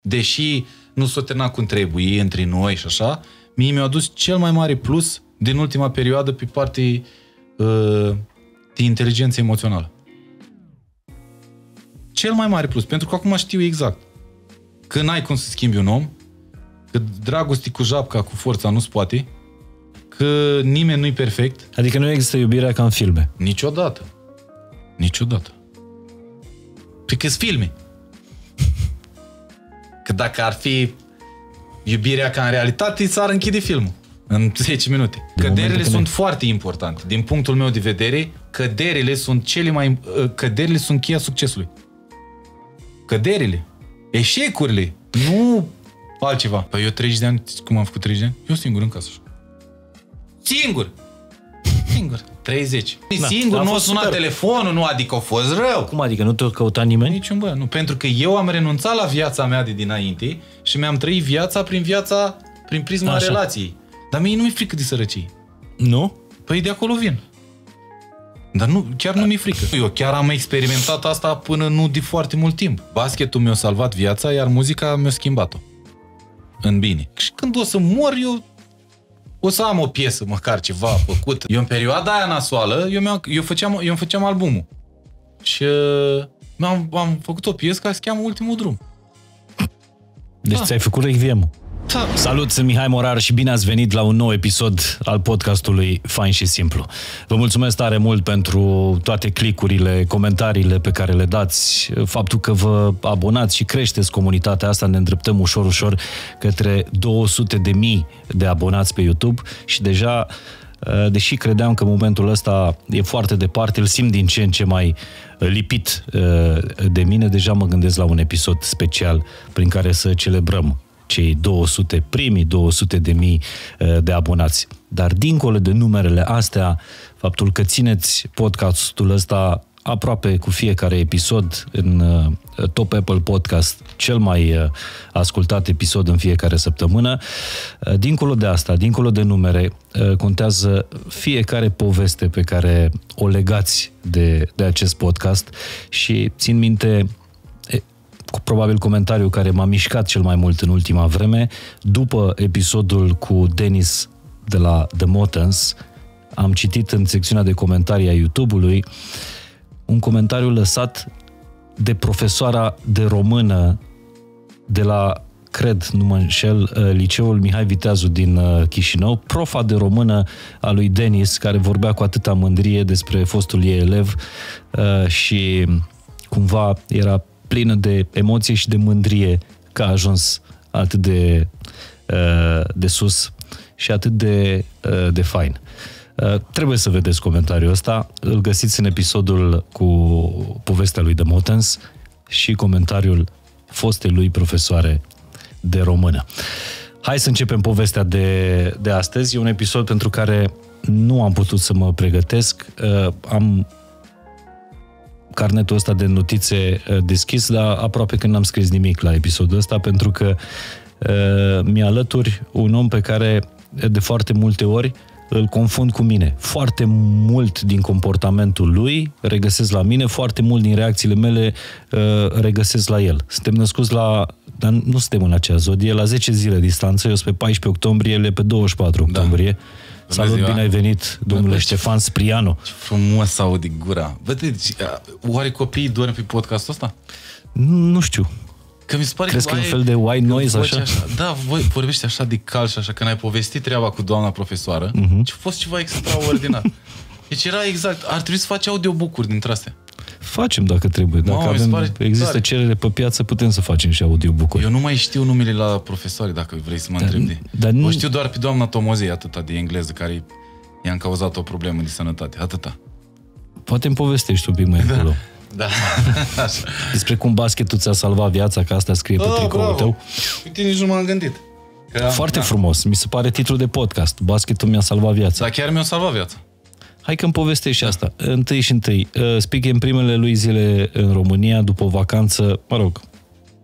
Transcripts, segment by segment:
Deși nu s-o terminat cum trebuie între noi și așa, mie mi-a adus cel mai mare plus din ultima perioadă pe partea uh, de inteligență emoțională. Cel mai mare plus, pentru că acum știu exact că n-ai cum să schimbi un om, că dragostea cu japca, cu forța nu-ți poate, că nimeni nu-i perfect. Adică nu există iubirea ca în filme. Niciodată. Niciodată. Păi că filme. Că dacă ar fi iubirea ca în realitate, s-ar închide filmul în 10 minute. Căderile sunt ne... foarte importante. Din punctul meu de vedere, căderile sunt cele mai... Căderile sunt cheia succesului. Căderile. Eșecurile. Nu altceva. Păi eu 30 de ani, cum am făcut 30 de ani? Eu singur în casă. Singur! Singur. 30. Da, singur, nu a sunat super. telefonul, nu, adică a fost rău. Cum adică? Nu te-a căutat nimeni? Niciun bă, nu. Pentru că eu am renunțat la viața mea de dinainte și mi-am trăit viața prin viața, prin prisma Așa. relației. Dar mie nu mi-e frică de sărăcie. Nu? Păi de acolo vin. Dar nu, chiar nu mi-e frică. Eu chiar am experimentat asta până nu de foarte mult timp. Basketul mi-a salvat viața, iar muzica mi-a schimbat-o. În bine. Și când o să mor, eu o să am o piesă, măcar ceva făcut. Eu în perioada aia nasoală, eu, mi eu, făceam, eu îmi făceam albumul. Și uh, am, am făcut o piesă care se cheamă Ultimul Drum. Deci da. ți-ai făcut requiem da. Salut, sunt Mihai Morar și bine ați venit la un nou episod al podcastului Fain și Simplu. Vă mulțumesc tare mult pentru toate clicurile, comentariile pe care le dați, faptul că vă abonați și creșteți comunitatea asta, ne îndreptăm ușor, ușor către 200 de mii de abonați pe YouTube și deja deși credeam că momentul ăsta e foarte departe, îl simt din ce în ce mai lipit de mine, deja mă gândesc la un episod special prin care să celebrăm cei 200, primii 200 de mii uh, de abonați. Dar dincolo de numerele astea, faptul că țineți podcastul ăsta aproape cu fiecare episod în uh, Top Apple Podcast, cel mai uh, ascultat episod în fiecare săptămână. Dincolo de asta, dincolo de numere, contează fiecare poveste pe care o legați de, de acest podcast și țin minte probabil comentariul care m-a mișcat cel mai mult în ultima vreme, după episodul cu Denis de la The Motens, am citit în secțiunea de comentarii a YouTube-ului un comentariu lăsat de profesoara de română de la, cred, nu mă înșel, uh, liceul Mihai Viteazu din uh, Chișinău, profa de română a lui Denis, care vorbea cu atâta mândrie despre fostul ei elev uh, și cumva era plină de emoție și de mândrie că a ajuns atât de, uh, de sus și atât de, uh, de fain. Uh, trebuie să vedeți comentariul ăsta. Îl găsiți în episodul cu povestea lui de Motens și comentariul fostei lui profesoare de română. Hai să începem povestea de, de astăzi. E un episod pentru care nu am putut să mă pregătesc. Am carnetul ăsta de notițe uh, deschis, dar aproape că n-am scris nimic la episodul ăsta, pentru că uh, mi alături un om pe care de foarte multe ori îl confund cu mine. Foarte mult din comportamentul lui regăsesc la mine, foarte mult din reacțiile mele uh, regăsesc la el. Suntem născuți la dar nu suntem în acea zodie, la 10 zile distanță, eu sunt pe 14 octombrie, el e pe 24 da. octombrie. Da. Salut, ziua. bine ai venit, domnule Bă, Ștefan Spriano. Ce frumos aud din gura. Bă, deci, oare copiii dorm pe podcastul ăsta? Nu știu. Că mi se pare Crezi că, că e un fel de white noise așa? așa? Da, voi vorbești așa de cal și așa, când ai povestit treaba cu doamna profesoară, uh-huh. ce a fost ceva extraordinar. Deci era exact, ar trebui să faci audiobook-uri dintre astea. Facem dacă trebuie. Dacă Mamă, avem, există tare. cerere pe piață, putem să facem și audiobook-uri. Eu nu mai știu numele la profesori, dacă vrei să mă dar, întrebi. Dar nu... O știu doar pe doamna Tomozei, atâta de engleză, care i-a cauzat o problemă de sănătate. Atâta. Poate îmi povestești un pic mai da. acolo. Da. Despre cum basketul ți-a salvat viața, că asta scrie pe oh, tricoul bravo. tău. Uite, nici nu m-am gândit. Că, Foarte da. frumos. Mi se pare titlul de podcast. Basketul mi-a salvat viața. Da, chiar mi-a salvat viața. Hai că îmi povestești și asta. Întâi și întâi. Uh, Spic în primele lui zile în România, după o vacanță, mă rog,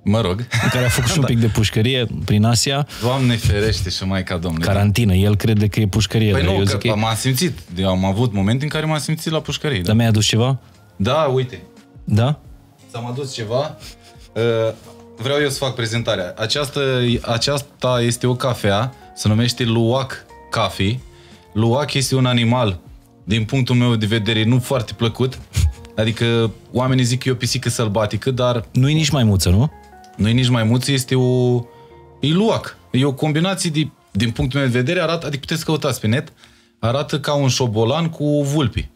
Mă rog. În care a făcut și un da. pic de pușcărie prin Asia. Doamne ferește și mai ca domnule. Carantină. El crede că e pușcărie. Păi nu, eu zic că e... m-am simțit. Eu am avut momente în care m-am simțit la pușcărie. Dar da. mi-ai adus ceva? Da, uite. Da? S-am adus ceva. Uh, vreau eu să fac prezentarea. Această, aceasta este o cafea, se numește Luac Coffee. Luac este un animal, din punctul meu de vedere, nu foarte plăcut. Adică oamenii zic că e o pisică sălbatică, dar... Nu e nici maimuță, nu? Nu e nici maimuță, este o... E luac. E o combinație de, din punctul meu de vedere, arată, adică puteți căutați pe net, arată ca un șobolan cu vulpi.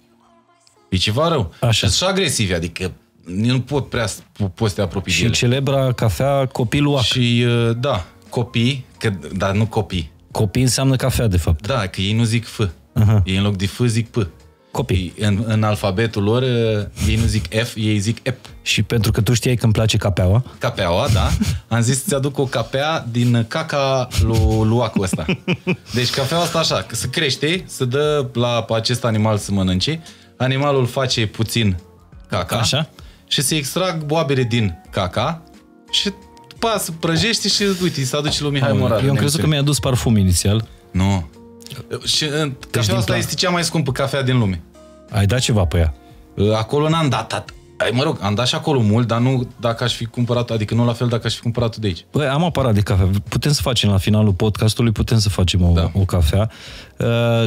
E ceva rău. Așa. Și agresivi, adică nu pot prea poți să te apropii Și de ele. celebra cafea copii luac. Și uh, da, copii, că, dar nu copii. Copii înseamnă cafea, de fapt. Da, că ei nu zic F. Aha. Ei în loc de F zic P. Copii. Ei, în, în alfabetul lor, uh, ei nu zic F, ei zic EP. Și pentru că tu știai că îmi place capeaua, Capeaua, da. Am zis să-ți aduc o capea din caca lui luacul ăsta. Deci cafeaua asta așa, că se crește, se dă la acest animal să mănânce, animalul face puțin caca Așa. și se extrag boabele din caca și după aia se prăjește și uite, se aduce lui Mihai Morar. eu am crezut că mi-a adus parfum inițial. Nu. Și în, din cafeaua asta plan. este cea mai scumpă cafea din lume. Ai dat ceva pe ea. Acolo n-am dat, at- Ai, mă rog, am dat și acolo mult, dar nu dacă aș fi cumpărat, adică nu la fel dacă aș fi cumpărat de aici. Băi, am aparat de cafea. Putem să facem la finalul podcastului, putem să facem o, Da. o cafea. Uh,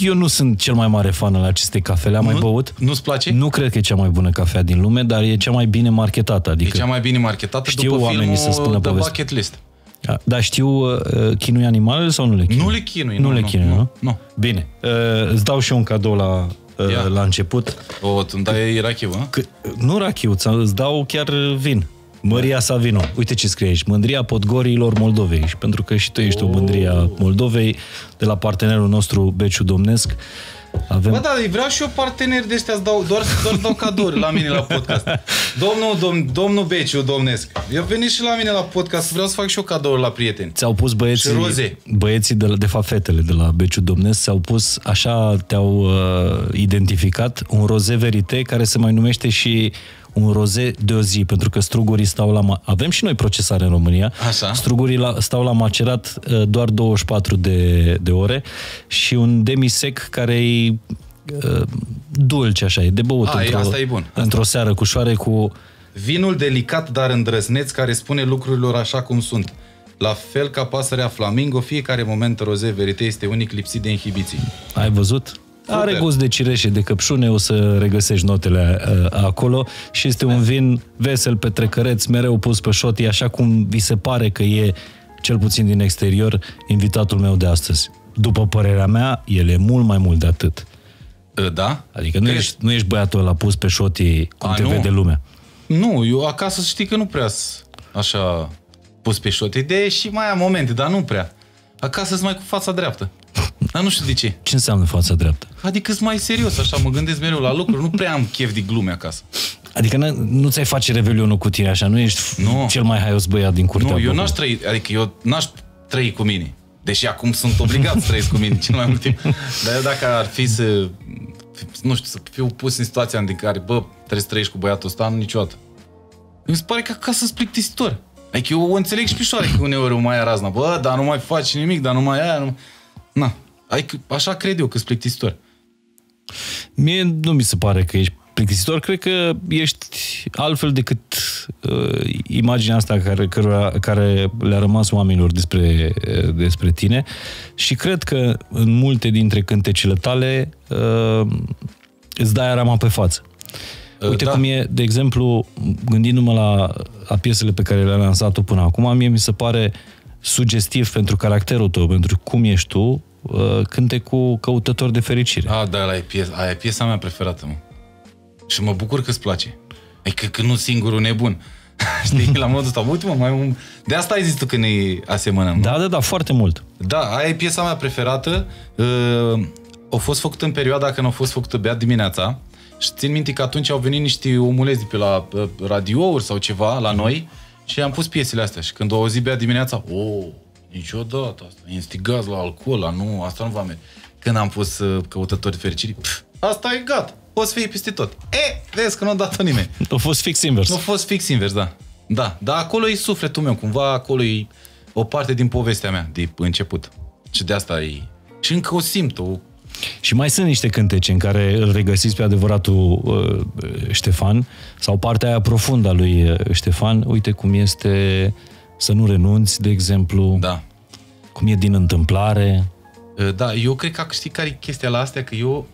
Eu nu sunt cel mai mare fan al acestei cafele, am mai Nu? băut. Nu-ți place? Nu cred că e cea mai bună cafea din lume, dar e cea mai bine marketată. E Adică, cea mai bine marketată Știu după oamenii filmul să spună The povestea. Bucket List. Da, Dar știu uh, chinui animalele sau nu le chinui? Nu le chinui. Nu, le chinui, nu? nu, nu. Bine. Uh, îți dau și eu un cadou la, uh, Ia. la început. O, tu îmi dai rachiu, hă? Că, nu rachiu, ți- îți dau chiar vin. Măria Savino. Uite ce scrie aici. Mândria Podgoriilor Moldovei. Și pentru că și tu ești o mândria Moldovei, de la partenerul nostru Beciu Domnesc, avem... Bă, da, vreau și eu parteneri de ăștia, îți dau, doar, doar dau cadouri la mine la podcast. Domnul, dom, domnul Beciu, domnesc, eu venit și la mine la podcast, vreau să fac și eu cadouri la prieteni. Ți-au pus băieții, Și roze. băieții de, la, de fapt fetele de la Beciu Domnesc, ți-au pus, așa te-au uh, identificat, un roze verite care se mai numește și un roze de o zi, pentru că strugurii stau la... Ma- Avem și noi procesare în România. Așa. Strugurii la, stau la macerat uh, doar 24 de, de ore și un demisec care e uh, dulce, așa, e de băut A, e- într-o, asta e bun. Asta. într-o seară cu șoare cu... Vinul delicat, dar îndrăzneț, care spune lucrurilor așa cum sunt. La fel ca pasărea flamingo, fiecare moment roze verite este unic lipsit de inhibiții. Ai văzut? Are Super. gust de cireșe, de căpșune, o să regăsești notele uh, acolo și este un vin vesel, petrecăreț, mereu pus pe șotii, așa cum vi se pare că e, cel puțin din exterior, invitatul meu de astăzi. După părerea mea, el e mult mai mult de atât. Uh, Da? Adică nu Crezi? ești, nu ești băiatul ăla pus pe șotii cum A, te nu. vede lumea. Nu, eu acasă știi că nu prea s- așa pus pe șote. Deși mai am momente, dar nu prea. Acasă sunt mai cu fața dreaptă. Dar nu știu de ce. Ce înseamnă fața dreaptă? Adică sunt mai serios, așa, mă gândesc mereu la lucruri. Nu prea am chef de glume acasă. Adică n- nu ți-ai face revelionul cu tine așa, nu ești Nu. cel mai haios băiat din curtea Nu, eu blocului. n-aș trăi, adică eu n-aș trăi cu mine. Deși acum sunt obligat să trăiesc cu mine cel mai mult timp. Dar eu dacă ar fi să, nu știu, să fiu pus în situația în care, bă, trebuie să trăiești cu băiatul ăsta, nu niciodată. Mi se pare că acasă sunt plictisitor. Adică eu o înțeleg și pișoare că uneori o mai ia razna. Bă, dar nu mai faci nimic, dar nu mai aia, nu... Na, adică așa cred eu că sunt plictisitor. Mie nu mi se pare că ești plictisitor, cred că ești altfel decât uh, imaginea asta care, cărora, care le-a rămas oamenilor despre, uh, despre tine și cred că în multe dintre cântecele tale uh, îți dai arama pe față. Uh, Uite da. cum e, de exemplu, gândindu-mă la, la piesele pe care le-a lansat tu până acum, mie mi se pare sugestiv pentru caracterul tău, pentru cum ești tu, uh, cânte cu căutător de fericire. A, da, ăla e piesa, aia e piesa mea preferată, mă. Și mă bucur că îți place. Adică că nu singurul nebun. Știi, la modul ăsta, uite mă, mai un... De asta ai zis tu că ne asemănăm. Da, da, da, foarte mult. Da, aia e piesa mea preferată. Uh, a fost făcută în perioada când a fost făcută beat dimineața. Și țin minte că atunci au venit niște omuleți de pe la uh, radiouri sau ceva la noi și am pus piesele astea. Și când au auzit beat dimineața, o, oh, niciodată asta, instigați la alcool, la nu, asta nu va merge. Când am pus uh, căutători fericirii, pf, asta e gata, poți fi peste tot. E, vezi că nu a dat nimeni. A fost fix invers. Nu a fost fix invers, da. Da, dar acolo e sufletul meu, cumva acolo e o parte din povestea mea de început. Și de asta e... Și încă o simt, o... Și mai sunt niște cântece în care îl regăsiți pe adevăratul uh, Ștefan sau partea aia profundă a lui uh, Ștefan. Uite cum este să nu renunți, de exemplu. Da. Cum e din întâmplare. Uh, da, eu cred că știi care e chestia la astea, că eu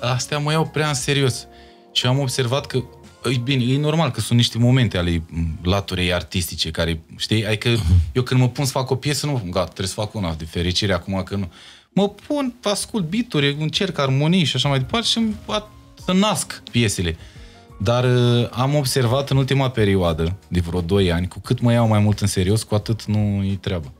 astea mă iau prea în serios. Și am observat că E bine, e normal că sunt niște momente ale laturei artistice care, știi, adică uh-huh. eu când mă pun să fac o piesă, nu, gata, trebuie să fac una de fericire acum că nu. Mă pun, ascult bituri, încerc armonii și așa mai departe și să nasc piesele. Dar uh, am observat în ultima perioadă, de vreo 2 ani, cu cât mă iau mai mult în serios, cu atât nu-i treabă.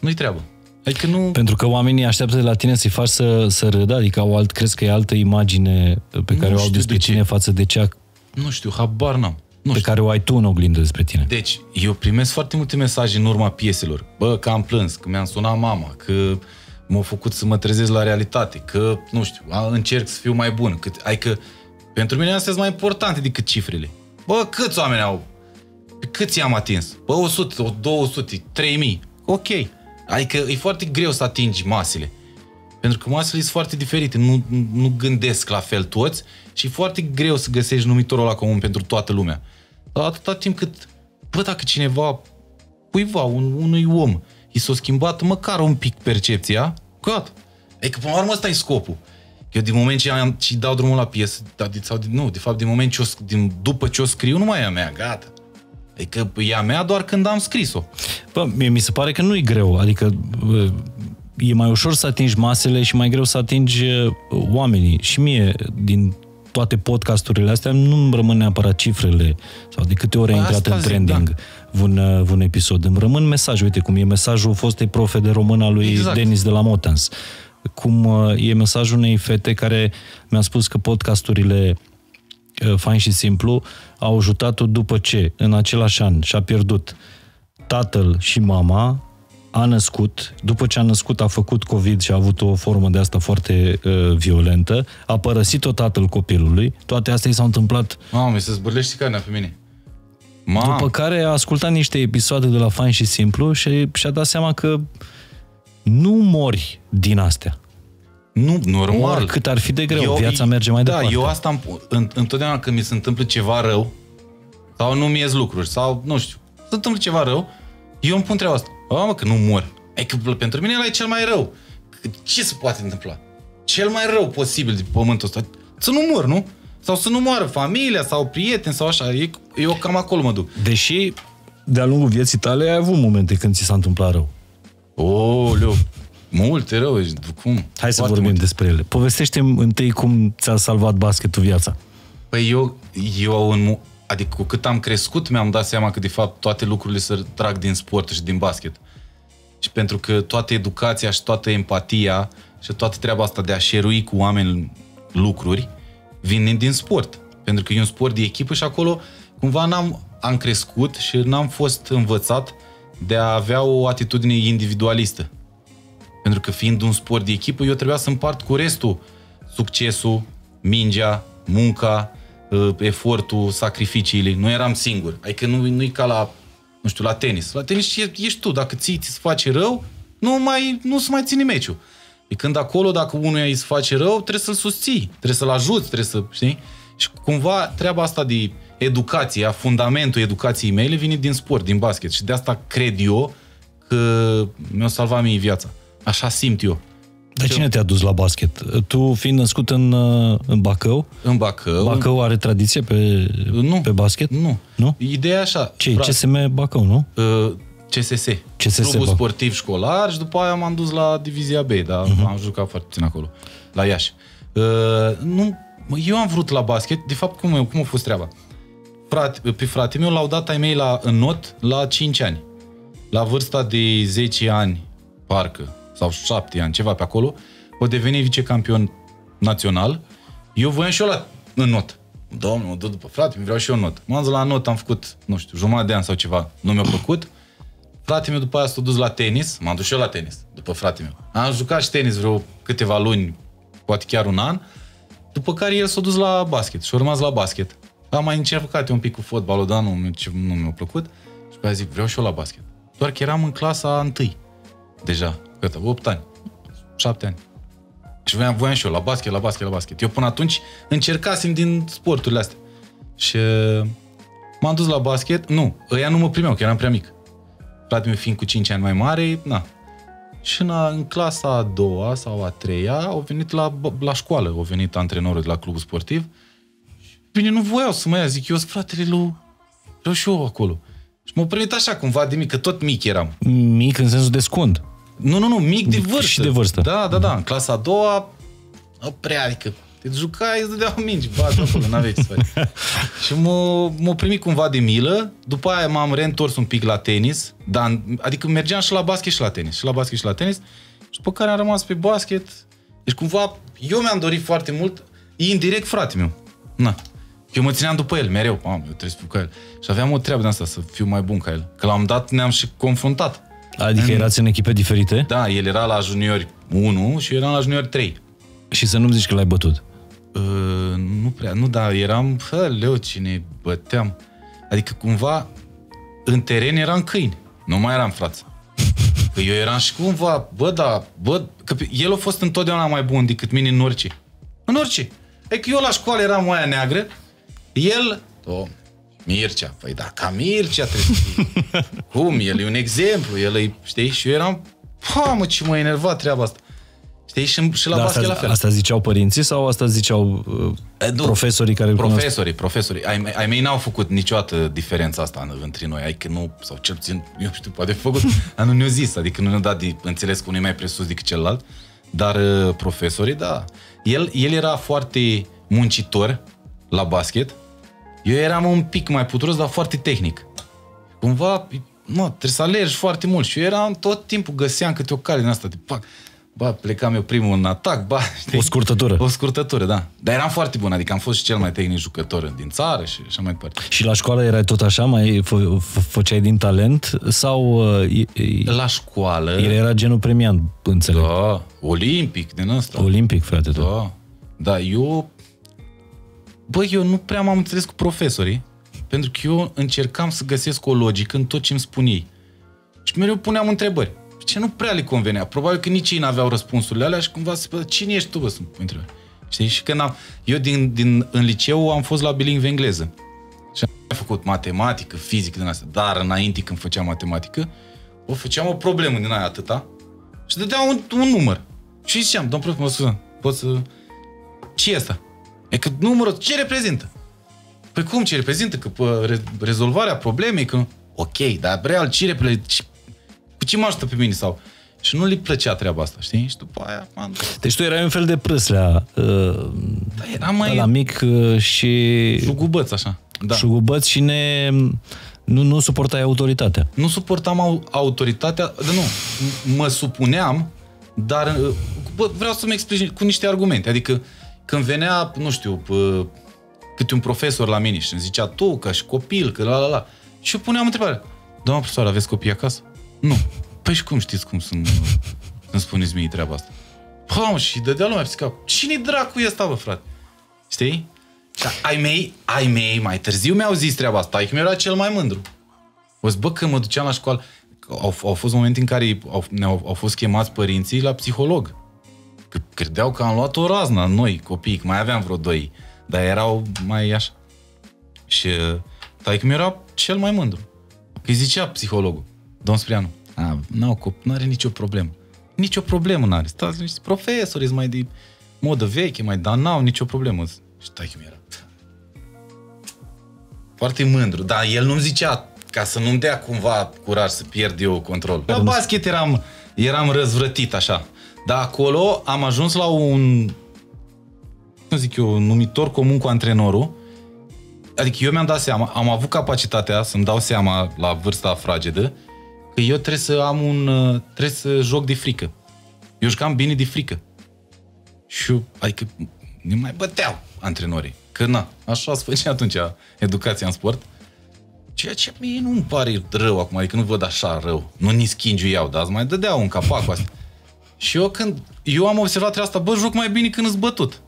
Nu-i treabă. Adică nu... Pentru că oamenii așteaptă de la tine să-i faci să, să râdă, adică au alt, crezi că e altă imagine pe care nu o au despre de tine față de cea... Nu știu, habar n-am. Nu pe știu. care o ai tu în oglindă despre tine. Deci, eu primesc foarte multe mesaje în urma pieselor. Bă, că am plâns, că mi-am sunat mama, că m-a făcut să mă trezesc la realitate, că, nu știu, încerc să fiu mai bun. Cât, adică, pentru mine astea sunt mai importante decât cifrele. Bă, câți oameni au? Pe câți i-am atins? Bă, 100, 200, 3000. Ok. Adică e foarte greu să atingi masele. Pentru că masele sunt foarte diferite, nu, nu gândesc la fel toți și e foarte greu să găsești numitorul ăla comun pentru toată lumea. Dar atâta timp cât, bă, dacă cineva, cuiva, un, unui om, i s-a schimbat măcar un pic percepția, gata. Adică, până la urmă, ăsta e scopul. Eu din moment ce am, ce dau drumul la piesă, sau, nu, de fapt, din moment ce o, din, după ce o scriu, nu mai e a mea, gata. Adică e a mea doar când am scris-o. Bă, mie mi se pare că nu e greu, adică e mai ușor să atingi masele și mai greu să atingi oamenii. Și mie, din toate podcasturile astea, nu-mi rămân neapărat cifrele sau de câte ori a intrat în trending da. Un, un episod. Îmi rămân mesaje, uite cum e mesajul fostei profe de român al lui exact. Denis de la Motans. Cum e mesajul unei fete care mi-a spus că podcasturile fain și simplu au ajutat-o după ce, în același an, și-a pierdut tatăl și mama, a născut, după ce a născut a făcut COVID și a avut o formă de asta foarte uh, violentă, a părăsit-o tatăl copilului, toate astea i s-au întâmplat... Mamă, mi se zbârlește carnea pe mine. Mamă. După care a ascultat niște episoade de la Fain și Simplu și și-a dat seama că nu mori din astea. Nu, normal. Cât ar fi de greu, eu, viața merge mai da, departe. Da, eu asta am, în, întotdeauna când mi se întâmplă ceva rău, sau nu mi lucruri, sau nu știu, se întâmplă ceva rău, eu îmi pun treaba asta. O, mă, că nu mor. E că pentru mine ăla e cel mai rău. Ce se poate întâmpla? Cel mai rău posibil de pământul ăsta. Să nu mor, nu? Sau să nu moară familia sau prieteni sau așa. E, eu cam acolo mă duc. Deși de-a lungul vieții tale ai avut momente când ți s-a întâmplat rău. Oleu, multe rău, cum? Hai să vorbim multe. despre ele. povestește întâi cum ți-a salvat basketul viața. Păi eu, eu în, adică cu cât am crescut, mi-am dat seama că de fapt toate lucrurile se trag din sport și din basket. Și pentru că toată educația și toată empatia și toată treaba asta de a șerui cu oameni lucruri vin din sport. Pentru că e un sport de echipă și acolo cumva n-am am crescut și n-am fost învățat de a avea o atitudine individualistă. Pentru că fiind un sport de echipă, eu trebuia să împart cu restul succesul, mingea, munca, uh, efortul, sacrificiile. Nu eram singur. Adică nu, nu ca la, nu știu, la tenis. La tenis ești tu. Dacă ții, ți se face rău, nu mai, nu se mai ține meciul. E când acolo, dacă unul îi se face rău, trebuie să-l susții, trebuie să-l ajuți, trebuie să, știi? Și cumva treaba asta de educație, a fundamentul educației mele vine din sport, din basket. Și de asta cred eu că mi-a salvat mie viața. Așa simt eu. Dar cine te-a dus la basket? Tu fiind născut în, uh, în Bacău? În Bacău. Bacău are tradiție pe, nu, pe basket? Nu. nu. Ideea așa. Ce? Frate, CSM Bacău, nu? Uh, CSS. CSS Clubul Bacău. sportiv școlar și după aia m-am dus la Divizia B, dar uh-huh. am jucat foarte puțin acolo, la Iași. Uh, nu, eu am vrut la basket, de fapt cum, cum a fost treaba? Frate, pe frate meu l-au dat ai mei la, în not la 5 ani. La vârsta de 10 ani, parcă, sau șapte ani, ceva pe acolo, o deveni vicecampion național. Eu voiam și eu la în not. Domnul, mă duc după frate, mi vreau și eu not. M-am dus la not, am făcut, nu știu, jumătate de an sau ceva. Nu mi-a plăcut. Frate meu după aia s-a dus la tenis, m-am dus și eu la tenis, după frate meu. Am jucat și tenis vreo câteva luni, poate chiar un an, după care el s-a dus la basket și a rămas la basket. Am mai încercat un pic cu fotbalul, dar nu, nu mi-a plăcut. Și pe aia zic, vreau și eu la basket. Doar că eram în clasa întâi, deja cât, 8 ani, 7 ani. Și voiam, voiam și eu, la basket, la basket, la basket. Eu până atunci încercasem din sporturile astea. Și uh, m-am dus la basket. Nu, ăia nu mă primeau, că eram prea mic. Fratele meu fiind cu 5 ani mai mare, na. Și în, în clasa a doua sau a treia au venit la, la școală, au venit antrenorul de la clubul sportiv. Bine, nu voiau să mă ia, zic, eu sunt fratele lui, vreau și eu acolo. Și m-au primit așa cumva de mic, că tot mic eram. Mic în sensul de scund. Nu, nu, nu, mic de vârstă. Și de vârstă. Da, da, da. În clasa a doua, o prea, adică te jucai, îți dădeau mingi, bat acolo, n-aveai ce să faci. și m-a, m-a primit cumva de milă, după aia m-am reîntors un pic la tenis, dar, adică mergeam și la basket și la tenis, și la basket și la tenis, și după care am rămas pe basket. Deci cumva, eu mi-am dorit foarte mult, indirect frate meu. Na. Eu mă țineam după el, mereu, am, eu trebuie să fiu ca el. Și aveam o treabă de asta, să fiu mai bun ca el. Că l-am dat, ne-am și confruntat. Adică în... erați în echipe diferite? Da, el era la juniori 1 și eu eram la juniori 3. Și să nu-mi zici că l-ai bătut. Uh, nu prea, nu, dar eram, hă, leu, cine băteam. Adică cumva în teren eram câini, nu mai eram frață. Că eu eram și cumva, bă, da, bă, că el a fost întotdeauna mai bun decât mine în orice. În orice. Adică eu la școală eram oaia neagră, el, o, Mircea, păi da, ca Mircea trebuie să fie. Cum? El e un exemplu, el e, știi? Și eu eram, pa, mă, ce mă enerva treaba asta. Știi? Și, și la da, basket asta, la fel. Asta ziceau părinții sau asta ziceau uh, nu, profesorii care Profesorii, profesorii. Ai, ai mei n-au făcut niciodată diferența asta între noi. Ai că nu, sau cel puțin, eu știu, poate făcut, dar nu ne-au zis, adică nu ne-au dat de înțeles că unul e mai presus decât celălalt. Dar uh, profesorii, da. El, el era foarte muncitor la basket. Eu eram un pic mai puturos, dar foarte tehnic. Cumva, mă, trebuie să alergi foarte mult. Și eu eram tot timpul, găseam câte o cale din asta de pac. Ba, plecam eu primul în atac, ba, știi? O scurtătură. O scurtătură, da. Dar eram foarte bun, adică am fost și cel mai tehnic jucător din țară și așa mai departe. Și la școală erai tot așa? Mai fă, făceai din talent? Sau... Uh, la școală... El era genul premiant, înțeleg. Da, olimpic din ăsta. Olimpic, frate. Da. Da, eu... Bă, eu nu prea m-am înțeles cu profesorii, pentru că eu încercam să găsesc o logică în tot ce îmi spun ei. Și mereu puneam întrebări ce nu prea le convenea. Probabil că nici ei n-aveau răspunsurile alea și cumva se cine ești tu, bă, să mă întrebi. Știi? Și când am, eu din, din, în liceu am fost la bilingvă engleză. Și am făcut matematică, fizică din asta. Dar înainte când făceam matematică, o făceam o problemă din aia atâta și dădea un, un număr. Și ziceam, domn profesor, mă scuză, pot să... ce e asta? E că numărul, ce reprezintă? Păi cum ce reprezintă? Că pă, rezolvarea problemei, că... Ok, dar real, ce reprezintă? Cu ce mă ajută pe mine? Sau... Și nu li plăcea treaba asta, știi? Și după aia... Man... Deci tu erai un fel de prâslea. Uh, da, era mai... La mic uh, și... Șugubăț, așa. Da. Șugubăț și ne... Nu, nu suportai autoritatea. Nu suportam au, autoritatea, dar nu, mă supuneam, dar uh, bă, vreau să-mi explic cu niște argumente. Adică când venea, nu știu, pă, câte un profesor la mine și îmi zicea tu, ca și copil, că la la la. Și eu puneam întrebarea, doamna profesor, aveți copii acasă? Nu. Păi și cum știți cum sunt, îmi spuneți mie treaba asta? Păi, și dădea lumea psica. Cine dracu e asta, bă, frate? Știi? Și ai mei, ai mei, mai târziu mi-au zis treaba asta. Ai era cel mai mândru. O bă, când mă duceam la școală, au, au fost momente în care au, au, au fost chemați părinții la psiholog. Că credeau că am luat o raznă noi, copii, că mai aveam vreo doi, dar erau mai așa. Și taică mi era cel mai mândru. Că îi zicea psihologul, Domn Sprianu, a, n-au, nu are nicio problemă. Nicio problemă n-are. Stați niște profesori, mai de modă veche, mai, dar n-au nicio problemă. Și tai cum era. Foarte mândru, dar el nu-mi zicea ca să nu-mi dea cumva curaj să pierd eu control. La basket eram, eram răzvrătit așa. Dar acolo am ajuns la un, cum zic eu, un numitor comun cu antrenorul. Adică eu mi-am dat seama, am avut capacitatea să-mi dau seama la vârsta fragedă că eu trebuie să am un... Uh, trebuie să joc de frică. Eu jucam bine de frică. Și eu, adică ne mai băteau antrenorii. Că na, așa se făcea atunci educația în sport. Ceea ce mie nu-mi pare rău acum, adică nu văd așa rău. Nu ni schingiuiau, dar îți mai dădeau un capac cu asta. Și eu când... Eu am observat asta, bă, joc mai bine când îți bătut.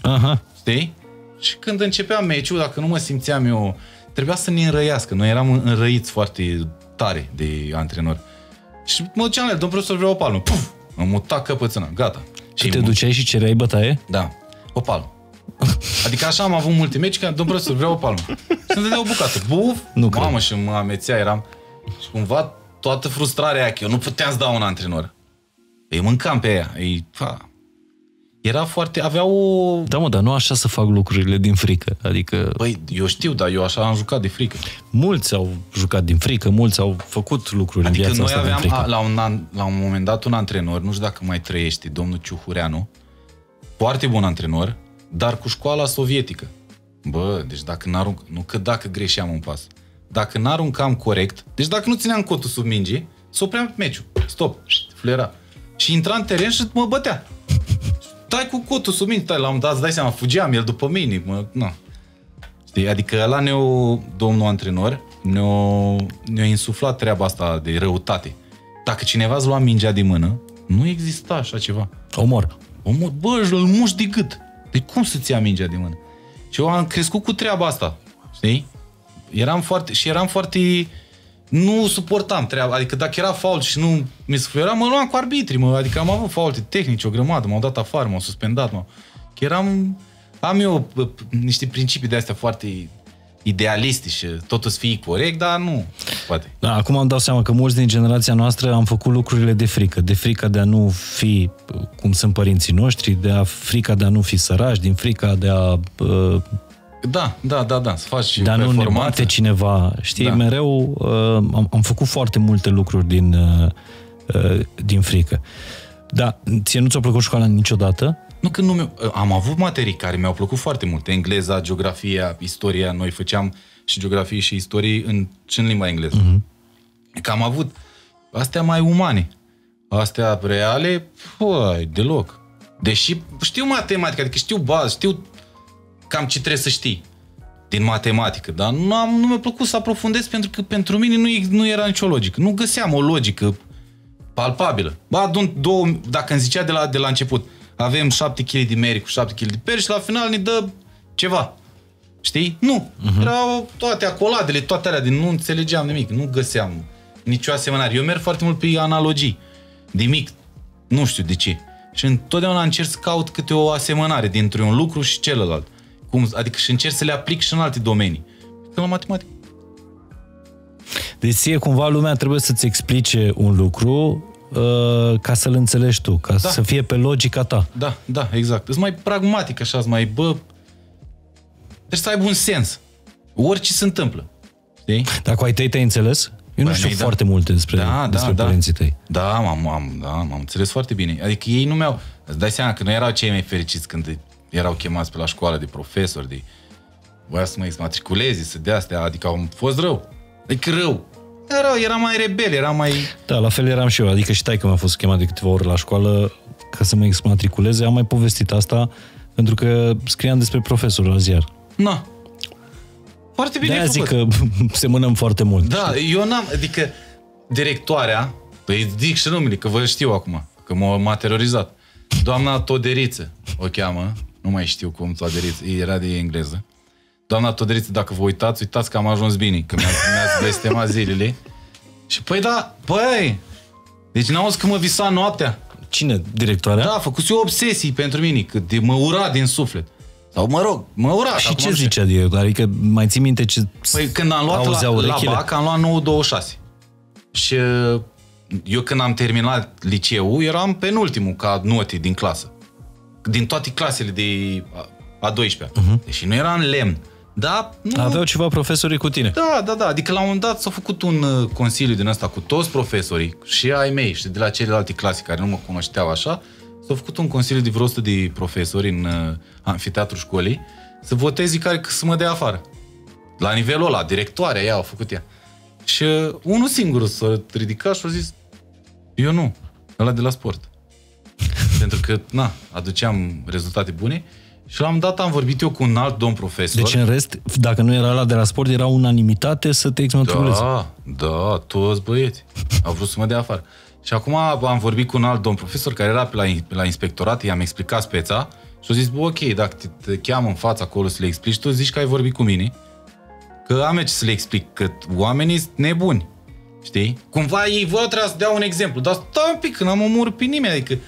Aha. Știi? Și când începea meciul, dacă nu mă simțeam eu, trebuia să ne înrăiască. Noi eram înrăiți foarte tare de antrenor. Și mă duceam la el, domnul profesor, vreau o palmă. Puf! Am mutat căpățâna, gata. Și te duceai și cereai bătaie? Da. O palmă. Adică așa am avut multe meci, că domnul profesor, vreau o palmă. Și îmi dădea o bucată. Buf, nu mamă, cred. și mă amețea, eram... Și cumva toată frustrarea aia, că eu nu puteam să dau un antrenor. Îi mâncam pe ea. Îi, fa. Era foarte, avea o... Da, mă, dar nu așa să fac lucrurile din frică. Adică... Păi, eu știu, dar eu așa am jucat de frică. Mulți au jucat din frică, mulți au făcut lucruri adică în viața noi asta aveam, la un, an, la un moment dat, un antrenor, nu știu dacă mai trăiești, domnul Ciuhureanu, foarte bun antrenor, dar cu școala sovietică. Bă, deci dacă n-arunc, nu că dacă greșeam un pas, dacă n-aruncam corect, deci dacă nu țineam cotul sub minge, să opream meciul. Stop, flera. Și intra în teren și mă bătea. Stai cu cotul sub minge, stai, l-am dat, îți dai seama, fugeam el după mine, mă, nu. Știi, adică la ne domnul antrenor, ne-a, ne insuflat treaba asta de răutate. Dacă cineva îți lua mingea din mână, nu exista așa ceva. Omor. Omor, bă, îl muși de gât. Păi cum să-ți ia mingea din mână? Și eu am crescut cu treaba asta, știi? Eram foarte, și eram foarte, nu suportam treaba, adică dacă era fault și nu mi se fluiera, mă luam cu arbitri, mă, adică am avut faulte tehnice, o grămadă, m-au dat afară, m-au suspendat, mă. Că eram, am eu niște principii de astea foarte idealiste și totul să fie corect, dar nu poate. Da, acum am dau seama că mulți din generația noastră am făcut lucrurile de frică. De frică de a nu fi cum sunt părinții noștri, de a frica de a nu fi sărași, din frica de a... Uh, da, da, da, da, să faci De a nu ne bate cineva. Știi, da. mereu uh, am, am făcut foarte multe lucruri din, uh, uh, din frică. Da, ție nu ți-a plăcut școala niciodată? Nu că nu am avut materii care mi-au plăcut foarte mult. Engleza, geografia, istoria. Noi făceam și geografie și istorie în, și în limba engleză. Uh-huh. Că am avut astea mai umane. Astea reale, păi, deloc. Deși știu matematică, adică știu bază, știu cam ce trebuie să știi din matematică, dar nu, am, nu mi-a plăcut să aprofundez pentru că pentru mine nu, nu era nicio logică. Nu găseam o logică palpabilă. Ba, adun două, dacă îmi zicea de la, de la început, avem 7 kg de meri cu 7 kg de peri și la final ne dă ceva. Știi? Nu. Uh-huh. Erau toate acoladele, toate alea, din nu înțelegeam nimic, nu găseam nicio asemănare. Eu merg foarte mult pe analogii. De mic, nu știu de ce. Și întotdeauna încerc să caut câte o asemănare dintre un lucru și celălalt. Cum, adică și încerc să le aplic și în alte domenii. Că la matematică. Deci ție cumva lumea trebuie să-ți explice un lucru uh, ca să-l înțelegi tu, ca da. să fie pe logica ta. Da, da, exact. Îți mai pragmatic așa, mai, bă, trebuie să aibă un sens. Orice se întâmplă. Știi? Dar cu ai tăi te-ai înțeles? Eu nu știu da. foarte multe despre, da, despre da, părinții tăi. Da, m-am, am, da, m-am înțeles foarte bine. Adică ei nu mi-au... Îți dai seama că nu erau cei mai fericiți când erau chemați pe la școală de profesori, de voia să mă exmatriculeze, să dea astea, adică au fost rău. Adică rău. Era, era mai rebel, era mai... Da, la fel eram și eu, adică și că mi-a fost chemat de câteva ori la școală ca să mă exmatriculeze, am mai povestit asta pentru că scriam despre profesor la ziar. Na. Foarte bine De-aia zic că semănăm foarte mult. Da, știi? eu n-am, adică directoarea, păi zic și numele, că vă știu acum, că m-a, m-a terorizat. Doamna Toderiță o cheamă, nu mai știu cum Toderiță, era de engleză. Doamna Toderiță, dacă vă uitați, uitați că am ajuns bine, că mi-ați, mi blestemat zilele. Și păi da, păi, deci n-auzi că mă visa noaptea. Cine? Directoarea? Da, a făcut eu obsesii pentru mine, că de mă ura din suflet. Sau mă rog, mă ura. Și ce zicea director? Adică mai ții minte ce Păi când am luat la, la BAC, am luat 926. Și uh, eu când am terminat liceul, eram penultimul ca note din clasă. Din toate clasele de a 12-a. Uh-huh. Deși nu era în lemn. Da, nu... Aveau ceva profesori cu tine. Da, da, da. Adică la un moment dat s-a făcut un uh, consiliu din ăsta cu toți profesorii și ai mei și de la celelalte clase care nu mă cunoșteau așa, s-a făcut un consiliu de vreo 100 de profesori în uh, anfiteatru școlii să voteze care să mă dea afară. La nivelul ăla, directoarea ea a făcut ea. Și uh, unul singur s-a ridicat și a zis eu nu, ăla de la sport. Pentru că, na, aduceam rezultate bune și la un dat am vorbit eu cu un alt domn profesor. Deci în rest, dacă nu era la de la sport, era unanimitate să te exmatriculezi. Da, da, toți băieți. Au vrut să mă dea afară. Și acum am vorbit cu un alt domn profesor care era pe la, pe la inspectorat, i-am explicat speța și a zis, bă, ok, dacă te, te cheamă în fața acolo să le explici, tu zici că ai vorbit cu mine, că am ce să le explic, că oamenii sunt nebuni, știi? Cumva ei vă trebuie să dea un exemplu, dar stai un pic, că n-am omorât pe nimeni, adică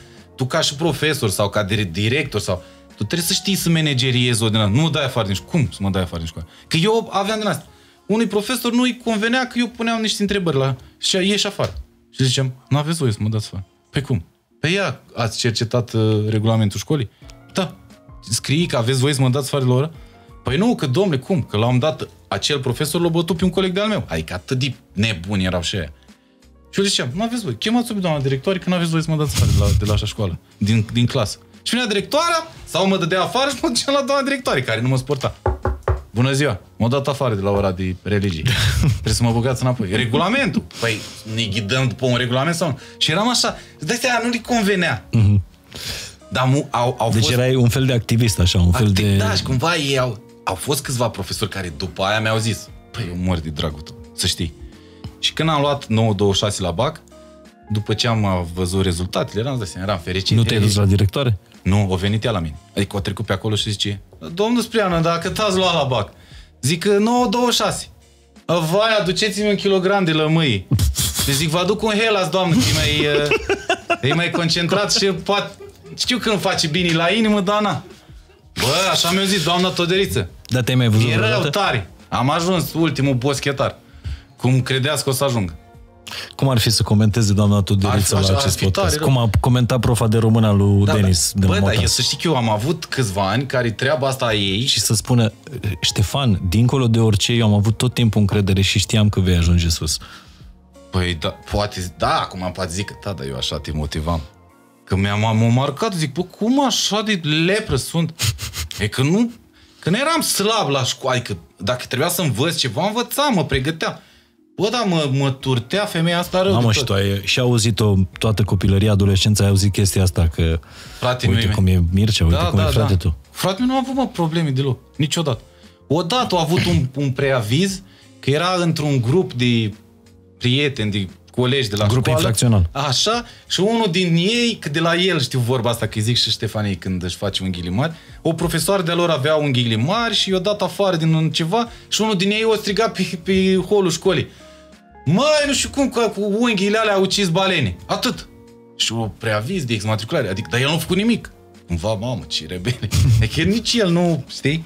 tu ca și profesor sau ca director sau tu trebuie să știi să manageriezi o din Nu dai afară din școală. Cum să mă dai afară din școală? Că eu aveam din asta. Unui profesor nu-i convenea că eu puneam niște întrebări la... Și ieși afară. Și ziceam, nu aveți voie să mă dați afară. Pe cum? Pe ea ați cercetat uh, regulamentul școlii? Da. Scrii că aveți voie să mă dați afară la oră? Păi nu, că domnule, cum? Că l-am dat acel profesor l-a bătut pe un coleg de-al meu. Adică atât de nebuni erau și aia. Și eu ziceam, nu aveți voi, chemați-o pe doamna directoare că nu aveți voie să mă dați afară de la, de la așa școală, din, din clasă. Și venea directoarea, sau mă dădea afară și mă ducea la doamna directoare, care nu mă sporta. Bună ziua, m-a dat afară de la ora de religie. Trebuie să mă băgați înapoi. Regulamentul. Păi ne ghidăm după un regulament sau nu? Și eram așa, de astea nu-i convenea. Mm-hmm. Dar mu- au, au deci fost... erai un fel de activist, așa, un fel de... Da, și cumva ei au, au fost câțiva profesori care după aia mi-au zis, păi eu mor de dragul tău, să știi. Și când am luat 9-26 la BAC, după ce am văzut rezultatele, eram, zis, eram fericit. Nu te-ai dus la directoare? Nu, o venit ea la mine. Adică o trecut pe acolo și zice, domnul Spriană, dacă t-ați luat la BAC, zic 9-26. Vai, aduceți-mi un kilogram de lămâi. Și zic, vă aduc un helas, doamnă, că e mai, e mai concentrat și poate... Știu că îmi face bine la inimă, dar na. Bă, așa mi-a zis doamna Toderiță. Da, te-ai mai văzut E rău tare. Am ajuns ultimul boschetar. Cum credeați că o să ajung. Cum ar fi să comenteze doamna Tudoriță la acest podcast? Tare, Cum a comentat profa de română lui da, Denis da. de Bă, da, să știi că eu am avut câțiva ani care treaba asta a ei... Și să spună, Ștefan, dincolo de orice, eu am avut tot timpul încredere și știam că vei ajunge sus. Păi da, poate, da, acum poate zic că da, dar eu așa te motivam. Că mi-am am marcat, zic, bă, cum așa de lepră sunt? E că nu, că nu eram slab la școală, adică dacă trebuia să învăț ceva, învățam, mă pregătea. Bă, da, mă, mă turtea femeia asta rău. Mamă, și tu ai și auzit-o toată copilăria, adolescența, ai auzit chestia asta, că Frate uite mei, cum e Mircea, uite da, cum da, e frate da. tu. Frate meu nu a avut, mă, probleme deloc, niciodată. Odată a avut un, un preaviz că era într-un grup de prieteni, de colegi de la Grup școală. infracțional. Așa, și unul din ei, că de la el știu vorba asta, că îi zic și Ștefaniei când își face unghiile mari, o profesoară de-a lor avea unghiile mari și i-a dat afară din un ceva și unul din ei o striga pe, pe holul școlii. Măi, nu știu cum, că cu unghiile alea au ucis balene. Atât. Și o preaviz de exmatriculare. Adică, dar el nu a făcut nimic. Cumva, mamă, ce rebele. Adică nici el nu, știi?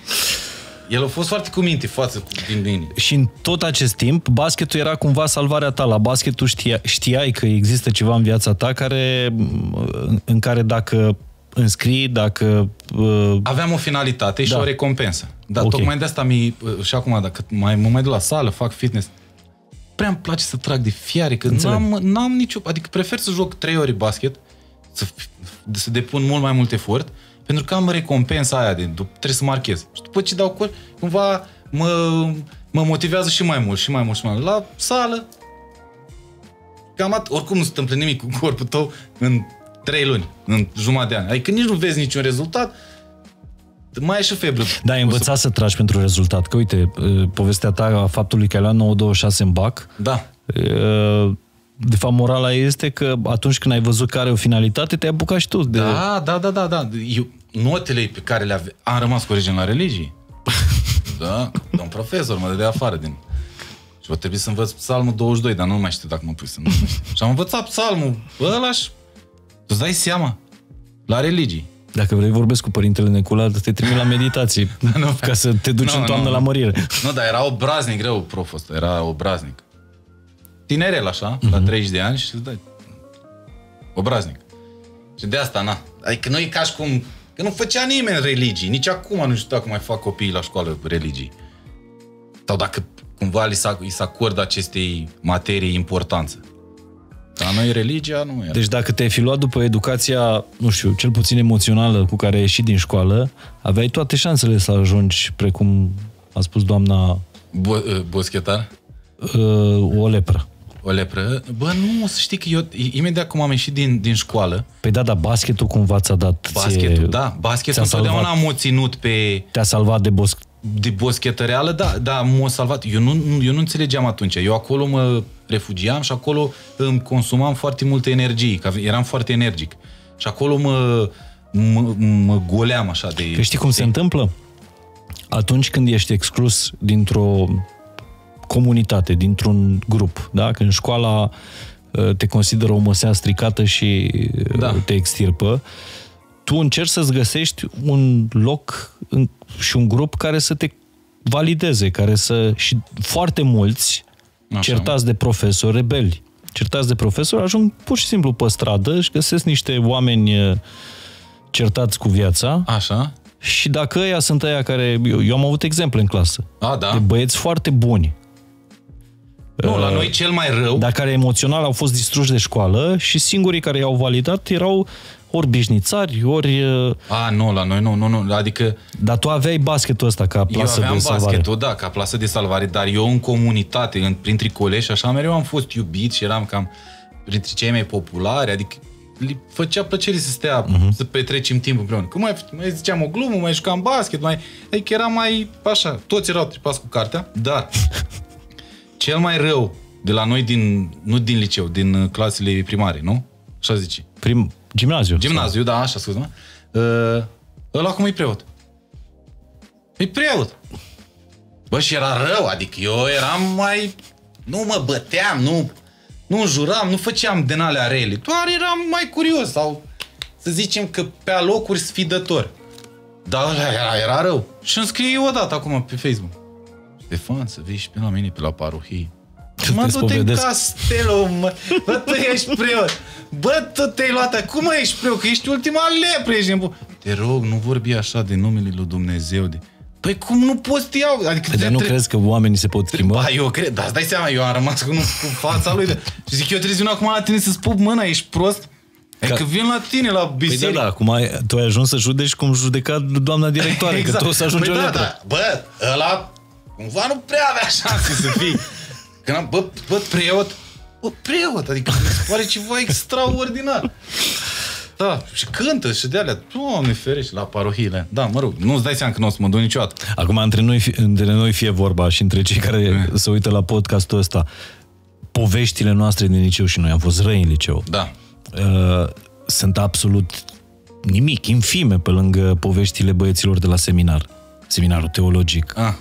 El a fost foarte cu minte față cu, din mine. Și în tot acest timp, basketul era cumva salvarea ta. La basketul știa, știai că există ceva în viața ta care, în care dacă înscrii, dacă... Uh... Aveam o finalitate da. și o recompensă. Dar okay. tocmai de asta mi și acum, dacă mai, mă mai duc la sală, fac fitness, prea îmi place să trag de fiare, că n-am, n-am nicio... Adică prefer să joc trei ori basket, să, să depun mult mai mult efort, pentru că am recompensa aia de trebuie să marchez. Și după ce dau cor, cumva mă, mă motivează și mai mult, și mai mult, și mai mult. La sală, cam at- oricum nu se întâmplă nimic cu corpul tău în trei luni, în jumătate de ani. Adică nici nu vezi niciun rezultat, mai e și febră. Da, ai învățat să... să tragi pentru rezultat. Că uite, povestea ta a faptului că ai luat 9-26 în bac. Da. De fapt, morala este că atunci când ai văzut care are o finalitate, te-ai apucat și tu. De... Da, da, da, da, da. Eu, notele pe care le ave... am rămas cu origine la religie. da, un profesor mă dădea afară din... Și va trebui să învăț psalmul 22, dar nu mai știu dacă mă pui să nu mai știu. Și am învățat psalmul ăla și... Tu dai seama? La religie. Dacă vrei vorbesc cu Părintele Necula, te trimit la meditații, nu, ca să te duci nu, în toamnă nu, la mărire. Nu, dar era obraznic greu proful ăsta, era obraznic. Tinerel așa, uh-huh. la 30 de ani și îți dai obraznic. Și de asta, na. Adică nu e ca și cum... Că nu făcea nimeni religii. Nici acum nu știu dacă mai fac copiii la școală religii. Sau dacă cumva li se, li se acordă acestei materii importanță. Dar noi religia nu era. Deci dacă te-ai fi luat după educația, nu știu, cel puțin emoțională cu care ai ieșit din școală, aveai toate șansele să ajungi, precum a spus doamna... Bo- boschetar? Uh, o lepră. O lepră? Bă, nu, să știi că eu, imediat cum am ieșit din, din școală... Păi da, dar basketul cumva ți-a dat... Basketul, ție, da. Basketul întotdeauna am o ținut pe... Te-a salvat de bosc... De boschetăreală, da, da, m-a salvat. Eu nu, eu nu înțelegeam atunci. Eu acolo mă refugiam și acolo îmi consumam foarte multă energie, că eram foarte energic. Și acolo mă, mă, mă goleam așa de... Că știi cum se întâmplă? Atunci când ești exclus dintr-o comunitate, dintr-un grup, da? Când școala uh, te consideră o măsea stricată și uh, Da. te extirpă, tu încerci să-ți găsești un loc în- și un grup care să te valideze, care să... Și foarte mulți Așa. certați de profesori rebeli, certați de profesori, ajung pur și simplu pe stradă și găsesc niște oameni uh, certați cu viața Așa? și dacă ăia sunt ăia care... Eu, eu am avut exemple în clasă. A, da? De băieți foarte buni, Nu, la noi cel mai rău... dar care emoțional au fost distruși de școală și singurii care i-au validat erau ori bișnițari, ori... uh, A, nu, la noi nu, nu, nu. Adică Dar tu aveai basketul ăsta ca eu plasă aveam de salvare. basketul, da, ca plasă de salvare, dar eu în comunitate, în, printre colegi și așa, mereu am fost iubit și eram cam printre cei mai populari, adică li făcea plăcere să stea, Mhm. uh-huh. să petrecem timp împreună. Că mai, mai ziceam o glumă, mai jucam basket, mai... Adică era mai așa, toți erau tripați cu cartea, dar cel mai rău de la noi din, nu din liceu, din uh, clasele primare, nu? Așa zice. Prim, gimnaziu. Gimnaziu, da, așa, scuze-mă. Uh, ăla cum e preot? E preot. Bă, și era rău, adică eu eram mai... Nu mă băteam, nu, nu înjuram, nu făceam din alea rele. Doar eram mai curios sau să zicem că pe alocuri sfidător. Dar ăla era, era rău. Și îmi scrie eu odată acum pe Facebook. Ștefan, să vii și pe la mine pe la parohie. Să Mă, te du-te în spovedesc. castelul, mă. Bă, tu ești preot. Bă, tu te-ai luat. Cum ești preot? Că ești ultima lepră, ești nebun. Te rog, nu vorbi așa de numele lui Dumnezeu. De... Păi cum nu poți să te iau? Adică Dar nu tre- crezi că oamenii se pot schimba? Ba, eu cred, dar îți dai seama, eu am rămas cu, cu fața lui. De... Și zic, eu trebuie să vin acum la tine să-ți pup mâna, ești prost? Adică vin la tine, la Păi da, biserică. da, acum ai, tu ai ajuns să judeci cum judeca doamna directoare, exact. că tu o să ajungi păi o da, lepră. da, bă, ăla cumva nu prea avea șanse să fii. Când am, bă, bă, preot, bă, preot, adică mi se pare ceva extraordinar. Da, și cântă și de alea. Doamne ferește, la parohiile. Da, mă rog, nu-ți dai seama că nu o să mă duc niciodată. Acum, între noi, fi- între noi fie vorba și între cei care se uită la podcastul ăsta, poveștile noastre din liceu și noi am fost răi în liceu. Da. Uh, sunt absolut nimic, infime pe lângă poveștile băieților de la seminar. Seminarul teologic. Ah.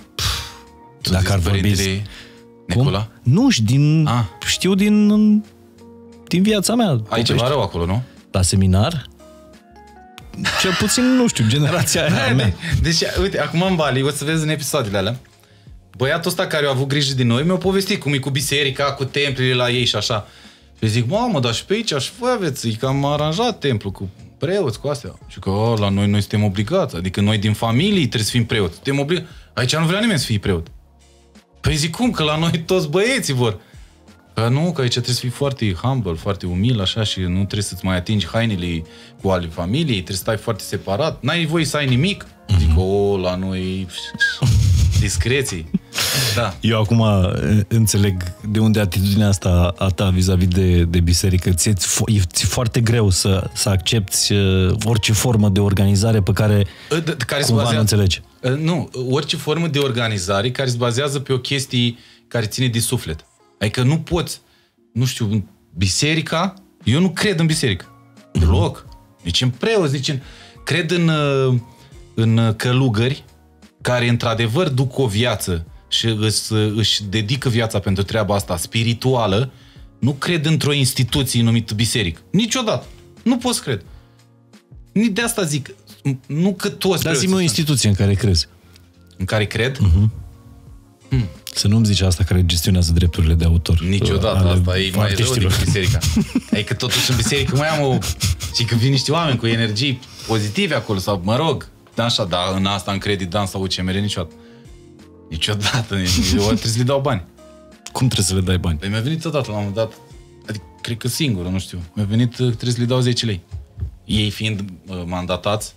Tu Dacă zici ar vorbi- părintele Nicola? Nu, și din, Ah. știu din, din viața mea. Ai povești. ceva rău acolo, nu? La seminar? Cel puțin, nu știu, generația aia a mea. Deci, uite, acum în Bali, o să vezi în episoadele alea, băiatul ăsta care a avut grijă de noi mi-a povestit cum e cu biserica, cu templele la ei și așa. Și zic, mamă, dar și pe aici și voi aveți, e că am aranjat templu cu preoți, cu astea. Și că, "A, la noi noi suntem obligați, adică noi din familie trebuie să fim preoți. Suntem obligați. Aici nu vrea nimeni să fie preot. Păi zic, cum? Că la noi toți băieții vor. Că nu, că aici trebuie să fii foarte humble, foarte umil, așa, și nu trebuie să-ți mai atingi hainele cu ale familiei, trebuie să stai foarte separat. N-ai voie să ai nimic. Zic, o, la noi discreții. Da. Eu acum uh, înțeleg de unde atitudinea asta a ta vis-a-vis de, de biserică. Ți-e, fo- e ți foarte greu să, să accepti uh, orice formă de organizare pe care Ă, d- Care se cumva nu bazează, înțelegi. Ă, Nu, orice formă de organizare care se bazează pe o chestie care ține de suflet. Adică nu poți, nu știu, în biserica, eu nu cred în biserică. Deloc. Nici în preoți, nici în... Cred în, ă, în călugări care într-adevăr duc o viață și își, își dedică viața pentru treaba asta spirituală, nu cred într-o instituție numită biserică. Niciodată. Nu pot să cred. Nici de asta zic. Nu că toți Dar preoții zi-mi o sunt. instituție în care crezi. În care cred? Să nu-mi zici asta care gestionează drepturile de autor. Niciodată, ale asta e mai rău artiștilor. decât biserica. Adică totuși în biserică mai am o... Și că vin niște oameni cu energii pozitive acolo, sau mă rog, da, așa, dar în asta în credit, dan sau UCMR niciodată. Niciodată, nici- eu trebuie să le dau bani. Cum trebuie să le dai bani? Păi mi-a venit odată la un moment dat, adică cred că singur, nu știu, mi-a venit, uh, trebuie să le dau 10 lei. Ei fiind uh, mandatați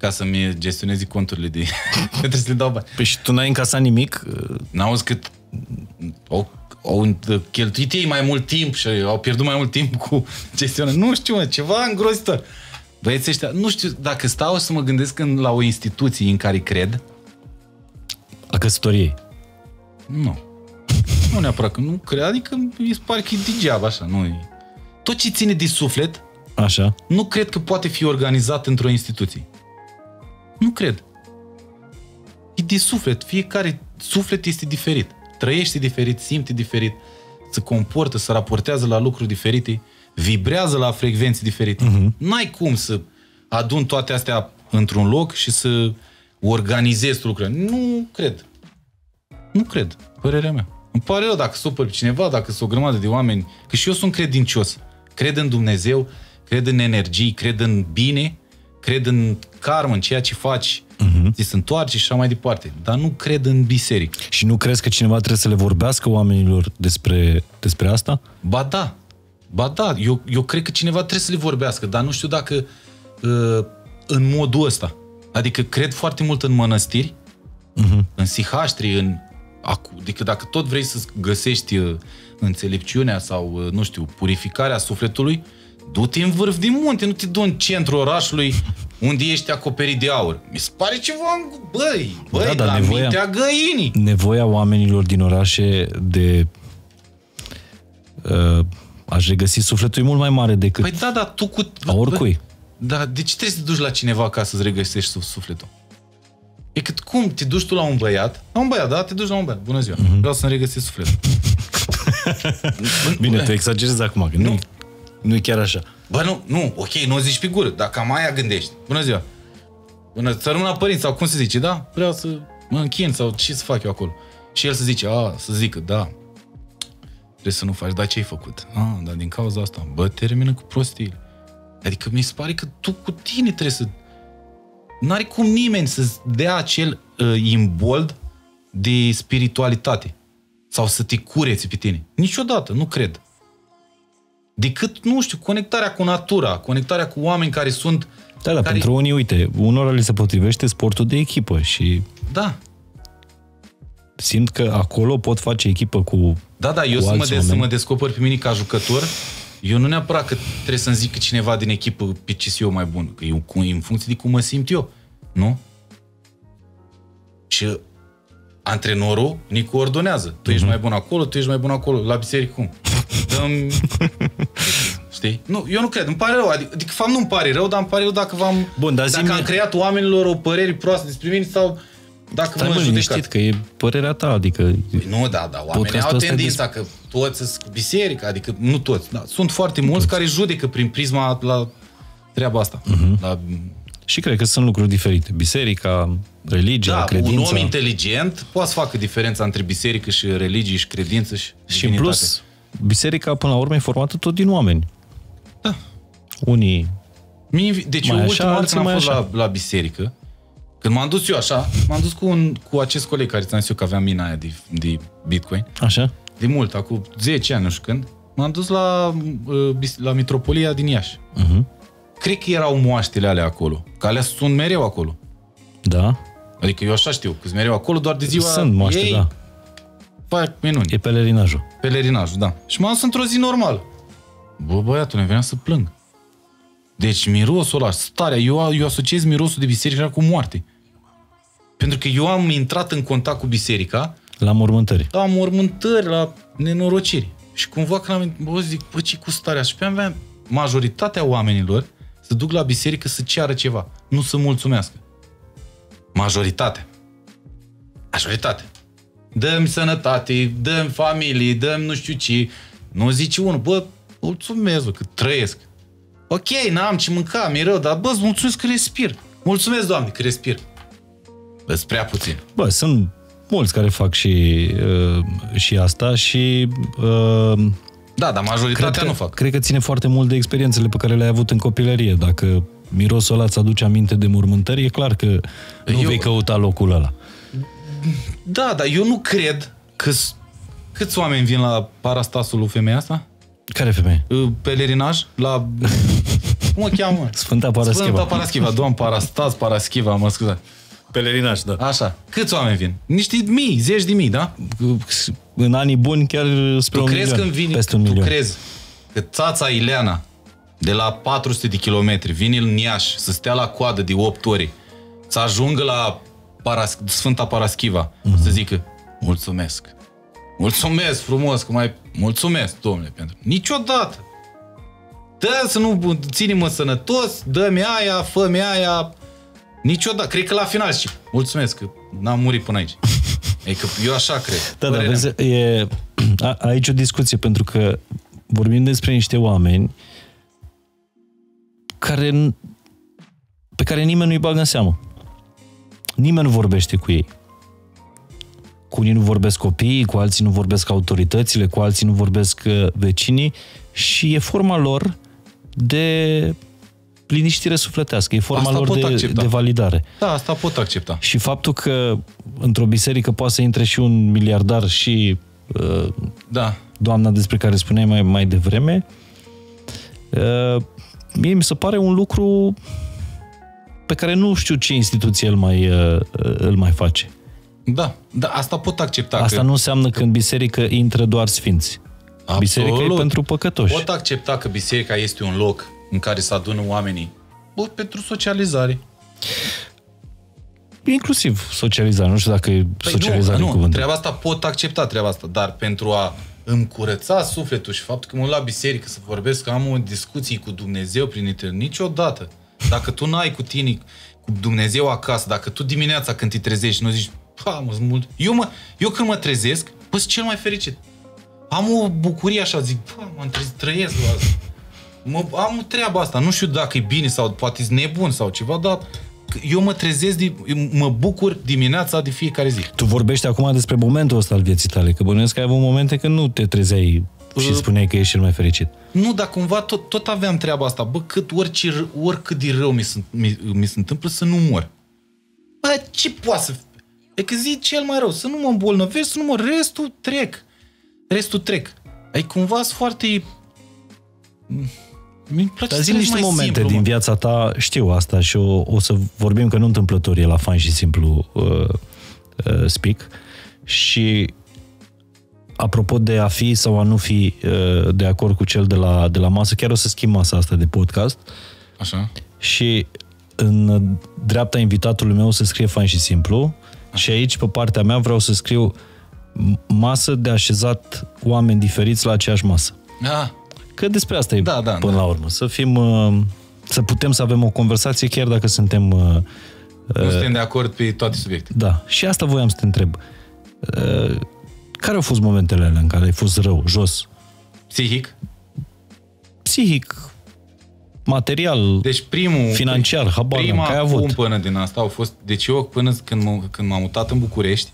ca să-mi gestioneze conturile de... trebuie să le dau bani. Păi și tu n-ai încasat nimic? N-auzi cât au, au cheltuit ei mai mult timp și au pierdut mai mult timp cu gestionarea. Nu știu, mă, ceva îngrozitor. Băieții ăștia, nu știu, dacă stau să mă gândesc în, la o instituție în care cred, A căsătoriei. nu. Nu neapărat că nu cred, adică mi se pare că e degeaba așa, nu e. Tot ce ține de suflet, Așa. nu cred că poate fi organizat într-o instituție. Nu cred. E de suflet. Fiecare suflet este diferit. Trăiește diferit, simte diferit. se comportă, se raportează la lucruri diferite, vibrează la frecvențe diferite. Uh-huh. N-ai cum să adun toate astea într-un loc și să organizezi lucrurile. Nu cred. Nu cred. Părerea mea. Îmi pare rău dacă supăr pe cineva, dacă sunt o grămadă de oameni, că și eu sunt credincios. Cred în Dumnezeu, cred în energii, cred în bine, cred în karmă, în ceea ce faci, uh-huh. ți se întoarce și așa mai departe. Dar nu cred în biserică. Și nu crezi că cineva trebuie să le vorbească oamenilor despre, despre asta? Ba da. Ba da, eu, eu cred că cineva trebuie să le vorbească, dar nu știu dacă uh, în modul ăsta. Adică cred foarte mult în mănăstiri, uh-huh. în sihaștri, în... Adică dacă tot vrei să găsești uh, înțelepciunea sau, uh, nu știu, purificarea sufletului, du-te în vârf din munte, nu te du în centrul orașului unde ești acoperit de aur. Mi se pare ceva, băi, băi, da, la nevoia, mintea găinii. Nevoia oamenilor din orașe de uh, aș regăsi sufletul e mult mai mare decât păi da, da, tu cu... A oricui. Da, de ce trebuie să te duci la cineva ca să-ți regăsești sufletul? E cât cum te duci tu la un băiat, la un băiat, da? Te duci la un băiat, bună ziua, mm-hmm. vreau să-mi regăsesc sufletul. Bine, tu exagerezi acum, că nu, nu e chiar așa. Bă, nu, nu, ok, nu o zici pe gură, dar cam aia gândești. Bună ziua. Bună, să rămân la părinți, sau cum se zice, da? Vreau să mă închin sau ce să fac eu acolo. Și el să zice, a, să zică, da, trebuie să nu faci, dar ce ai făcut? A, dar din cauza asta, bă, termină cu prostiile. Adică mi se pare că tu cu tine trebuie să... N-are cum nimeni să dea acel uh, imbold de spiritualitate sau să te cureți pe tine. Niciodată, nu cred. Decât, nu știu, conectarea cu natura, conectarea cu oameni care sunt... Da, da, care... pentru unii, uite, unora li se potrivește sportul de echipă și... Da. Simt că acolo pot face echipă cu Da, da, eu să mă, de, să mă descoper pe mine ca jucător, eu nu neapărat că trebuie să-mi zic că cineva din echipă pe ce eu mai bun, că eu în funcție de cum mă simt eu, nu? Și antrenorul ne coordonează. Tu uh-huh. ești mhm. mai bun acolo, tu ești mai bun acolo. La biserică cum? Dăm... Știi? Nu, eu nu cred. Îmi pare rău. Adică, adică fapt, nu îmi pare rău, dar îmi pare rău dacă v-am... Bun, dar dacă am creat oamenilor o păreri proaste despre mine sau dacă Stai mă judecat. că e părerea ta, adică... Păi nu, da, da, oamenii au tendința că toți sunt cu biserica, adică nu toți, da, sunt foarte mulți toți. care judecă prin prisma la treaba asta. Uh-huh. La... Și cred că sunt lucruri diferite. Biserica, religia, da, credința... un om inteligent poate să facă diferența între biserică și religie și credință și Și în plus, biserica până la urmă e formată tot din oameni. Da. Unii deci eu ultima dată când am fost la, la biserică, când m-am dus eu așa, m-am dus cu, un, cu acest coleg care ți-am zis eu că avea mina aia de, de Bitcoin. Așa? De mult, acum 10 ani, nu știu când. M-am dus la, uh, la Mitropolia din Iași. Uh-huh. Cred că erau moaștele alea acolo. Că alea sunt mereu acolo. Da. Adică eu așa știu, că sunt mereu acolo doar de ziua Sunt moaște, ei, da. Fac minuni. E pelerinajul. Pelerinajul, da. Și m-am dus într-o zi normal. Bă, băiatul, ne venea să plâng. Deci mirosul ăla, starea, eu, eu asociez mirosul de biserică cu moarte. Pentru că eu am intrat în contact cu biserica. La mormântări. La mormântări, la nenorociri. Și cumva când am bă, zic, bă, ce cu starea? Și pe aveam majoritatea oamenilor să duc la biserică să ceară ceva, nu să mulțumească. Majoritatea. Majoritatea. Dăm sănătate, dăm familie, dăm nu știu ce. Nu zice unul, bă, mulțumesc, că trăiesc. Ok, n-am ce mânca, mi rău, dar bă, mulțumesc că respir. Mulțumesc, Doamne, că respir. Bă, prea puțin. Bă, sunt mulți care fac și, uh, și asta și... Uh, da, dar majoritatea cred că, nu fac. Cred că ține foarte mult de experiențele pe care le-ai avut în copilărie. Dacă mirosul ăla îți aduce aminte de mormântări, e clar că nu eu... vei căuta locul ăla. Da, dar eu nu cred că câți oameni vin la parastasul lui femeia asta? Care femeie? Pelerinaj la... Cum o cheamă? Sfânta Paraschiva. Sfânta Paraschiva, doamn Parastas Paraschiva, mă scuze. Pelerinaj, da. Așa. Câți oameni vin? Niște mii, zeci de mii, da? În anii buni chiar spre tu un crezi milion, când vine, peste un tu milion. crezi că țața Ileana de la 400 de kilometri vine în Iași să stea la coadă de 8 ori, să ajungă la Paras- Sfânta Paraschiva, mm-hmm. să zică mulțumesc. Mulțumesc frumos, că mai... Mulțumesc, domnule, pentru... Niciodată! Dă să nu ținem sănătos, dă-mi aia, fă-mi aia. Niciodată. Cred că la final și mulțumesc că n-am murit până aici. E că eu așa cred. Da, da, vezi, e, A, aici o discuție, pentru că vorbim despre niște oameni care, pe care nimeni nu-i bagă în seamă. Nimeni nu vorbește cu ei. Cu unii nu vorbesc copiii, cu alții nu vorbesc autoritățile, cu alții nu vorbesc uh, vecinii și e forma lor de liniștire sufletească, e forma asta lor de, de validare. Da, asta pot accepta. Și faptul că într-o biserică poate să intre și un miliardar și uh, da. doamna despre care spuneai mai, mai devreme, uh, mie mi se pare un lucru pe care nu știu ce instituție îl mai, uh, îl mai face. Da, da, asta pot accepta. Asta că, nu înseamnă că în biserică intră doar sfinți. Absolut. Biserica e pentru păcătoși. Pot accepta că biserica este un loc în care se adună oamenii bă, pentru socializare. Inclusiv socializare, nu știu dacă e păi socializare nu, nu, treaba asta pot accepta treaba asta, dar pentru a îmi curăța sufletul și faptul că mă la biserică să vorbesc, că am o discuție cu Dumnezeu prin internet, niciodată. Dacă tu n-ai cu tine, cu Dumnezeu acasă, dacă tu dimineața când te trezești nu zici, pa, mă, mult. Eu, mă, eu când mă trezesc, bă, cel mai fericit. Am o bucurie așa, zic, pa, mă trăiesc la asta. Mă, am treaba asta, nu știu dacă e bine sau poate e nebun sau ceva, dar eu mă trezesc, mă bucur dimineața de fiecare zi. Tu vorbești acum despre momentul ăsta al vieții tale, că bănuiesc că ai avut momente când nu te trezeai și uh, spuneai că ești cel mai fericit. Nu, dar cumva tot, tot aveam treaba asta. Bă, cât orice, oricât de rău mi se, mi, mi se întâmplă să nu mor. Bă, ce poate să... E că zi cel mai rău, să nu mă îmbolnăvesc, să nu mă... Restul trec. Restul trec. Ai cumva sunt foarte dar zi niște momente simplu, din viața ta, știu asta și o, o să vorbim că nu întâmplător e la fan și simplu uh, uh, speak și apropo de a fi sau a nu fi uh, de acord cu cel de la, de la masă, chiar o să schimb masa asta de podcast. Așa. Și în dreapta invitatului meu să scrie fain și simplu Așa. și aici, pe partea mea, vreau să scriu masă de așezat oameni diferiți la aceeași masă. Ah. Că despre asta e da, da, până da. la urmă. Să fim, uh, să putem să avem o conversație chiar dacă suntem... Uh, nu uh, suntem de acord pe toate subiectele. Da. Și asta voiam să te întreb. Care au fost momentele alea în care ai fost rău, jos? Psihic? Psihic, material, deci primul, financiar, habar prima că ai avut. până din asta au fost, deci eu până când, m- când m-am mutat în București,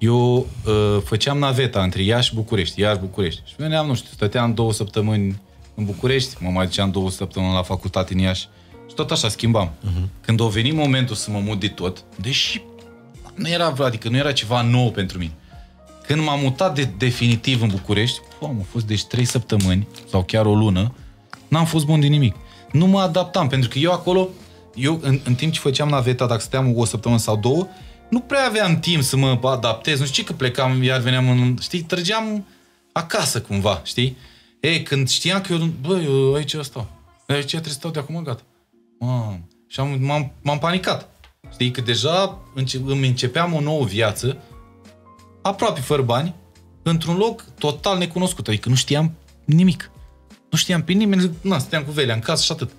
eu uh, făceam naveta între Iași și București, Iași București. Și veneam, nu știu, stăteam două săptămâni în București, mă mai duceam două săptămâni la facultate în Iași și tot așa schimbam. Uh-huh. Când a venit momentul să mă mut de tot, deși nu era, adică nu era ceva nou pentru mine. Când m-am mutat de definitiv în București, am fost deci trei săptămâni sau chiar o lună, n-am fost bun de nimic. Nu mă adaptam, pentru că eu acolo, eu în, în timp ce făceam naveta, dacă stăteam o săptămână sau două, nu prea aveam timp să mă adaptez, nu știu că plecam, iar veneam în, știi, trăgeam acasă cumva, știi? Ei, când știam că eu, bă, eu aici stau, aici trebuie să stau de acum, gata. Mam. Și am, m-am, m-am panicat. Știi, că deja înce- îmi începeam o nouă viață, aproape fără bani, într-un loc total necunoscut, adică nu știam nimic. Nu știam pe nimeni, na, stăteam cu velea în casă și atât.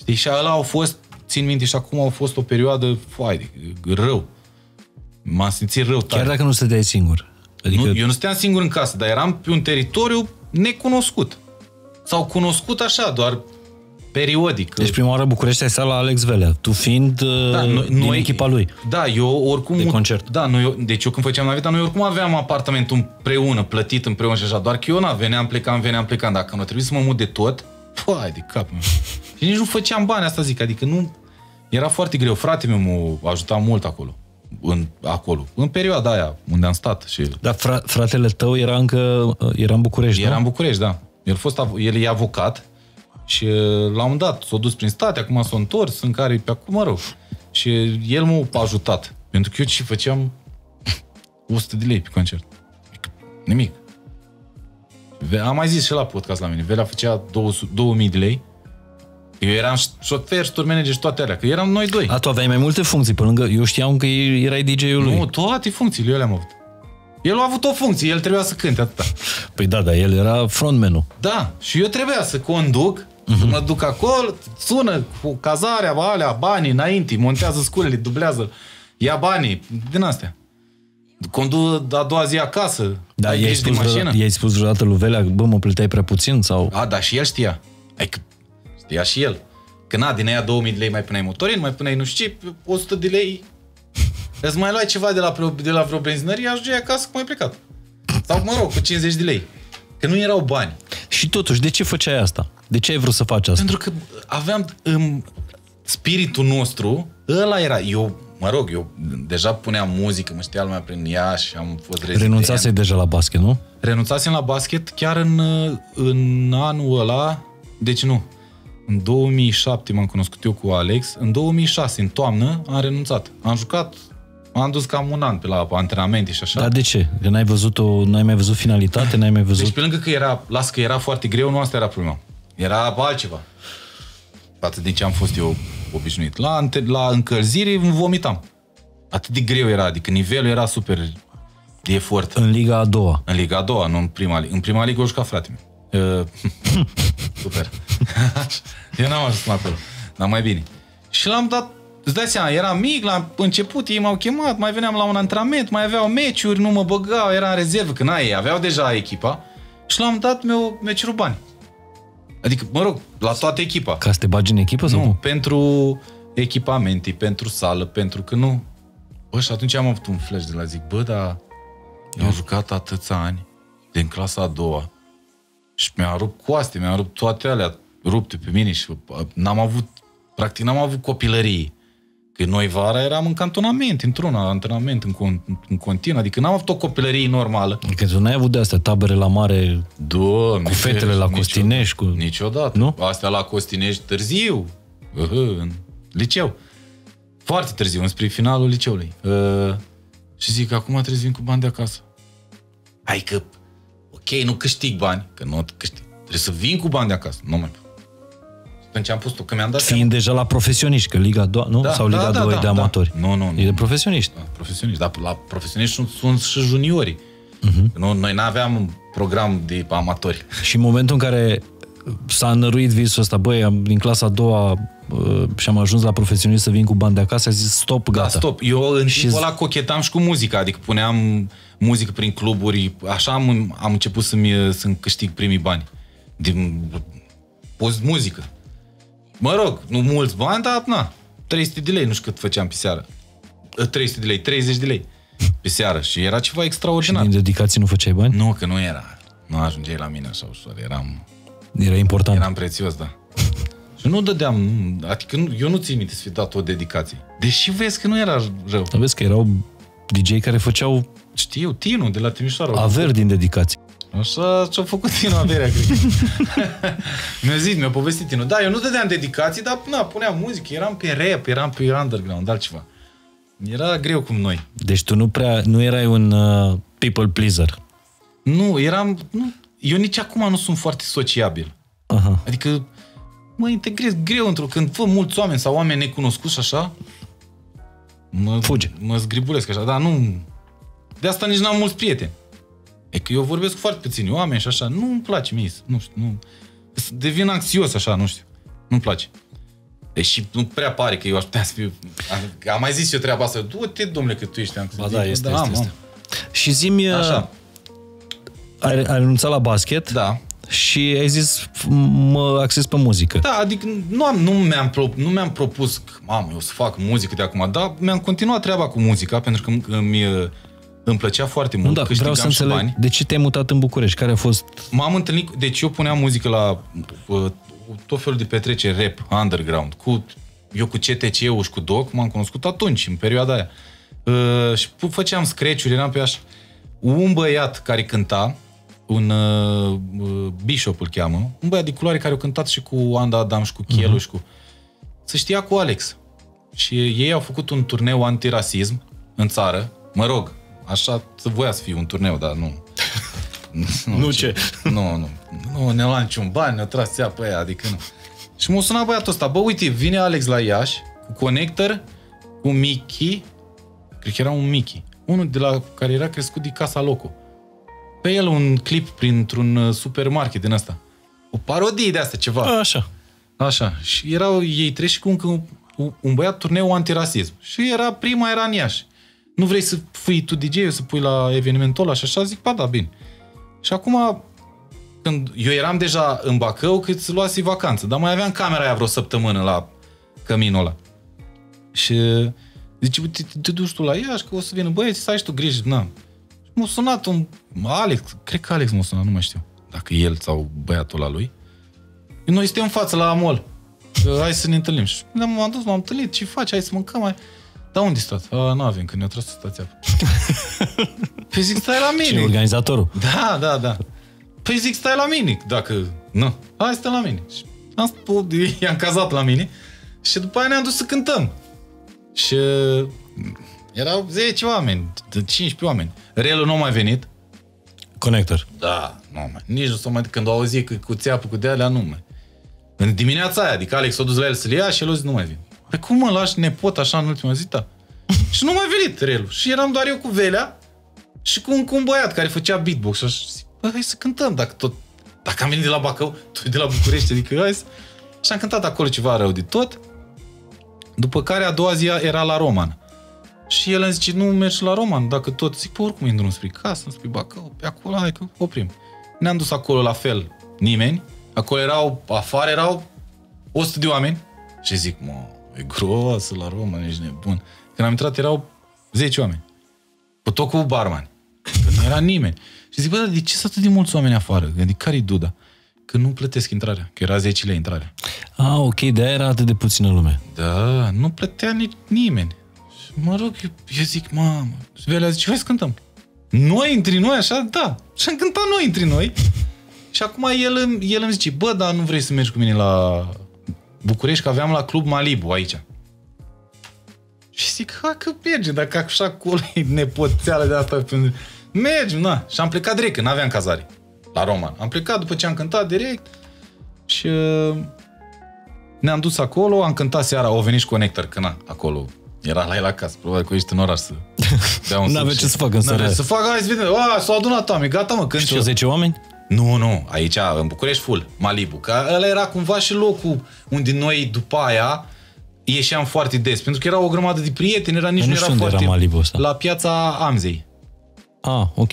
Știi, și ăla au fost țin minte și acum a fost o perioadă foai, rău. M-am simțit rău tare. Chiar dacă nu stăteai singur. Adică... Nu, eu nu stăteam singur în casă, dar eram pe un teritoriu necunoscut. Sau cunoscut așa, doar periodic. Deci prima oară București ai stat la Alex Velea, tu fiind da, uh, noi, din noi, echipa lui. Da, eu oricum... De concert. Da, noi, deci eu când făceam naveta, noi oricum aveam apartamentul împreună, plătit împreună și așa, doar că eu na, veneam, plecam, veneam, plecam. Dacă nu trebuie să mă mut de tot, Păi, de cap. și nici nu făceam bani, asta zic, adică nu... Era foarte greu. Fratele meu m-a ajutat mult acolo. În, acolo. În perioada aia unde am stat. Și... Dar fra- fratele tău era încă era în București, Era nu? în București, da. El, fost, el e avocat și uh, la un dat s-a dus prin state, acum s-a întors, în care pe acum, mă rog. Și el m-a ajutat. Pentru că eu ce făceam 100 de lei pe concert. Nimic. Am mai zis și la podcast la mine. Velea făcea 200, 2000 de lei. Eu eram șofer, tour manager și toate alea, că eram noi doi. A, tu aveai mai multe funcții pe lângă... Eu știam că erai DJ-ul lui. Nu, toate funcțiile eu le-am avut. El a avut o funcție, el trebuia să cânte atâta. Păi da, dar el era frontman Da, și eu trebuia să conduc, uh-huh. să mă duc acolo, sună cu cazarea, alea, banii înainte, montează sculele, dublează, ia banii, din astea. Condu a doua zi acasă. Da, ai i-ai grijă de spus, mașină. vreodată, i-ai spus vreodată lui Velea, bă, mă plăteai prea puțin? Sau... A, da, și el știa. Adică știa și el. Că na, din aia 2000 de lei mai puneai motorin, mai puneai nu știu ce, 100 de lei. Îți mai luai ceva de la, vreo- de la vreo benzinărie, ajungeai acasă cum ai plecat. Sau, mă rog, cu 50 de lei. Că nu erau bani. Și totuși, de ce făceai asta? De ce ai vrut să faci asta? Pentru că aveam în spiritul nostru, ăla era. Eu, mă rog, eu deja puneam muzică, mă știa lumea prin ea și am fost rezident. Renunțasei deja la basket, nu? Renunțasem la basket chiar în, în anul ăla, deci nu, în 2007 m-am cunoscut eu cu Alex, în 2006, în toamnă, am renunțat. Am jucat, am dus cam un an pe la antrenamente și așa. Dar de ce? Că n-ai văzut o, n-ai mai văzut finalitate, n-ai mai văzut... Deci pe lângă că era, las că era foarte greu, nu asta era problema. Era altceva. Față de ce am fost eu obișnuit. La, ante- la încălzire îmi vomitam. Atât de greu era, adică nivelul era super de efort. În Liga a doua. În Liga a doua, nu în prima ligă. În prima ligă o juca frate meu. Uh, super. Eu n-am ajuns până acolo. Dar mai bine. Și l-am dat, îți dai seama, eram mic, la început ei m-au chemat, mai veneam la un antrenament, mai aveau meciuri, nu mă băgau, era în rezervă, că n-ai, aveau deja echipa. Și l-am dat meu meciuri bani. Adică, mă rog, la toată echipa. Ca să te bagi în echipă sau Nu, cum? pentru echipamente, pentru sală, pentru că nu... Bă, și atunci am avut un flash de la zic, bă, dar eu am jucat atâția ani din clasa a doua și mi-a rupt coaste, mi-a rupt toate alea rupte pe mine și uh, n-am avut, practic n-am avut copilărie. Că noi vara eram în cantonament, într-un antrenament în, con- în continuu, adică n-am avut o copilărie normală. Că tu n-ai avut de astea tabere la mare Doamne, cu fetele la nicio- Costinești, cu... Niciodată. Nu? Astea la Costinești târziu. Uh, în liceu. Foarte târziu, înspre finalul liceului. Uh, și zic, acum trebuie să vin cu bani de acasă. Hai că, ok, nu câștig bani, că nu câștig. Trebuie să vin cu bani de acasă. Nu mai pot. Și Atunci am pus-o, că mi-am dat seama. Fiind deja la profesioniști, că Liga a doua, nu? Da, sau da, Liga da, a doua da, e de da. amatori. Nu, nu, nu. E de profesioniști. Da, profesioniști. Dar la profesioniști sunt, sunt și juniorii. Uh-huh. Nu, noi n-aveam un program de amatori. Și în momentul în care s-a înăruit visul ăsta, băi, am, din clasa a doua uh, și am ajuns la profesionist să vin cu bani de acasă, a zis stop, gata. Da, stop. Eu în Și timpul z- ăla cochetam și cu muzica, adică puneam muzică prin cluburi, așa am, am început să-mi, să-mi câștig primii bani. Din post muzică. Mă rog, nu mulți bani, dar na, 300 de lei, nu știu cât făceam pe seară. 300 de lei, 30 de lei pe seară și era ceva extraordinar. Din dedicații nu făceai bani? Nu, că nu era. Nu ajungeai la mine așa ușor, eram, Era important. eram prețios, da. Și nu dădeam, adică nu, eu nu țin minte să fi dat o dedicație. Deși vezi că nu era rău. Dar vezi că erau DJ care făceau Știu, Tinu de la Timișoara. averi din dedicații. Așa ce-a făcut Tinu averea, cred. mi-a zis, mi-a povestit Tinu. Da, eu nu dădeam dedicații, dar na, puneam muzică, eram pe rap, eram pe underground, altceva. Era greu cum noi. Deci tu nu prea, nu erai un uh, people pleaser. Nu, eram... Nu, eu nici acum nu sunt foarte sociabil. Aha. Adică mă integrez greu într-o... Când văd mulți oameni sau oameni necunoscuți și așa, mă, Fuge. mă zgribulesc așa, dar nu... De asta nici n-am mulți prieteni. E că eu vorbesc cu foarte puțini oameni și așa, nu-mi place mie, să- nu știu, nu... Devin anxios așa, nu știu, nu-mi place. Deși nu prea pare că eu aș putea să fiu... Am, am mai zis eu treaba asta, du-te, domnule, că tu ești anxios. Ba da, Zic, este, am, este, am. este. Și zi-mi, uh, Așa, ai, ai renunțat la basket da. și ai zis, "F- mă acces pe muzică. Da, adică nu, am, nu, mi-am, pro, nu mi-am propus, că, mamă, eu să fac muzică de acum, dar mi-am continuat treaba cu muzica, pentru că îmi, îmi, îmi plăcea foarte mult, Nu, da, vreau să câștigam și înțeleg bani. de ce te-ai mutat în București, care a fost... M-am întâlnit, cu- deci eu puneam muzică la uh, tot felul de petreceri rap, underground, cu, eu cu CTC-ul și cu Doc m-am cunoscut atunci, în perioada aia. Uh, și pu- făceam scratch-uri, eram pe așa. Un băiat care cânta, un uh, uh, Bishop îl cheamă, un băiat de culoare care a cântat și cu Anda Adam și cu Chelu și cu... Se știa cu Alex. Și ei au făcut un turneu antirasism în țară. Mă rog, așa să voia să fie un turneu, dar nu. Nu ce? Nu, nu. Nu ne-au luat niciun bani, ne-au tras ea pe aia, adică nu. Și m-a sunat băiatul ăsta, bă, uite, vine Alex la Iași, cu conector, cu Mickey, cred că era un Mickey, unul de la care era crescut de Casa Loco. Pe el un clip printr-un uh, supermarket din asta. O parodie de asta, ceva. Așa. Așa. Și erau ei trei și cu încă un, un băiat turneu antirasism. Și era prima era în Iași. Nu vrei să fii tu DJ, să pui la evenimentul ăla și așa? Zic, ba da, bine. Și acum, când eu eram deja în Bacău, cât să luasi vacanță, dar mai aveam camera aia vreo săptămână la căminul ăla. Și zice, uite, te, te duci tu la Iași, că o să vină băieți, să ai și tu grijă. Na. Și m-a sunat un Alex, cred că Alex m-a sunat, nu mai știu, dacă el sau băiatul la lui. Noi suntem în față la Amol. Hai să ne întâlnim. Și m-am dus, m-am întâlnit, ce faci, hai să mâncăm, hai. Dar unde stat? A, nu avem, că ne-a tras stația. păi zic, stai la mine. Și organizatorul. Da, da, da. Păi zic, stai la mine, dacă... Nu, hai stai la mine. Și am spus, i-am cazat la mine și după aia ne-am dus să cântăm. Și erau 10 oameni, 15 oameni. Relul nu a mai venit. Connector. Da, nu mai. Nici nu s-o mai... Când au auzit că cu țeapă, cu de-alea, nu mai. În dimineața aia, adică Alex s-a dus la el să-l ia și el a zis, nu mai vin. Păi cum mă lași nepot așa în ultima zi, da? și nu mai venit relul. Și eram doar eu cu Velea și cu un, cu un băiat care făcea beatbox. Și zic, bă, hai să cântăm, dacă tot... Dacă am venit de la Bacău, tu de la București, adică hai să... Și am cântat acolo ceva rău de tot. După care a doua zi era la Roman. Și el îmi zice, nu mergi la Roman, dacă tot... Zic, pe oricum e drum spre casă, spre Bacău, pe acolo, hai că oprim. Ne-am dus acolo la fel, nimeni. Acolo erau, afară erau 100 de oameni. Și zic, mă, e gros la Roman, ești nebun. Când am intrat erau 10 oameni. Cu tot cu barman. Că nu era nimeni. Și zic, bă, dar de ce sunt atât de mulți oameni afară? Adică care-i duda? Că nu plătesc intrarea, că era 10 lei intrarea. Ah, ok, de era atât de puțină lume. Da, nu plătea nici nimeni. Și mă rog, eu, eu zic, mamă, și Velea zice, hai să cântăm. Noi între noi, așa? Da. Și am cântat noi între noi. Și acum el, el îmi zice, bă, dar nu vrei să mergi cu mine la București, că aveam la Club Malibu aici. Și zic, ha, că merge, dacă așa acolo e nepoțeală de asta. Mergi, na. Și am plecat direct, că n-aveam cazare la Roman. Am plecat după ce am cântat direct și uh, ne-am dus acolo, am cântat seara, au venit și Connector, că na, acolo era la el acasă, probabil că ești în oraș să dea un N-avea ce să facă în seara Să facă, hai să vedem, a, s-au adunat oameni, gata mă, când Și 10 oameni? Nu, nu, aici, în București, full, Malibu, că ăla era cumva și locul unde noi, după aia, ieșeam foarte des, pentru că era o grămadă de prieteni, era nici nu, nu era foarte... Era Malibu ăsta? La piața Amzei. Ah, ok.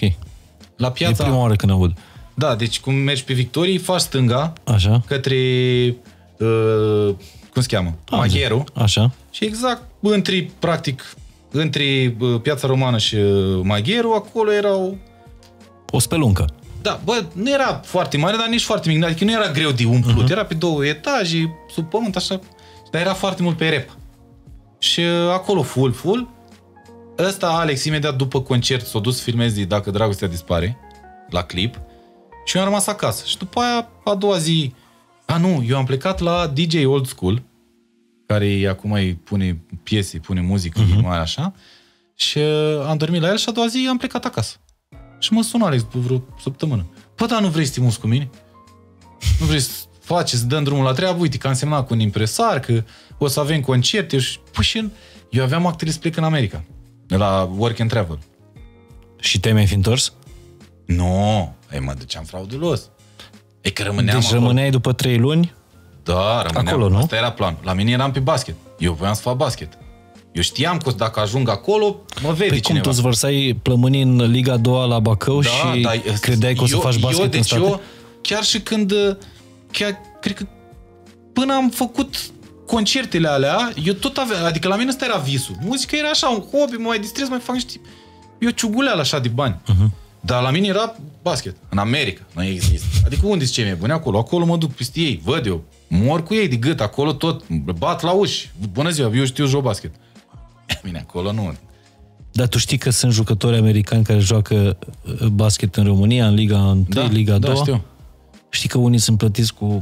La piața... E prima oară când aud. Da, deci cum mergi pe Victorii, faci stânga Așa. către, uh, cum se cheamă, Magheru. Așa. Și exact între, practic, între uh, Piața Romană și uh, Magheru, acolo erau... O speluncă. Da, bă, nu era foarte mare, dar nici foarte mic. Adică nu era greu de umplut. Uh-huh. Era pe două etaje, sub pământ, așa. Dar era foarte mult pe rep. Și uh, acolo full, full. Ăsta, Alex, imediat după concert, s-a dus să filmeze Dacă Dragostea Dispare, la clip. Și eu am rămas acasă. Și după aia, a doua zi, a nu, eu am plecat la DJ Old School, care acum îi pune piese, pune muzică, uh-huh. mai așa. Și uh, am dormit la el și a doua zi am plecat acasă. Și mă sună Alex după vreo săptămână. Pă, dar nu vrei să te cu mine? Nu vrei să faci, să dăm drumul la treabă? Uite, că am semnat cu un impresar, că o să avem concerte. Și, păi, și eu aveam actele să plec în America, la Work and Travel. Și te-ai mai fi întors? Nu, ei, mă duceam fraudulos. E că rămâneam Deci rămâneai după trei luni? Da, rămâneam. Acolo, nu? Asta era plan. La mine eram pe basket. Eu voiam să fac basket. Eu știam că dacă ajung acolo, mă vede păi cineva. cum, tu vărsai plămânii în Liga 2 la Bacău da, și da, credeai că o să eu, faci basket eu, în deci state? eu, chiar și când, chiar, cred că până am făcut concertele alea, eu tot aveam, adică la mine ăsta era visul. Muzica era așa, un hobby, mă mai distrez, mai fac niște... Eu ciuguleal așa de bani. Uh-huh. Dar la mine era basket. În America. Nu există. Adică unde sunt cei mai buni? Acolo. Acolo mă duc peste ei. Văd eu. Mor cu ei de gât. Acolo tot. Bat la uși. Bună ziua, eu știu joc basket. Bine, acolo nu. Dar tu știi că sunt jucători americani care joacă uh, basket în România, în Liga 1, Da, Liga 2? da, știu. Știi că unii sunt plătiți cu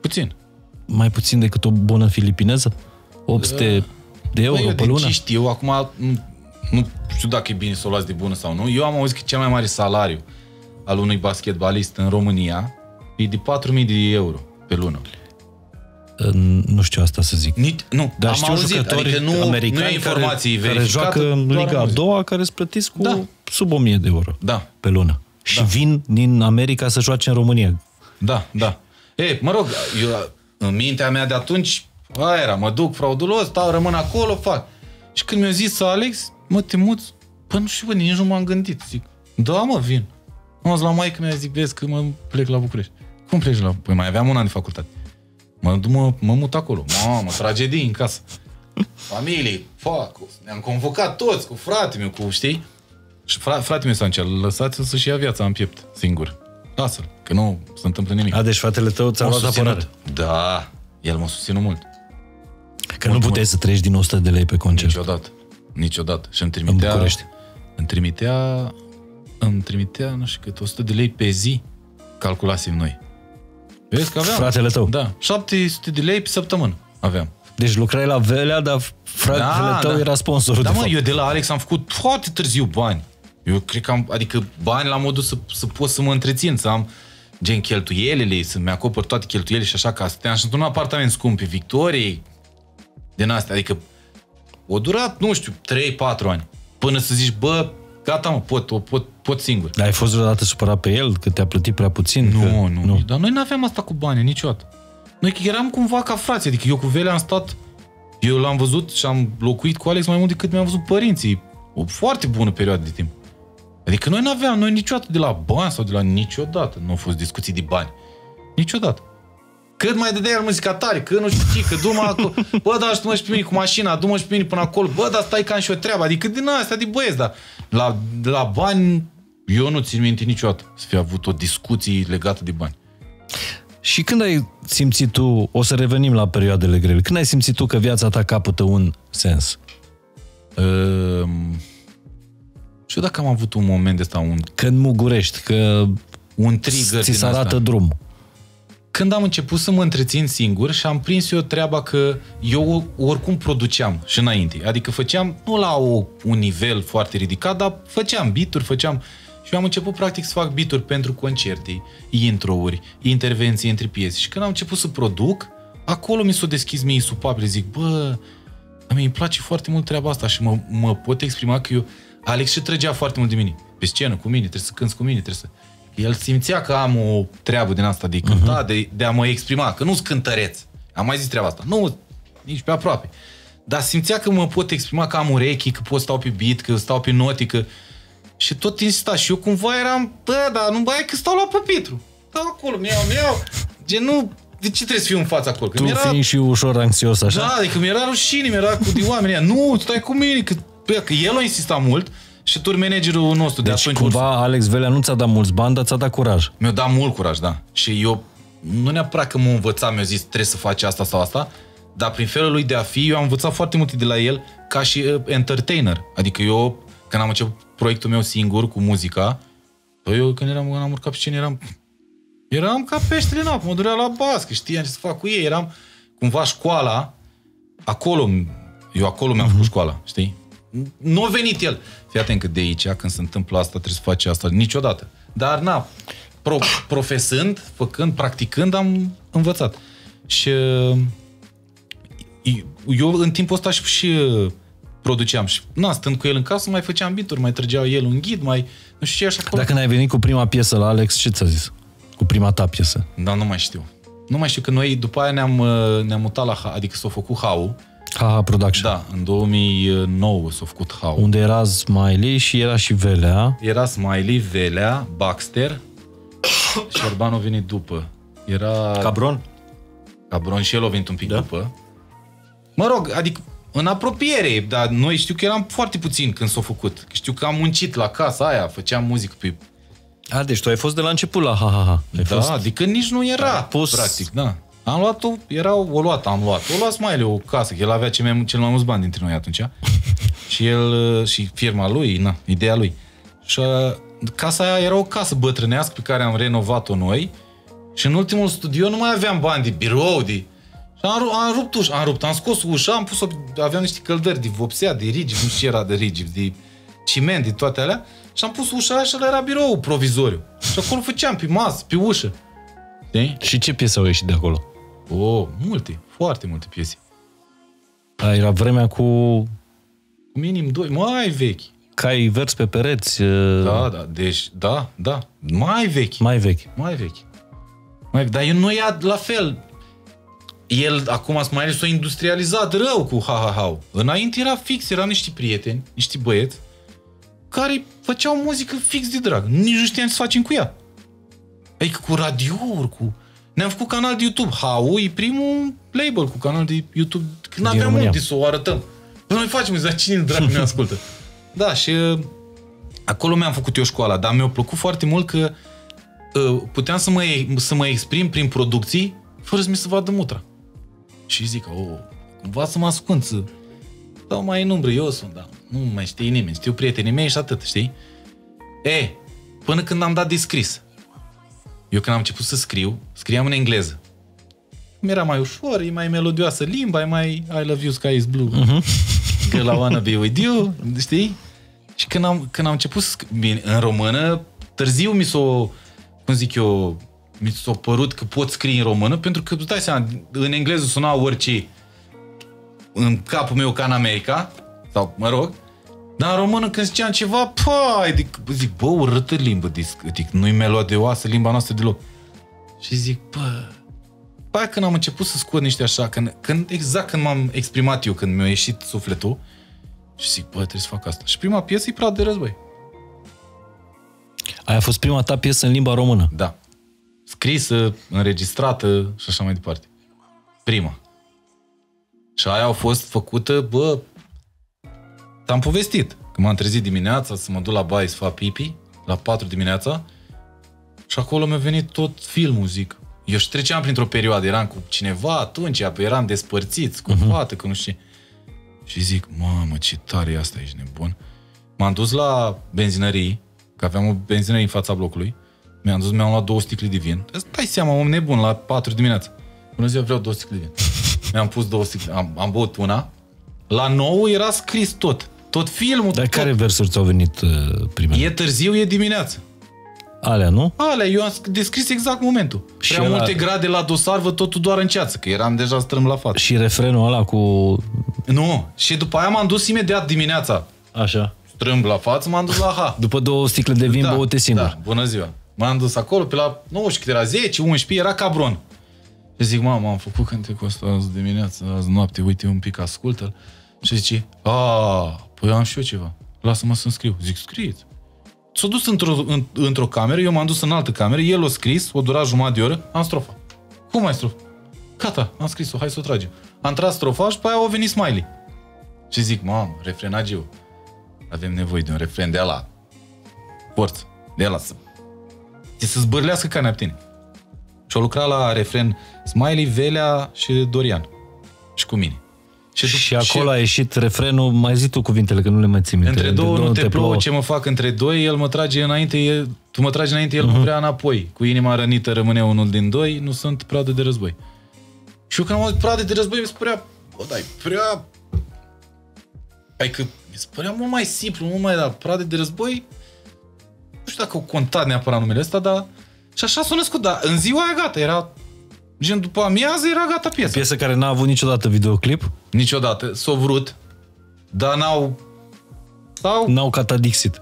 Puțin. mai puțin decât o bună filipineză? 800 de euro Bă, eu pe din lună? ce știu, acum nu, nu știu dacă e bine să o luați de bună sau nu. Eu am auzit că cel mai mare salariu al unui basketbalist în România e de 4.000 de euro pe lună. Uh, Nu știu asta să zic. Nici, nu, Dar am știu auzit, jucători adică nu, americani nu e informații care, care verificate, joacă în doar Liga am a auzit. doua, care sunt plătiți cu Da. sub 1000 de euro Da, pe lună. Și Da. vin din America să joace în România. da, da. E, mă rog, eu, în mintea mea de atunci, aia era, mă duc fraudulos, stau, rămân acolo, fac. Și când mi-a zis Alex, Mă, te muți? Păi nu știu, bă, nici nu m-am gândit. Zic, da, mă, vin. Am zis la maică mea, zic, vezi că mă plec la București. Cum pleci la... Păi mai aveam un an de facultate. Mă, mă, mă mut acolo. Mamă, tragedii în casă. Familie, fac, ne-am convocat toți cu frate meu, cu, știi? Și fra, frate meu s-a încercat, lăsați-l să-și ia viața în piept, singur. Lasă-l, că nu se întâmplă nimic. A, deci fratele tău ți-a luat apărare. Da, el m-a susținut mult. Că mult, nu puteai mult. să treci din 100 de lei pe concert. Niciodată. Niciodată. Și îmi trimitea... În București. Îmi trimitea... Îmi trimitea, nu știu cât, 100 de lei pe zi, calculasem noi. Vezi că aveam? Fratele tău. Da. 700 de lei pe săptămână aveam. Deci lucrai la Velea, dar fratele da, tău da. era sponsorul. Da, de mă, fapt. eu de la Alex am făcut foarte târziu bani. Eu cred că am, adică bani la modul să, să pot să mă întrețin, să am gen cheltuielile, să-mi acopăr toate cheltuielile și așa, ca stăteam și într-un apartament scump pe Victoriei, din astea, adică o durat, nu știu, 3-4 ani, până să zici, bă, gata mă, pot, o pot, pot singur. Dar ai fost vreodată supărat pe el, că te-a plătit prea puțin? Nu, că... nu, nu, dar noi nu aveam asta cu bani niciodată. Noi eram cumva ca frați, adică eu cu Vele am stat, eu l-am văzut și am locuit cu Alex mai mult decât mi-am văzut părinții. O foarte bună perioadă de timp. Adică noi nu aveam, noi niciodată de la bani sau de la niciodată nu au fost discuții de bani. Niciodată. Cât mai dădea el muzica tare, că nu știu ce, că du-mă acolo. Bă, da, și tu mă și pe mine cu mașina, du-mă și pe mine până acolo. Bă, dar stai ca am și o treabă. Adică din asta, de băieți, dar la, la bani, eu nu țin minte niciodată să fi avut o discuție legată de bani. Și când ai simțit tu, o să revenim la perioadele grele, când ai simțit tu că viața ta capătă un sens? Uh, știu dacă am avut un moment ăsta, un... Când mugurești, că un trigger ți se arată drum. Când am început să mă întrețin singur și am prins eu treaba că eu oricum produceam și înainte. Adică făceam, nu la o, un nivel foarte ridicat, dar făceam bituri, făceam... Și eu am început practic să fac bituri pentru concerte, intro-uri, intervenții între piese. Și când am început să produc, acolo mi s-a deschis mie supapile. Zic, bă, mie îmi place foarte mult treaba asta și mă, mă pot exprima că eu... Alex și trăgea foarte mult de mine. Pe scenă, cu mine, trebuie să cânți cu mine, trebuie să... El simțea că am o treabă din asta de cânta, uh-huh. de, de a mă exprima, că nu-s cântăreț. Am mai zis treaba asta. Nu, nici pe aproape. Dar simțea că mă pot exprima, că am urechi, că pot stau pe beat, că stau pe note, că... Și tot insista. Și eu cumva eram, bă, dar nu mai că stau la pupitru. Stau acolo, mi-au, mi-au. Gen, nu, de ce trebuie să fiu în fața acolo? Că tu era... fiind și ușor anxios, așa? Da, adică mi-era rușine, mi-era cu de oameni. Nu, stai cu mine, că, bă, că el a insistat mult și tur managerul nostru de deci atunci... cumva Alex Velea nu ți-a dat mulți bani, dar ți-a dat curaj. Mi-a dat mult curaj, da. Și eu nu neapărat că m-a învățat, mi-a zis trebuie să faci asta sau asta, dar prin felul lui de a fi, eu am învățat foarte multe de la el ca și uh, entertainer. Adică eu, când am început proiectul meu singur cu muzica, păi eu când eram, când am urcat pe scenă, eram eram ca peștele în apă, mă durea la bască, știam ce să fac cu ei, eram cumva școala, acolo, eu acolo mi-am uh-huh. făcut școala, știi? Nu a venit el. Fii atent că de aici, când se întâmplă asta, trebuie să faci asta niciodată. Dar, na, pro, profesând, făcând, practicând, am învățat. Și uh, eu în timpul ăsta și, și uh, produceam. Și, na, stând cu el în casă, mai făceam bituri, mai trăgea el un ghid, mai, nu știu ce, așa acolo. Dacă n-ai venit cu prima piesă la Alex, ce ți-a zis? Cu prima ta piesă? Da, nu mai știu. Nu mai știu că noi după aia ne-am, uh, ne-am mutat la, adică s-a făcut HAU, Haha Production. Da, în 2009 s-a făcut HAU. Unde era Smiley și era și Velea. Era Smiley, Velea, Baxter și Orban a venit după. Era... Cabron? Cabron și el a venit un pic da? după. Mă rog, adică în apropiere, dar noi știu că eram foarte puțin când s-a făcut. Știu că am muncit la casa aia, făceam muzică pe... A, deci tu ai fost de la început la ha ha ha. Ai da, fost... adică nici nu era, pus... practic, da. Am luat-o, era o luat, am luat. O luat Smiley o casă, că el avea cel mai, cel mai mulți bani dintre noi atunci. și el, și firma lui, na, ideea lui. Și uh, casa aia era o casă bătrânească pe care am renovat-o noi și în ultimul studio nu mai aveam bani de birou, de... Și am, am rupt ușa, am rupt, am scos ușa, am pus-o, aveam niște căldări de vopsea, de rigid, nu știu ce era de rigid, de ciment, de toate alea. Și am pus ușa aia și ăla era birou provizoriu. Și acolo făceam pe masă, pe ușă. De? Și ce piese au ieșit de acolo? Oh, multe, foarte multe piese. A, era vremea cu... Minim doi, mai vechi. Cai vers pe pereți. Da, da, deci, da, da, mai vechi. Mai vechi. Mai vechi. Mai vechi. Dar eu nu ia la fel. El acum mai ales s-a industrializat rău cu ha-ha-ha. Înainte era fix, erau niște prieteni, niște băieți, care făceau muzică fix de drag. Nici nu știam ce să facem cu ea. Adică cu radiouri, cu... Ne-am făcut canal de YouTube. HAU e primul label cu canal de YouTube. Când aveam unde să o arătăm. Noi facem, dar cine drag ne ascultă? Da, și uh, acolo mi-am făcut eu școala, dar mi-a plăcut foarte mult că uh, puteam să mă, să mă exprim prin producții fără să mi se vadă mutra. Și zic, oh, cumva să mă ascund, să dau mai în umbră, eu sunt, da, nu mai știe nimeni, știu prietenii mei și atât, știi? E, până când am dat de scris. Eu când am început să scriu, scriam în engleză. Mi era mai ușor, e mai melodioasă limba, e mai I love you, sky is blue. Uh-huh. Girl, I wanna be with you, știi? Și când am, când am început să scriu, în română, târziu mi s-o, cum zic eu, mi s-a părut că pot scrie în română, pentru că, îți dai seama, în engleză suna orice în capul meu ca în America, sau mă rog, dar în română când ziceam ceva, pa, zic, zic bă, urâtă limbă, zic, zic nu-i melodioasă limba noastră deloc. Și zic, bă, bă, când am început să scot niște așa, când, când, exact când m-am exprimat eu, când mi-a ieșit sufletul, și zic, bă, trebuie să fac asta. Și prima piesă e Prat de război. Aia a fost prima ta piesă în limba română? Da scrisă, înregistrată și așa mai departe. Prima. Și aia a fost făcută, bă, am povestit. Că m-am trezit dimineața să mă duc la baie să fac pipi, la 4 dimineața, și acolo mi-a venit tot filmul, zic. Eu și treceam printr-o perioadă, eram cu cineva atunci, apoi eram despărțiți cu uh-huh. fată, că nu știu Și zic, mamă, ce tare e asta, ești nebun. M-am dus la benzinării, că aveam o benzinărie în fața blocului, mi-am dus, mi-am luat două sticle de vin. Îți dai seama, om nebun, la 4 dimineața. Bună ziua, vreau două sticle de vin. Mi-am pus două sticle, am, am băut una. La nou era scris tot. Tot filmul. Dar tot. care versuri ți-au venit uh, primele? E târziu, e dimineață. Alea, nu? Alea, eu am descris exact momentul. Și Prea era... multe grade la dosar, vă totul doar în ceață, că eram deja strâm la față. Și refrenul ăla cu... Nu, și după aia m-am dus imediat dimineața. Așa. Strâmb la față, m-am dus la ha. După două sticle de vin, da, băute singur. Da, bună ziua. M-am dus acolo, pe la, nu știu cât era, 10, 11, era cabron. Și zic, mamă, am făcut cântecul ăsta azi dimineață, azi noapte, uite un pic, ascultă-l. Și zice, a, păi am și eu ceva, lasă-mă să-mi scriu. Zic, scrieți. S-a dus într-o, în, într-o cameră, eu m-am dus în altă cameră, el o scris, o dura jumătate de oră, am strofa. Cum mai strofa? Gata, am scris-o, hai să o tragem. Am tras strofaș și pe aia a venit smiley. Și zic, mamă, refrenagiu, avem nevoie de un refren de ala. Forță, de ala să Ți să zbârlească ca neaptine. Și-o lucra la refren Smiley, Velea și Dorian. Și cu mine. Și, și acolo și... a ieșit refrenul, mai zi tu cuvintele, că nu le mai țin minte. Între două, nu te plouă, plouă, ce mă fac între doi, el mă trage înainte, el, tu mă tragi înainte, el uh-huh. mă mhm. vrea înapoi. Cu inima rănită rămâne unul din doi, nu sunt pradă de război. Și eu când am auzit pradă de război, mi se părea, bă, dai, prea... Hai că mi se părea mult mai simplu, mult mai, dar pradă de război, nu știu dacă au contat neapărat numele ăsta, dar... Și așa s-a născut, dar în ziua aia gata, era... Gen după amiază era gata piesa. Piesă care n-a avut niciodată videoclip? Niciodată. S-au vrut, dar n-au... Sau... N-au catadixit.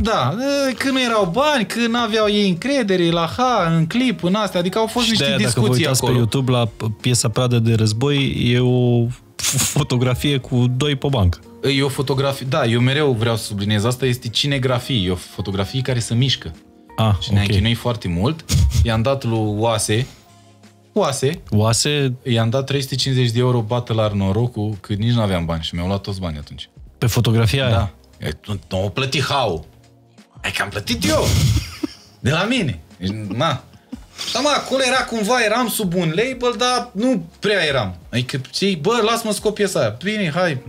Da, când nu erau bani, când nu aveau ei încredere la ha, în clip, în astea, adică au fost și niște discuții dacă vă uitați acolo. pe YouTube la piesa Pradă de război, e o fotografie cu doi pe bancă. E o fotografie, da, eu mereu vreau să subliniez asta, este cinegrafie, e o fotografie care se mișcă. Ah, și ne-am chinuit foarte mult. I-am dat lui Oase, Oase, Oase, i-am dat 350 de euro bată la norocul, că nici nu aveam bani și mi-au luat toți banii atunci. Pe fotografia aia? Da. Nu, nu o plăti hau. Ai că am plătit eu. De la mine. Na. Da, mă, acolo era cumva, eram sub un label, dar nu prea eram. Adică, știi, bă, lasă-mă scop piesa aia. Bine, hai,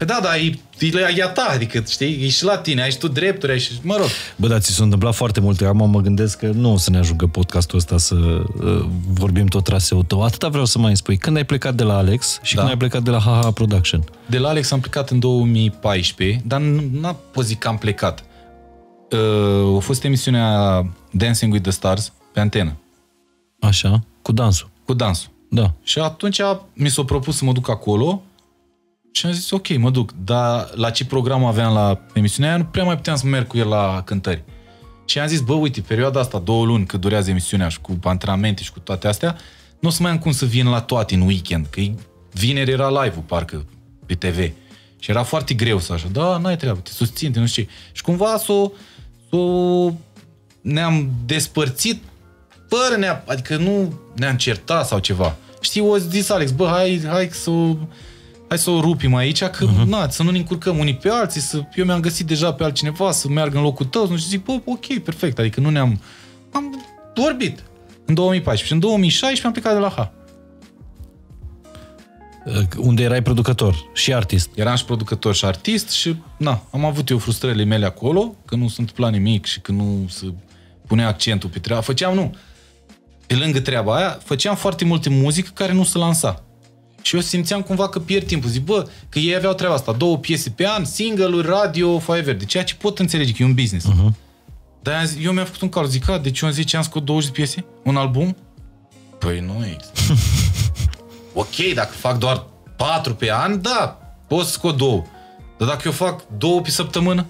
Păi da, dar e, e a ta, adică, știi, e și la tine, ai și tu drepturi, ai și, mă rog. Bă, dar ți s-a întâmplat foarte multe. Acum mă gândesc că nu o să ne ajungă podcastul ăsta să uh, vorbim tot traseul tău. Atâta vreau să mai spui. Când ai plecat de la Alex și da. când ai plecat de la HH Production? De la Alex am plecat în 2014, dar n-a pot zic că am plecat. Uh, a fost emisiunea Dancing with the Stars pe antenă. Așa, cu dansul. Cu dansul. Da. Și atunci mi s-a propus să mă duc acolo și am zis, ok, mă duc. Dar la ce program aveam la emisiunea aia, nu prea mai puteam să merg cu el la cântări. Și am zis, bă, uite, perioada asta, două luni cât durează emisiunea și cu antrenamente și cu toate astea, nu o să mai am cum să vin la toate în weekend, că vineri era live-ul, parcă, pe TV. Și era foarte greu să așa, da, n-ai treabă, te susțin, te nu știu ce. Și cumva s-o, s-o ne-am despărțit fără ne adică nu ne-am certat sau ceva. Știi, o zis Alex, bă, hai, hai să hai să o rupim aici, că uh-huh. na, să nu ne încurcăm unii pe alții, să, eu mi-am găsit deja pe altcineva să meargă în locul tău, nu știu, zic, bă, ok, perfect, adică nu ne-am, am vorbit în 2014 și în 2016 am plecat de la H. Unde erai producător și artist. Eram și producător și artist și, na, am avut eu frustrările mele acolo, că nu sunt plan nimic și că nu se punea accentul pe treaba. Făceam, nu, pe lângă treaba aia, făceam foarte multe muzică care nu se lansa. Și eu simțeam cumva că pierd timpul. Zic, bă, că ei aveau treaba asta, două piese pe an, single-uri, radio, foaie verde. Ceea ce pot înțelege, că e un business. Uh-huh. Dar eu mi-am făcut un cal, zic, a, deci eu în 10 ani scot 20 de piese? Un album? Păi nu există. ok, dacă fac doar 4 pe an, da, pot să scot două. Dar dacă eu fac două pe săptămână?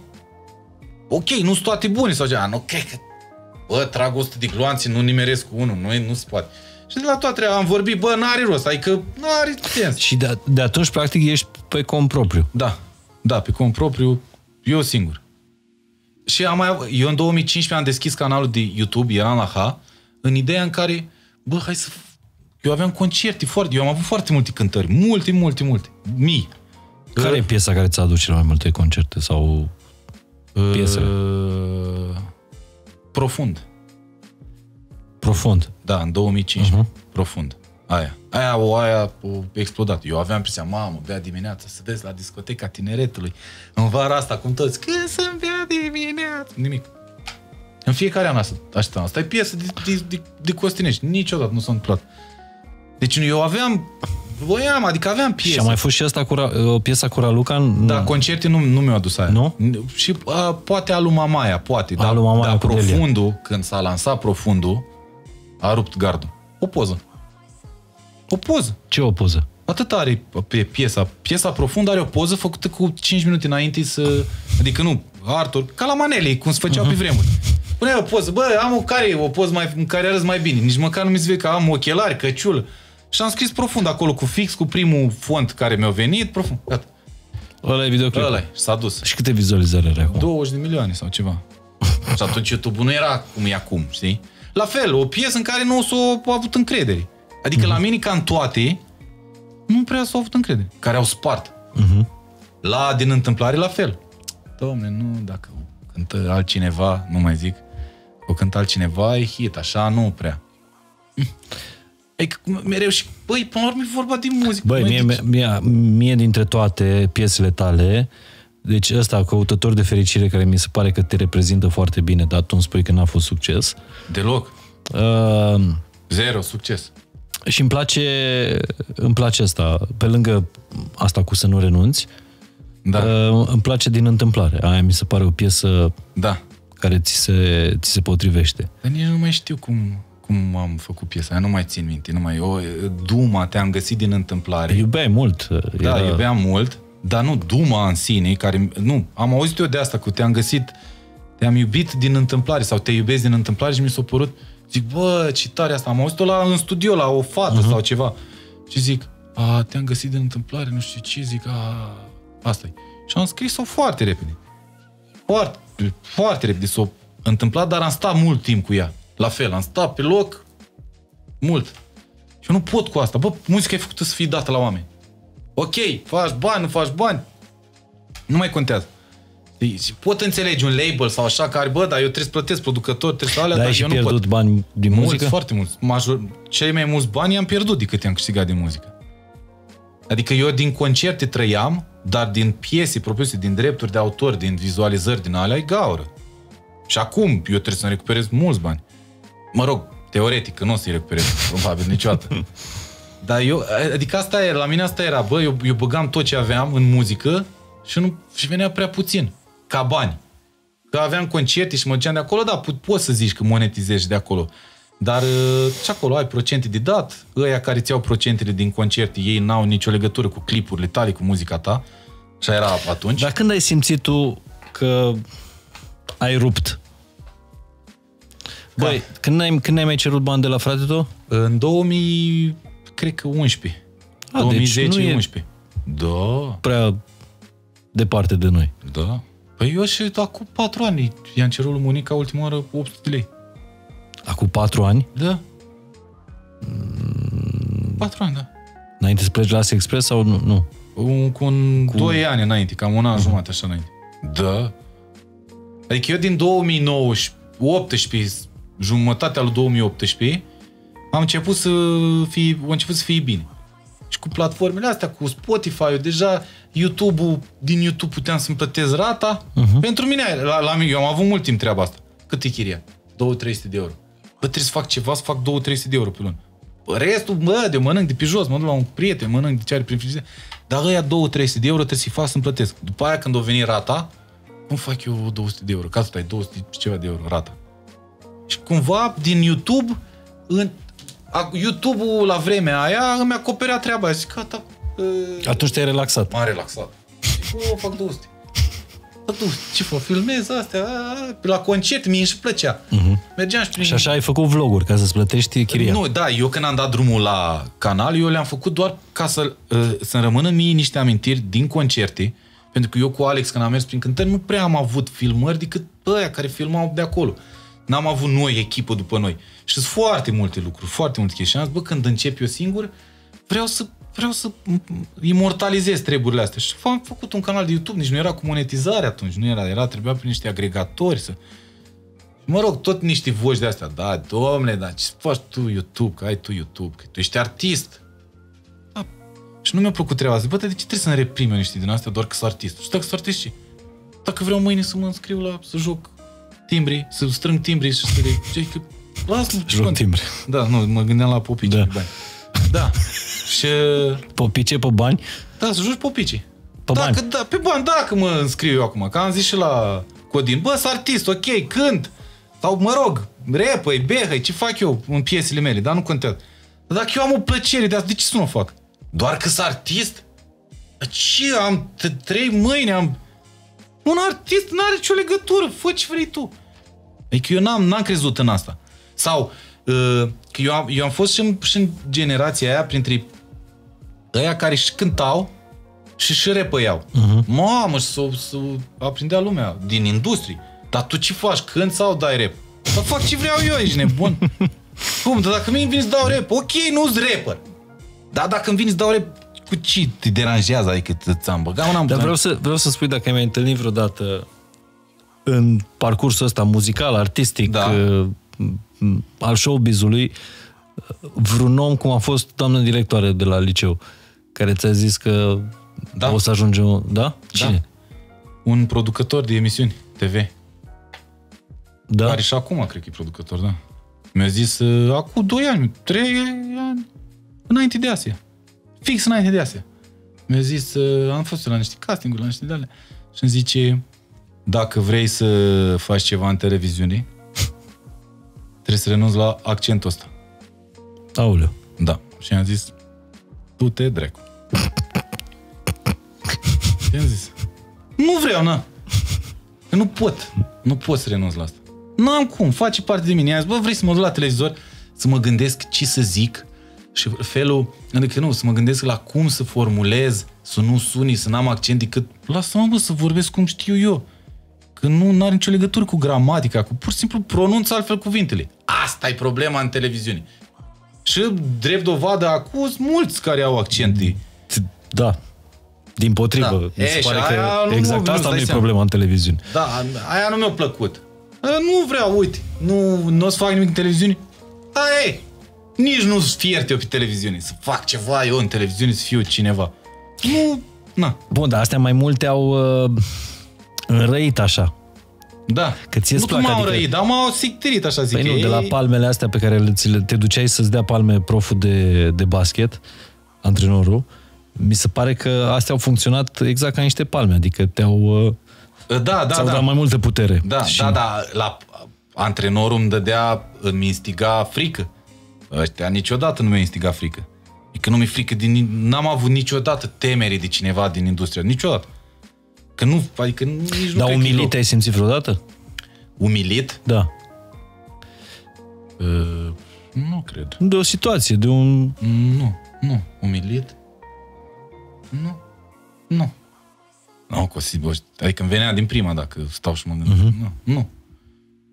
Ok, nu sunt toate bune sau ceva. Nu cred că... Bă, trag 100 de gloanțe, nu nimeresc cu unul, nu, nu se poate. Și de la toate am vorbit, bă, n-are rost, adică n-are sens. Și de, de atunci, practic, ești pe cont propriu. Da, da, pe cont propriu, eu singur. Și am mai, eu în 2015 am deschis canalul de YouTube, eram la H, în ideea în care, bă, hai să... Eu aveam concerte foarte, eu am avut foarte multe cântări, multe, multe, multe, mii. Care e piesa care ți-a adus cele mai multe concerte sau piesele? Uh, profund. Profund. Da, în 2015. Uh-huh. Profund. Aia. Aia, o, aia a explodat. Eu aveam impresia, mamă, bea dimineața, să vezi la discoteca tineretului. În vara asta, cum toți, când să bea dimineața? Nimic. În fiecare an asta, așa, asta e piesă de, de, de, de Costinești. Niciodată nu s-a întâmplat. Deci eu aveam voiam, adică aveam piese. Și a mai fost și asta cu o piesă cu Raluca? Da, concerte nu, nu mi-au adus aia. Nu? Și a, poate Alu Mamaia, poate. Alu Mamaia dar Profundul, când s-a lansat Profundul, a rupt gardul. O poză. O poză. Ce o poză? Atât are pe piesa. Piesa profundă are o poză făcută cu 5 minute înainte să... Adică nu, Arthur, ca la Manele, cum se făceau uh-huh. pe vremuri. Pune o poză, bă, am o care o poză mai, în care arăți mai bine. Nici măcar nu mi se vede că am ochelari, căciul. Și am scris profund acolo cu fix, cu primul font care mi-a venit, profund. Gata. Ăla e videoclip. Ăla e, s-a dus. Și câte vizualizări are acum? 20 de milioane sau ceva. și atunci YouTube nu era cum e acum, știi? La fel, o piesă în care nu s-a avut încredere. Adică mm-hmm. la mine, ca în toate, nu prea s-au avut încredere. Care au spart. Mm-hmm. La din întâmplare, la fel. Domne, nu, dacă cântă altcineva, nu mai zic, o cântă altcineva, e hit, așa nu prea. E mereu și, băi, până la urmă e vorba de muzică. Băi, mie, mie, mie, dintre toate piesele tale, deci ăsta, Căutător de fericire, care mi se pare că te reprezintă foarte bine, dar tu îmi spui că n-a fost succes. Deloc. Uh, Zero succes. Și îmi place, îmi place asta, pe lângă asta cu să nu renunți, da. uh, îmi place din întâmplare. Aia mi se pare o piesă da. care ți se, ți se potrivește. Dar nici nu mai știu cum, cum am făcut piesa aia, nu mai țin minte, nu mai... O, Duma, te-am găsit din întâmplare. Iubeai mult. Da, era... iubeam mult, dar nu Duma în sine, care... Nu, am auzit eu de asta, cu te-am găsit, te-am iubit din întâmplare sau te iubesc din întâmplare și mi s-a părut... Zic, bă, ce tare asta, am auzit-o la, în studio, la o fată uh-huh. sau ceva. Și zic, a, te-am găsit din întâmplare, nu știu ce, zic, a, asta e. Și am scris-o foarte repede. Foarte, foarte repede s-a întâmplat, dar am stat mult timp cu ea. La fel, am stat pe loc mult. Și eu nu pot cu asta. Bă, muzica e făcută să fie dată la oameni. Ok, faci bani, nu faci bani. Nu mai contează. Deci, pot înțelege un label sau așa care, bă, dar eu trebuie să plătesc producători, trebuie să alea, dar, dar eu nu pierdut pot. bani din mulți, muzică? foarte mulți. Major, cei mai mulți bani i-am pierdut decât i-am câștigat din muzică. Adică eu din concerte trăiam, dar din piese propuse, din drepturi de autor, din vizualizări, din alea, e gaură. Și acum eu trebuie să recuperez mulți bani. Mă rog, teoretic, că nu o să-i recuperez, probabil, niciodată. Dar eu, adică asta era, la mine asta era, bă, eu, eu băgam tot ce aveam în muzică și, nu, și venea prea puțin, ca bani. Că aveam concerte și mă duceam de acolo, da, poți să zici că monetizezi de acolo. Dar și acolo ai procente de dat, ăia care ți-au procentele din concerte, ei n-au nicio legătură cu clipurile tale, cu muzica ta. Și era atunci. Dar când ai simțit tu că ai rupt Băi, da. când, ai, când ai mai cerut bani de la frate tău? În 2000, cred că 11. A, deci nu e 2010-11. Da, prea departe de noi. da. Păi eu și acum 4 ani i-am cerut lui Monica ultima oară 800 de lei. Acum patru ani, Da. 4 ani, da. înainte să pleci la Asia Express sau nu? nu? Un, cu un cu... 2 ani înainte, cam un an uh-huh. jumate așa înainte. Da. Adică eu din 2018, jumătatea lui 2018, am început să fie, am început să fie bine. Și cu platformele astea, cu Spotify, deja YouTube-ul, din YouTube puteam să-mi plătesc rata. Uh-huh. Pentru mine, la, la, mine, eu am avut mult timp treaba asta. Cât e chiria? 2-300 de euro. Bă, trebuie să fac ceva, să fac 2-300 de euro pe lună. Bă, Restul, bă, de mănânc de pe jos, mă duc la un prieten, mănânc de ce are prin frigider. Dar ăia 2-300 de euro trebuie să-i fac să-mi plătesc. După aia, când o veni rata, cum fac eu 200 de euro? Ca să ai 200 și ceva de euro rata. Și cumva, din YouTube, în, a- YouTube-ul la vremea aia îmi acoperea treaba aia. Zic, gata, uh, Atunci te-ai relaxat. M-am relaxat. Și, bă, fac 200. Bă, tu, ce fac? Filmez astea? A, a, la concert mi și plăcea. Uh-huh. Mergeam și prin... Și așa ai făcut vloguri ca să-ți plătești chiria. Nu, da, eu când am dat drumul la canal, eu le-am făcut doar ca să, uh, să-mi rămână mie niște amintiri din concerte, pentru că eu cu Alex, când am mers prin cântări, nu prea am avut filmări decât ăia care filmau de acolo. N-am avut noi echipă după noi. Și sunt foarte multe lucruri, foarte multe chestii. Și am zis, bă, când încep eu singur, vreau să vreau să imortalizez treburile astea. Și am făcut un canal de YouTube, nici nu era cu monetizare atunci, nu era, era trebuia prin niște agregatori să... Mă rog, tot niște voci de astea. Da, domne, dar ce faci tu YouTube? Că ai tu YouTube, că tu ești artist. Da. Și nu mi-a plăcut treaba asta. Bă, dar de ce trebuie să ne reprim eu niște din astea doar că sunt artist? Și dacă sunt artist și dacă vreau mâine să mă înscriu la, să joc timbri, să strâng timbri și să le... Ce, că, lasă-mă, ce Joc conte- timbre. Da, nu, mă gândeam la popici. Da. Da. Da. și... Popice pe bani? Da, să joci popicii. Pe dacă, bani. Da, pe bani, dacă mă înscriu eu acum, că am zis și la Codin, bă, sunt artist, ok, cânt, sau mă rog, repăi, behăi, ce fac eu în piesele mele, dar nu contează. Dar dacă eu am o plăcere de asta, de ce să nu o fac? Doar că sunt artist? Dar Ce, am t- trei mâini, am... Un artist nu are nicio legătură, fă ce vrei tu. Adică eu n-am, n-am crezut în asta. Sau, uh, că eu am, eu am fost și în, și în generația aia, printre ăia care și cântau și și repăiau. Uh-huh. Mamă, și să, să aprindea lumea din industrie. Dar tu ce faci? Cânt sau dai rap? Dar fac ce vreau eu, ești nebun. Cum? Dar dacă mie îmi vin să dau rap, ok, nu-s rapper. Dar dacă îmi vin să dau rap, cu ce te deranjează? Adică ți-am băgat un Dar vreau să, vreau să spui dacă ai mai întâlnit vreodată în parcursul ăsta muzical, artistic, Da. uh, m- al showbiz-ului, uh, vreun om cum a fost doamna directoare de la liceu, care ți-a zis că Da. o să ajungem... Da? Cine? Un producător de emisiuni TV. Da? Care și acum cred că e producător, da. Mi-a zis uh, acum 2 ani, 3 ani, înainte de Asia. Fix înainte de Asia. Mi-a zis, uh, am fost la niște castinguri, la niște de alea. Și îmi zice, dacă vrei să faci ceva în televiziune, trebuie să renunți la accentul ăsta. Aoleu. Da. Și am zis, du-te, dracu. Și am zis, nu vreau, na. Că nu pot. Nu pot să renunț la asta. Nu am cum, face parte de mine. I-am zis, bă, vrei să mă duc la televizor, să mă gândesc ce să zic și felul, adică nu, să mă gândesc la cum să formulez, să nu suni, să n-am accent decât, lasă-mă, bă, să vorbesc cum știu eu. Că nu are nicio legătură cu gramatica, cu pur și simplu pronunț altfel cuvintele. Asta e problema în televiziune. Și drept dovadă acum sunt mulți care au accente. Da. Din potrivă. Da. Mi se E, și pare aia că nu- exact nu-ți asta dai nu e seama. problema în televiziune. Da, aia nu mi-a plăcut. Aia Nu vreau, uite, nu, nu o să fac nimic în televiziune. Da, ei, nici nu fiert eu pe televiziune. Să fac ceva eu în televiziune, să fiu cineva. Nu, na, Bun, dar astea mai multe au uh, înrăit așa. da. Că ție-ți nu plac, că m-au adică- răit, dar m-au sictirit, așa zic. Păi nu, Ei, de la palmele astea pe care le, ți le, te duceai să-ți dea palme proful de, de basket, antrenorul, mi se pare că astea au funcționat exact ca niște palme, adică te-au, uh, Da, da, ți-au da. dat mai multă putere. Da, Și- da, da, la antrenorul îmi dădea, îmi instiga frică. Ăștia niciodată nu mi-a instigat frică. E că nu mi-e frică din... N-am avut niciodată temere de cineva din industrie. Niciodată. Că nu, adică nici nu Dar cred că e umilit loc. ai simțit vreodată? Umilit? Da. Uh, Nu cred. De o situație, de un... Nu, nu. Umilit? Nu. Nu. Nu, Cosi, bă, adică îmi venea din prima dacă stau și mă gândesc. Uh-huh. Nu, nu.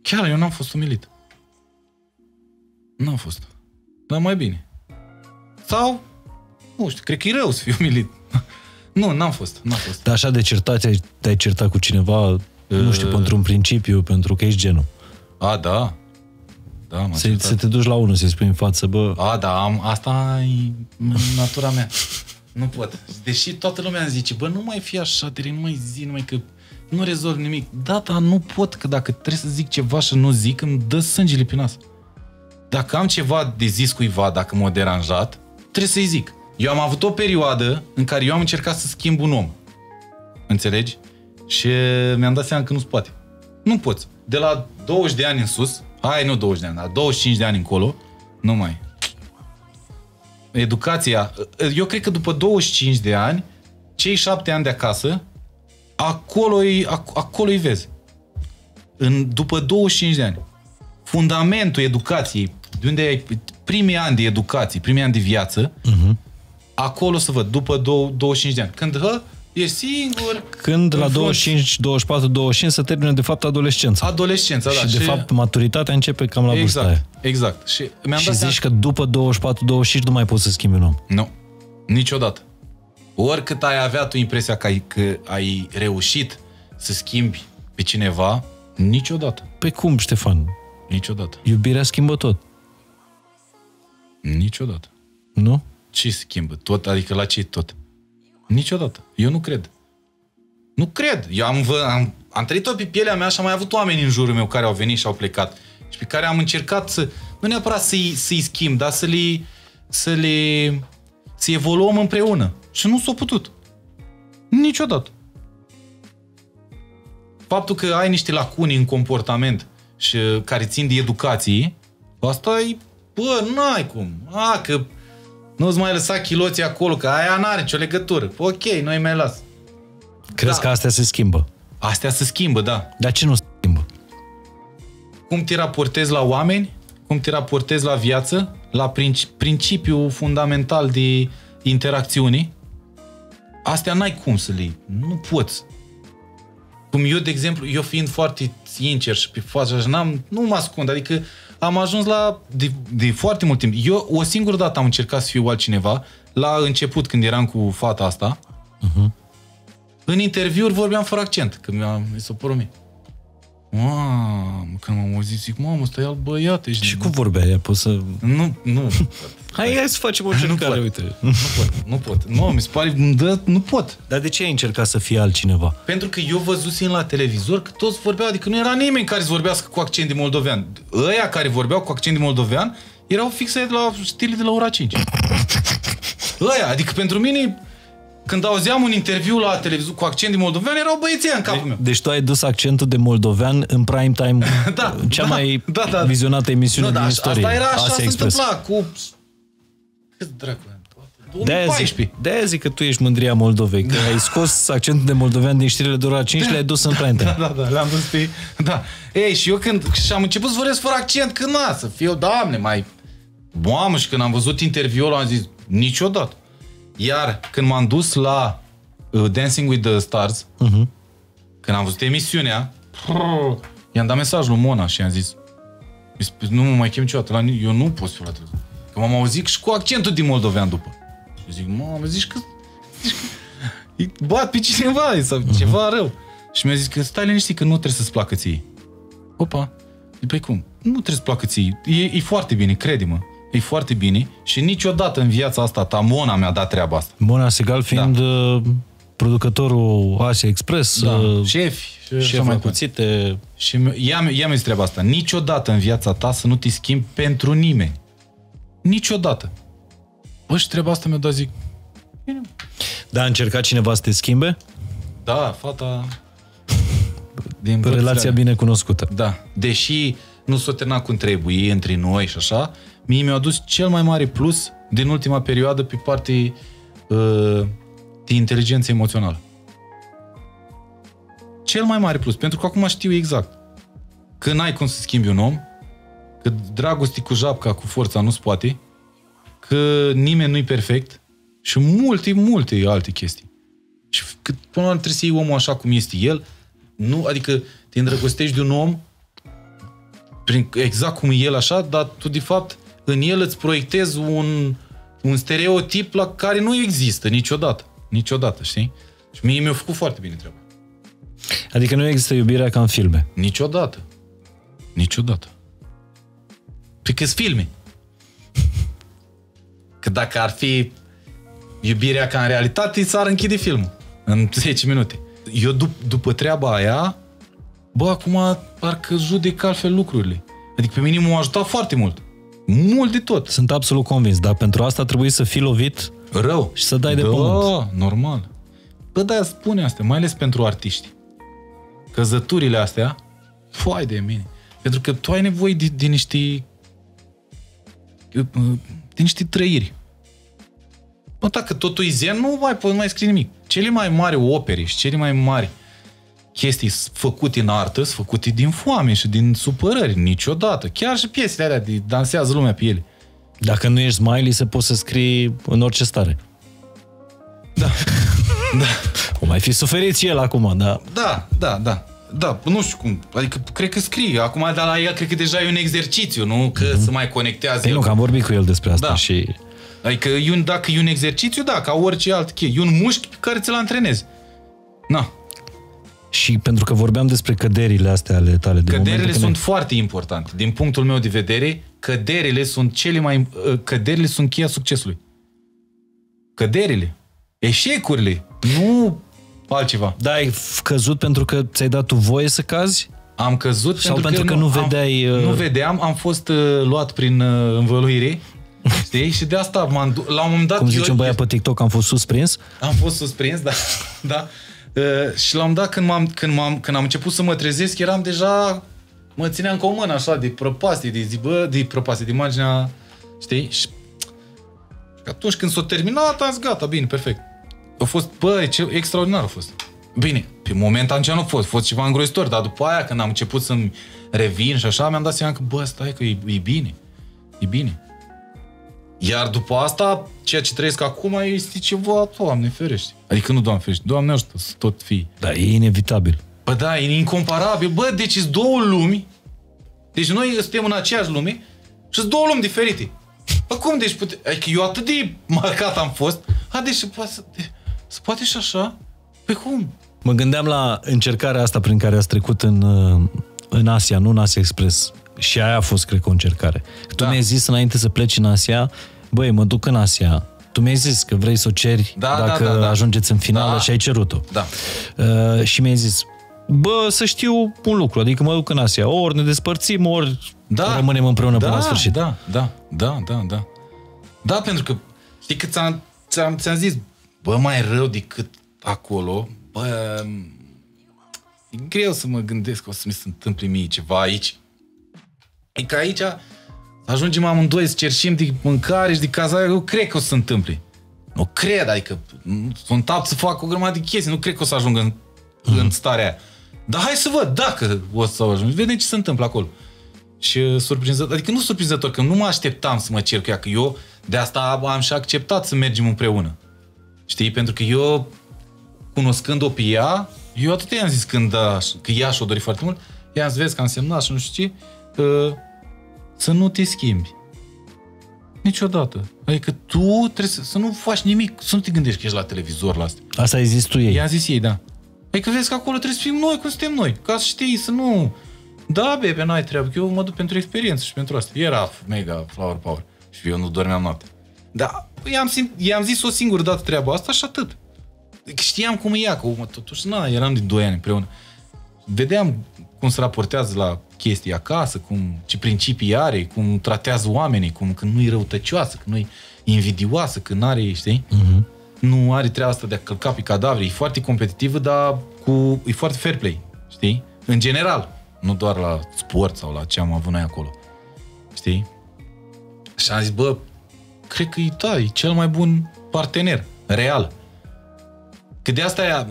Chiar eu n-am fost umilit. N-am fost. Dar mai bine. Sau, nu știu, cred că e rău să fiu umilit. nu, n-am fost, n-am fost. Dar așa de certat, te-ai, te-ai certat cu cineva, uh... nu știu, pentru un principiu, pentru că ești genul. A, da. Da, m să, să te duci la unul, să-i spui în față, bă... A, da, am, asta e natura mea. Nu pot. Deși toată lumea îmi zice, bă, nu mai fi așa, te nu mai zi, numai că nu rezolv nimic. Da, dar nu pot, că dacă trebuie să zic ceva și nu zic, îmi dă sângele pe nas. Dacă am ceva de zis cuiva, dacă m-a deranjat, trebuie să-i zic. Eu am avut o perioadă în care eu am încercat să schimb un om. Înțelegi? Și mi-am dat seama că nu-ți poate. Nu poți. De la 20 de ani în sus, hai nu 20 de ani, dar 25 de ani încolo, nu mai educația, eu cred că după 25 de ani, cei șapte ani de acasă, acolo îi, acolo îi vezi. În, după 25 de ani. Fundamentul educației, de unde ai primii ani de educație, primii ani de viață, uh-huh. Acolo să văd, după 25 de ani. Când, hă, E singur. Când la 25, 24, 25 se termină de fapt adolescența. Adolescența, și da. Și de fapt maturitatea începe cam la exact, vârsta aia. Exact. Și, mi-am și dat zici seama... că după 24, 25 nu mai poți să schimbi un om. Nu. Niciodată. Oricât ai avea tu impresia că ai, că ai reușit să schimbi pe cineva, niciodată. Pe cum, Ștefan? Niciodată. Iubirea schimbă tot. Niciodată. Nu? Ce schimbă? Tot? Adică la ce tot? Niciodată. Eu nu cred. Nu cred. Eu am, am, am trăit-o pe pielea mea și am mai avut oameni în jurul meu care au venit și au plecat și pe care am încercat să, nu neapărat să-i, să-i schimb, dar să le, să le, să evoluăm împreună. Și nu s-a putut. Niciodată. Faptul că ai niște lacuni în comportament și care țin de educație, asta e, bă, n-ai cum. A, că nu-ți mai lăsa chiloții acolo, că aia n-are nicio legătură. Ok, noi mai las. Crezi da. că astea se schimbă? Astea se schimbă, da. Dar ce nu se schimbă? Cum te raportezi la oameni, cum te raportezi la viață, la principiul fundamental de interacțiune, astea n-ai cum să le iei. Nu poți. Cum eu, de exemplu, eu fiind foarte sincer și pe față, n-am, nu mă ascund, adică am ajuns la, de, de foarte mult timp. Eu o singură dată am încercat să fiu altcineva, la început când eram cu fata asta, uh-huh. în interviuri vorbeam fără accent, că mi-a, mi s-a părut mie. Mamă, când m-am auzit, zic, mamă, stai al băiat, ești Și cum vorbea ea? Poți să... Nu, nu. hai, hai să facem o încercare, uite. Nu pot, nu pot. Nu, mi se pare, dă, nu pot. Dar de ce ai încercat să fii altcineva? Pentru că eu văzusem la televizor că toți vorbeau, adică nu era nimeni care să vorbească cu accent de moldovean. Ăia care vorbeau cu accent de moldovean erau fixe la stile de la ora 5. Ăia, adică pentru mine când auzeam un interviu la televizor cu accent de moldovean, erau băieții în capul meu. Deci tu ai dus accentul de moldovean în prime time, da, cea da, mai da, da, vizionată emisiune no, da, din istorie. Asta era așa, Asia se Express. întâmpla cu... Cât dracu de-aia zic, de zic că tu ești mândria Moldovei, că ai scos accentul de moldovean din știrile de ora 5 și le-ai dus în prime time. Da, da, da, le-am dus pe... Da. Ei, și eu când... Și am început să vorbesc fără accent, când na, să fiu, doamne, mai... Mamă, și când am văzut interviul am zis, niciodată. Iar când m-am dus la uh, Dancing with the Stars, uh-huh. când am văzut emisiunea, i-am dat mesaj lui Mona și i-am zis nu mă mai chem niciodată la eu nu pot fi la televizor. Că m-am auzit și cu accentul din moldovean după. Și zic, mamă, zici că, zici că bat pe cineva sau uh-huh. ceva rău. Și mi-a zis că stai liniștit că nu trebuie să-ți placă ție. Opa, păi cum? Nu trebuie să placă ție. E, e foarte bine, crede-mă e foarte bine și niciodată în viața asta ta Mona mi-a dat treaba asta. Mona Segal fiind da. Uh, producătorul Asia Express, da. uh, șefi, șef mai cuțite. Și ea, ea mi-a zis treaba asta. Niciodată în viața ta să nu te schimbi pentru nimeni. Niciodată. Bă, și treaba asta mi-a dat zic, bine. Da, a încercat cineva să te schimbe? Da, fata... Din Relația bine cunoscută. Da. Deși nu s-o terminat cum trebuie între noi și așa, mie mi-a adus cel mai mare plus din ultima perioadă pe partea uh, de inteligență emoțională. Cel mai mare plus, pentru că acum știu exact că n-ai cum să schimbi un om, că dragostii cu japca, cu forța nu-ți poate, că nimeni nu-i perfect și multe, multe alte chestii. Și că până la urmă trebuie să iei omul așa cum este el, nu, adică te îndrăgostești de un om prin, exact cum e el așa, dar tu de fapt în el îți proiectezi un, un stereotip la care nu există niciodată. Niciodată, știi? Și mie mi-a făcut foarte bine treaba. Adică nu există iubirea ca în filme. Niciodată. Niciodată. Păi că filme. Că dacă ar fi iubirea ca în realitate, s-ar închide filmul în 10 minute. Eu dup- după treaba aia, bă, acum parcă judec altfel lucrurile. Adică pe mine m-a ajutat foarte mult. Mult de tot. Sunt absolut convins, dar pentru asta trebuie să fii lovit Rău. și să dai de da, pământ. normal. Bă, da, spune asta, mai ales pentru artiști. Căzăturile astea, foai de mine. Pentru că tu ai nevoie de, de niște de niște trăiri. Bă, dacă totul e zen, nu mai poți mai scrie nimic. Cele mai mari opere și cele mai mari chestii făcute în artă sunt făcute din foame și din supărări, niciodată. Chiar și piesele alea de dansează lumea pe ele. Dacă nu ești smiley, se poți să scrii în orice stare. Da. da. O mai fi suferit și el acum, da. Da, da, da. Da, nu știu cum. Adică, cred că scrie. Acum, dar la el, cred că deja e un exercițiu, nu? Că mm-hmm. să mai conectează Păi el. nu, că am vorbit cu el despre asta Da. și... Adică, e un, dacă e un exercițiu, da, ca orice alt chei. E un mușchi pe care ți-l antrenezi. Na. Și pentru că vorbeam despre căderile astea ale tale de Căderile momente sunt când foarte importante. Din punctul meu de vedere, căderile sunt cele mai... uh, Căderile sunt cheia succesului. Căderile. Eșecurile. Nu altceva. Da, ai f- căzut pentru că ți-ai dat tu voie să cazi? Am căzut Sau pentru că nu am- vedeai, uh, Nu vedeam, am fost uh, luat prin uh, învăluire. Știi? Și de asta m-am du- la un moment dat Cum zice eu, un băiat pe TikTok, am fost susprins? am fost surprins, da. da. Uh, și la un moment dat când, m-am, când, m-am, când am început să mă trezesc, eram deja mă țineam cu o mână așa de prăpastie, de zi, bă, de prăpastie, de imaginea, știi? Și atunci când s-a terminat, am zis, gata, bine, perfect. A fost, bă, ce extraordinar a fost. Bine, pe moment atunci nu a fost, a fost ceva îngrozitor, dar după aia când am început să-mi revin și așa, mi-am dat seama că, bă, stai că e, e bine, e bine. Iar după asta, ceea ce trăiesc acum este ceva, Doamne ferește. Adică nu Doamne ferește, Doamne ajută să tot fii. Da, e inevitabil. Bă, da, e incomparabil. Bă, deci sunt două lumi. Deci noi suntem în aceeași lume și sunt două lumi diferite. Bă, cum deci pute... Adică eu atât de marcat am fost. A, deci se poate, să- de- se poate și așa? Pe cum? Mă gândeam la încercarea asta prin care ați trecut în, uh, în Asia, nu în Asia Express. Și aia a fost, cred că, o încercare. Tu Da. mi-ai zis înainte să pleci în Asia, băi, mă duc în Asia. Tu mi-ai zis că vrei să o ceri Da, dacă da, da, da. ajungeți în finală Da. și ai cerut-o. Da. Uh, și mi-ai zis, bă, să știu un lucru, adică mă duc în Asia, ori ne despărțim, ori Da. rămânem împreună da, până la sfârșit. Da, da, da, da, da. Da, pentru că, știi că ți-am, ți-am, ți-am zis, bă, mai rău decât acolo, bă, e greu să mă gândesc că o să mi se întâmple mie ceva aici. E că aici ajungem amândoi să cerșim de mâncare și de cazare, eu cred că o să se întâmple. Nu cred, adică nu- sunt tap să fac o grămadă de chestii, nu cred că o să ajung în, în starea aia. Dar hai să văd dacă o să ajung. Vedem ce se întâmplă acolo. Și uh, surprinzător, adică nu surprinzător, că nu mă așteptam să mă cer cu ea, că eu de asta am și acceptat să mergem împreună. Știi? Pentru că eu, cunoscând-o pe ea, eu atât i-am zis când, a, că ea și-o dori foarte mult, i-am zis, vezi că am semnat și nu știu ce, uh, să nu te schimbi. Niciodată. Adică tu trebuie să, să nu faci nimic, să nu te gândești că ești la televizor la asta. Asta ai zis tu ei. I-a zis ei, da. Adică vezi că acolo trebuie să fim noi cum suntem noi, ca să știi, să nu... Da, bebe, n-ai treabă, că eu mă duc pentru experiență și pentru asta. Era mega flower power și eu nu dormeam noapte. Da, i-am, simt, i-am zis o singură dată treaba asta și atât. Știam cum e ea, că mă, totuși, na, eram de 2 ani împreună. Vedeam cum se raportează la chestii acasă, cum, ce principii are, cum tratează oamenii, cum că nu-i răutăcioasă, că nu-i invidioasă, că n-are, știi? Mhm. nu are treaba asta de a călca pe cadavre. E foarte competitivă, dar cu, e foarte fair play, știi? În general, nu doar la sport sau la ce am avut noi acolo. Știi? Și am zis, bă, cred că e, da, e cel mai bun partener, real. Că de asta aia,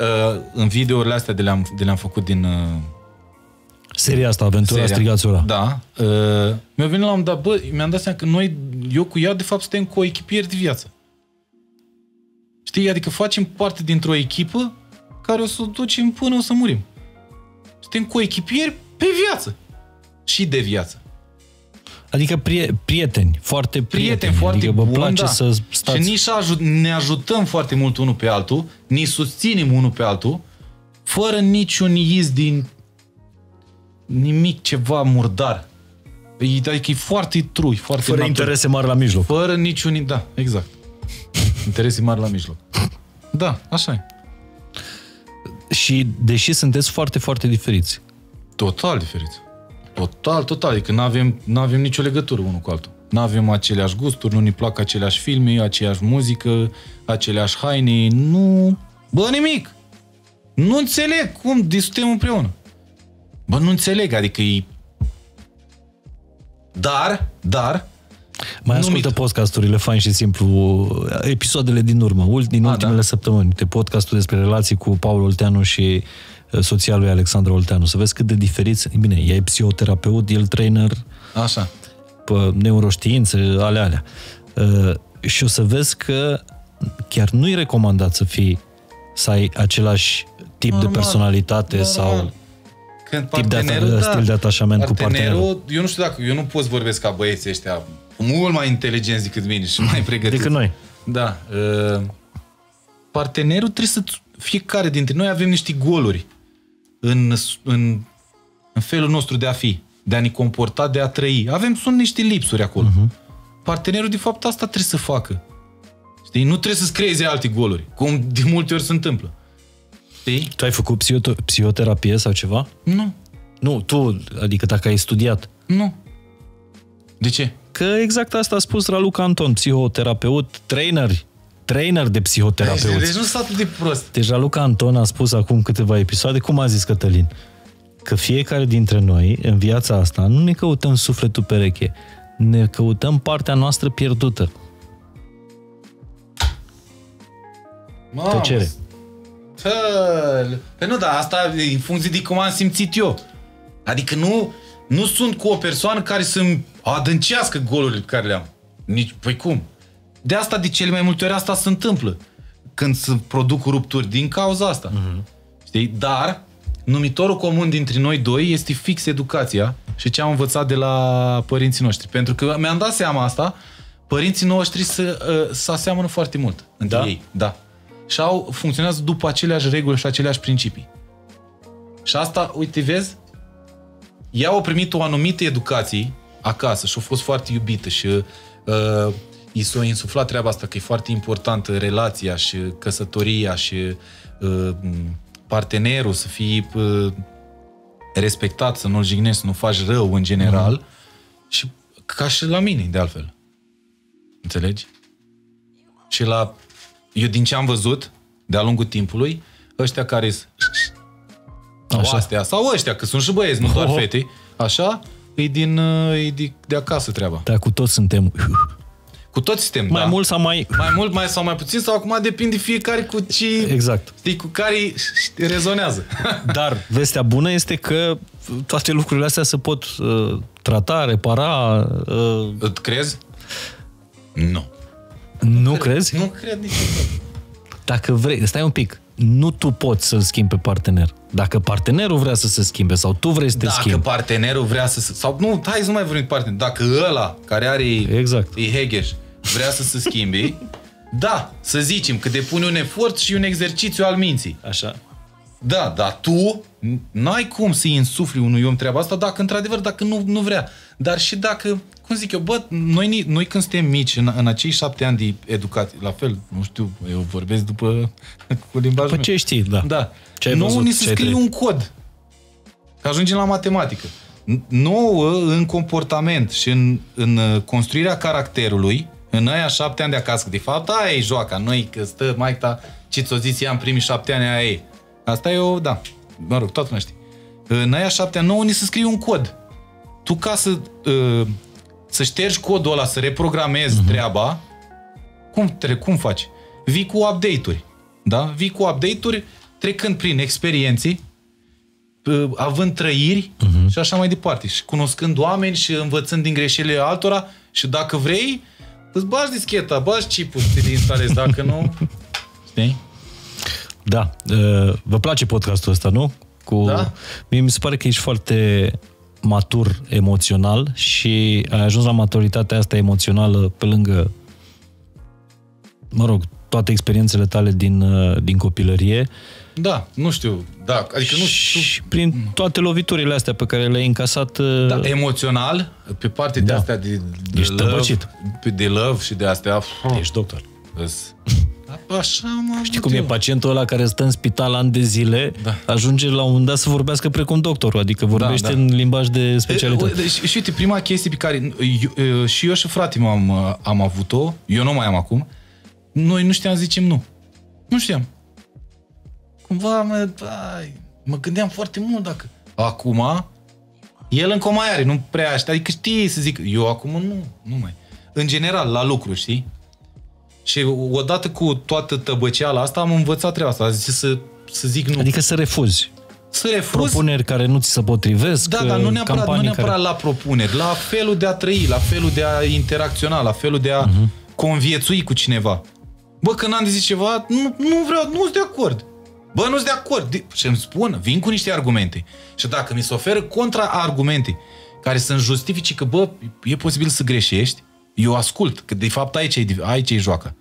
uh, în videourile astea de le-am, de le-am făcut din, uh, Seria asta, Aventura Seria. Strigați Ora. Da. Uh, mi-a venit la un dat, bă, mi-am dat seama că noi, eu cu ea, de fapt, suntem coechipieri de viață. Știi? Adică facem parte dintr-o echipă care o să o ducem până o să murim. Suntem coechipieri pe viață. Și de viață. Adică prie, prieteni, foarte prieteni. Prieteni foarte adică vă buni, place da. să stați... Și nici ajut, ne ajutăm foarte mult unul pe altul, ni susținem unul pe altul, fără niciun iz din nimic ceva murdar. E- Adică e foarte trui, foarte Fără natural. interese mari la mijloc. Fără niciun... Da, exact. Interese mari la mijloc. Da, așa e. Și deși sunteți foarte, foarte diferiți. Total diferiți. Total, total. Adică nu avem, n-avem nicio legătură unul cu altul. Nu avem aceleași gusturi, nu ne plac aceleași filme, aceeași muzică, aceleași haine, nu... Bă, nimic! Nu înțeleg cum discutăm împreună. Bă, nu înțeleg, adică e... Dar, dar, Mai Nu ascultă mit. podcasturile fain și simplu, episoadele din urmă, ult- din A, ultimele da. săptămâni. Uite, podcastul despre relații cu Paul Olteanu și uh, soția lui Alexandra Olteanu. Să vezi cât de diferiți. Bine, ea e psihoterapeut, el trainer așa. pe neuroștiințe, ale alea. Uh, Și o să vezi că chiar nu-i recomandat să fii să ai același tip de Normal, personalitate normal. sau Când tip de partenerul, ata- stil de atașament cu partenerul. Eu nu știu dacă, eu nu pot să vorbesc ca băieții ăștia mult mai inteligenți decât mine și mai pregătiți. decât noi. Da. Uh, partenerul trebuie să... Fiecare dintre noi avem niște goluri în, în, în felul nostru de a fi, de a ne comporta, de a trăi. Avem, sunt niște lipsuri acolo. Uh-huh. Partenerul, de fapt, asta trebuie să facă. Știi? Nu trebuie să-ți creeze alte goluri, cum de multe ori se întâmplă. Știi? Tu ai făcut psihoto- psihoterapie sau ceva? Nu. Nu, tu, adică dacă ai studiat. Nu. De ce? Că exact asta a spus Raluca Anton, psihoterapeut, trainer, trainer de Deci, psihoterapeuți. deci nu sunt atât de prost. Deci Raluca Anton a spus acum câteva episoade, cum a zis Cătălin, că fiecare dintre noi, în viața asta, nu ne căutăm sufletul pereche, ne căutăm partea noastră pierdută. Mamă, Tăcere. Tăl. Păi nu, dar asta e în funcție de cum am simțit eu. Adică nu, nu sunt cu o persoană care să-mi adâncească golurile pe care le am. Nici, păi cum? De asta, de cele mai multe ori, asta se întâmplă. Când se produc rupturi din cauza asta. Uh-huh. Știi? Dar, numitorul comun dintre noi doi este fix educația și ce am învățat de la părinții noștri. Pentru că mi-am dat seama asta, părinții noștri se, uh, se aseamănă foarte mult între Da? ei. Da. Și au, funcționează după aceleași reguli și aceleași principii. Și asta, uite, vezi, ea au primit o anumită educație acasă și a fost foarte iubită și uh, i s-a insuflat treaba asta că e foarte importantă relația și căsătoria și uh, partenerul să fie uh, respectat, să nu-l jignești, să nu faci rău în general și ca și la mine, de altfel. Înțelegi? Și la... Eu din ce am văzut, de-a lungul timpului, ăștia care sunt sau Așa. astea, sau ăștia, că sunt și băieți, nu doar Oho. fete, așa, e din, uh, e de, de acasă treaba. Dar cu toți suntem Cu toți suntem, mai da. mult sau mai... Mai mult, mai sau mai puțin, sau acum depinde fiecare cu ce... Exact. Știi, cu care rezonează. Dar vestea bună este că toate lucrurile astea se pot uh, trata, repara. Uh, Îți crezi? Nu. nu crezi? Nu cred niciodată. Dacă vrei, stai un pic, nu tu poți să-l schimbi pe partener. Dacă partenerul vrea să se schimbe sau tu vrei să te Dacă schimbi. partenerul vrea să... se- Sau nu, hai să nu mai vorbim de partener. Dacă ăla, care are... Exact. E Hegeș, vrea să se schimbe, da, să zicem că depune un efort și un exercițiu al minții. Așa. Da, dar tu n-ai cum să-i însufli unui om treaba asta dacă, într-adevăr, dacă nu, nu vrea. Dar și dacă, cum zic eu, bă, noi, ni- noi când suntem mici, în, în acei șapte ani de educație, la fel, nu știu, eu vorbesc după cu limbajul După ce știi, da. Da. Ce ai nu văzut, ni ce se ai scrie trăit. un cod. Că ajungem la matematică. N- Nouă, în comportament și în, în uh, construirea caracterului, în aia șapte ani de acasă, că de fapt aia e joaca. Noi, că stă mai ta, ce ți-o zis ea în primii șapte ani, aia e. Asta e o, da, mă rog, toată lumea știe. În aia șapte ani, nouă, ni se scrie un cod. Tu ca să, uh, să ștergi codul ăla, să reprogramezi uh-huh. treaba, cum, tre- cum faci? Vii cu update-uri. Da? Vii cu update-uri trecând prin experiențe, uh, având trăiri uh-huh. și așa mai departe. Și cunoscând oameni și învățând din greșelile altora și dacă vrei, îți bagi discheta, bagi chipul să te instalezi, dacă nu... Știi? Da. Uh, Vă place podcastul ăsta, nu? Cu... Da. Mie mi se pare că ești foarte matur emoțional și ai ajuns la maturitatea asta emoțională pe lângă, mă rog, toate experiențele tale din, uh, din copilărie Da, nu știu, da, adică nu știu... și prin toate loviturile astea pe care le-ai încasat uh, Da, emoțional, pe partea de Da. astea de, de Ești love, tăbăcit. pe- de love și de astea... ești doctor. Îs- Da, Așa mă Știi cum e pacientul ăla care stă în spital ani de zile, Da. ajunge la un moment dat să vorbească precum doctorul, adică vorbește da. în limbaj de specialitate. E, și, și uite, prima chestie pe care eu, eu, și eu și fratele meu am, am avut-o, eu nu mai am acum, noi nu știam să zicem nu. Nu știam. Cumva, mă, ai, mă gândeam foarte mult dacă... Acum, el încă o mai are, nu prea aștept, adică știi să zic, eu acum nu, nu mai. În general, la lucru, știi? Și odată cu toată tăbăceala asta am învățat treaba asta, a zis să, să zic nu. Adică să refuzi. să refuz Propuneri care nu ți se potrivesc, da, dar nu neapărat, nu campanii neapărat care... la propuneri, la felul de a trăi, la felul de a interacționa, la felul de a uh-huh. conviețui cu cineva. Bă, când am de zis ceva, nu, nu vreau, nu sunt de acord. Bă, nu sunt de acord. De- Și îmi spun, vin cu niște argumente. Și dacă mi se oferă contra-argumente care să-mi justifice că, bă, e posibil să greșești, eu ascult, că de fapt aici e, aici e joaca.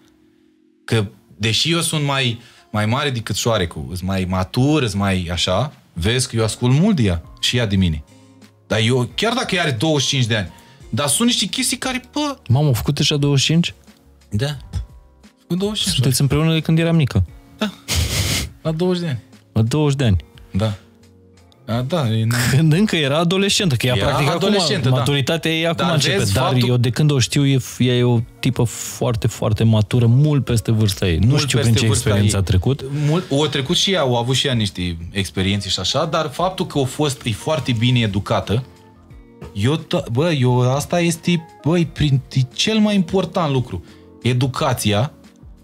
Că, deși eu sunt mai, mai mare decât șoarecul, sunt mai matur, sunt mai așa, vezi că eu ascult mult de ea și ea de mine. Dar eu, chiar dacă ea are 25 de ani, dar sunt niște chestii care, bă, Mamă, au făcut deja 25? da, cu 25, Sunteți împreună de când eram mică. la 20 de ani. La 20 de ani. Da. A, da, e, Când încă era adolescentă, că ea Era practic adolescentă, acum, da. maturitatea ei acum Dar începe. vezi, Dar faptul- eu de când o știu, e, ea e o tipă foarte, foarte matură, mult peste vârsta ei. nu mult știu peste prin ce vârsta experiență ei. a trecut. Mult, o trecut și ea, au avut și ea niște experiențe și așa, dar faptul că a fost, e foarte bine educată, eu, t- bă, eu, asta este, băi, prin, e cel mai important lucru. Educația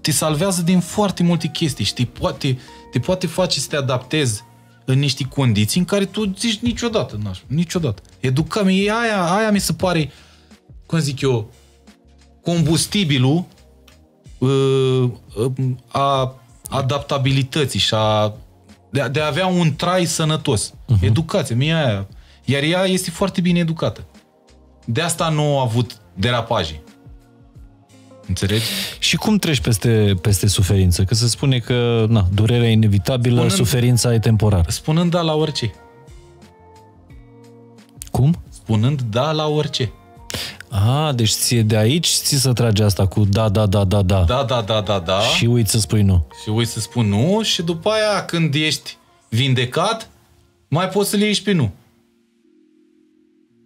te salvează din foarte multe chestii și te poate, te poate face să te adaptezi în niște condiții în care tu zici niciodată, n-aș, niciodată. Educa mie aia, aia mi se pare, cum zic eu, combustibilul uh, uh, a adaptabilității și a, de, a, de a avea un trai sănătos. Uh-huh. Educație, mie aia. Iar ea este foarte bine educată. De asta nu a avut derapaje. Înțelegi? Și cum treci peste, peste suferință? Că se spune că na, durerea e inevitabilă, Spunând- suferința e temporară. Spunând da la orice. Cum? Spunând da la orice. A, deci ție de aici ți să trage asta cu da, da, da, da, da. Da, da, da, da, da. Și uiți să spui nu. și uiți să spun nu și după aia când ești vindecat, mai poți să le ieși pe nu.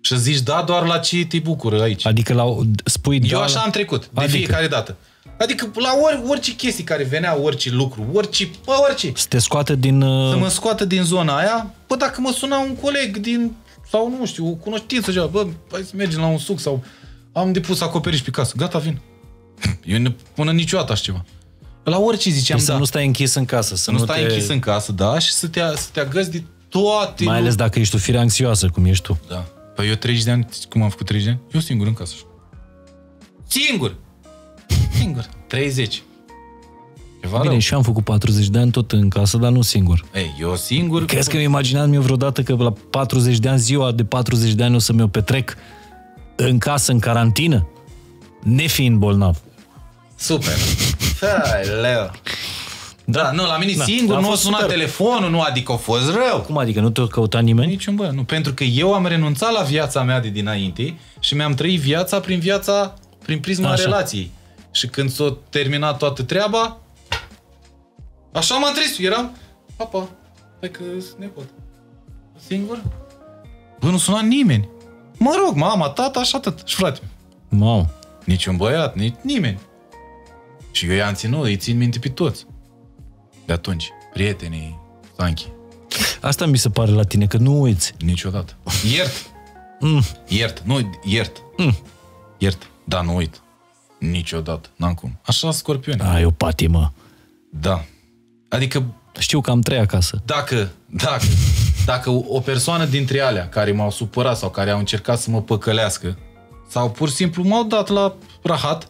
Și zici da doar la ce te bucură aici. Adică la, spui Eu da, așa la- am trecut, de Adică? fiecare dată. Adică la ori, orice chestii care venea, orice lucru, orice, bă, orice, Să te scoate din... uh, să mă scoată din zona aia, bă, dacă mă suna un coleg din, sau nu știu, o cunoștință, ceva, bă, hai să mergem la un suc sau am depus acoperiș pe casă, gata, vin. Eu nu până niciodată așa ceva. La orice ziceam, Deci să da. nu stai închis în casă, să nu, nu, stai te... închis în casă, da, și să te, să te agăzi de toate... Mai ales dacă ești o fire anxioasă, cum ești tu. Da. Păi eu 30 de ani, cum am făcut 30 de ani? Eu singur în casă. Singur! Singur. 30. Ceva Bine, rău. și eu am făcut 40 de ani tot în casă, dar nu singur. Ei, eu singur... Crezi că mi imaginam eu vreodată că la 40 de ani, ziua de 40 de ani o să-mi o petrec în casă, în carantină? Nefiind bolnav. Super. Hai, leu. Da, nu, la mine Da, singur, a nu a fost sunat super. telefonul, nu, adică a fost rău. Cum adică? Nu te-a căutat nimeni? Niciun bă, nu, pentru că eu am renunțat la viața mea de dinainte și mi-am trăit viața prin viața, prin prisma Așa. relației. Și când s-a terminat toată treaba, așa m-am trezit, eram, papa, hai că sunt nepot. Singur? Bă, nu suna nimeni. Mă rog, mama, tata și atât. Și frate. Mamă. Niciun băiat, nici nimeni. Și eu i-am ținut, îi țin minte pe toți. De atunci, prietenii, Sanchi, Asta mi se pare la tine, că nu uiți. niciodată. Iert. Mm. Iert, nu, iert. Mm. Iert, da, nu uit. Niciodată, n-am cum. Așa scorpioni. Ai o patimă. Da. Adică, Știu că am trei acasă. dacă, dacă, Dacă o persoană dintre alea care m-au supărat sau care au încercat să mă păcălească sau pur și simplu m-au dat la rahat,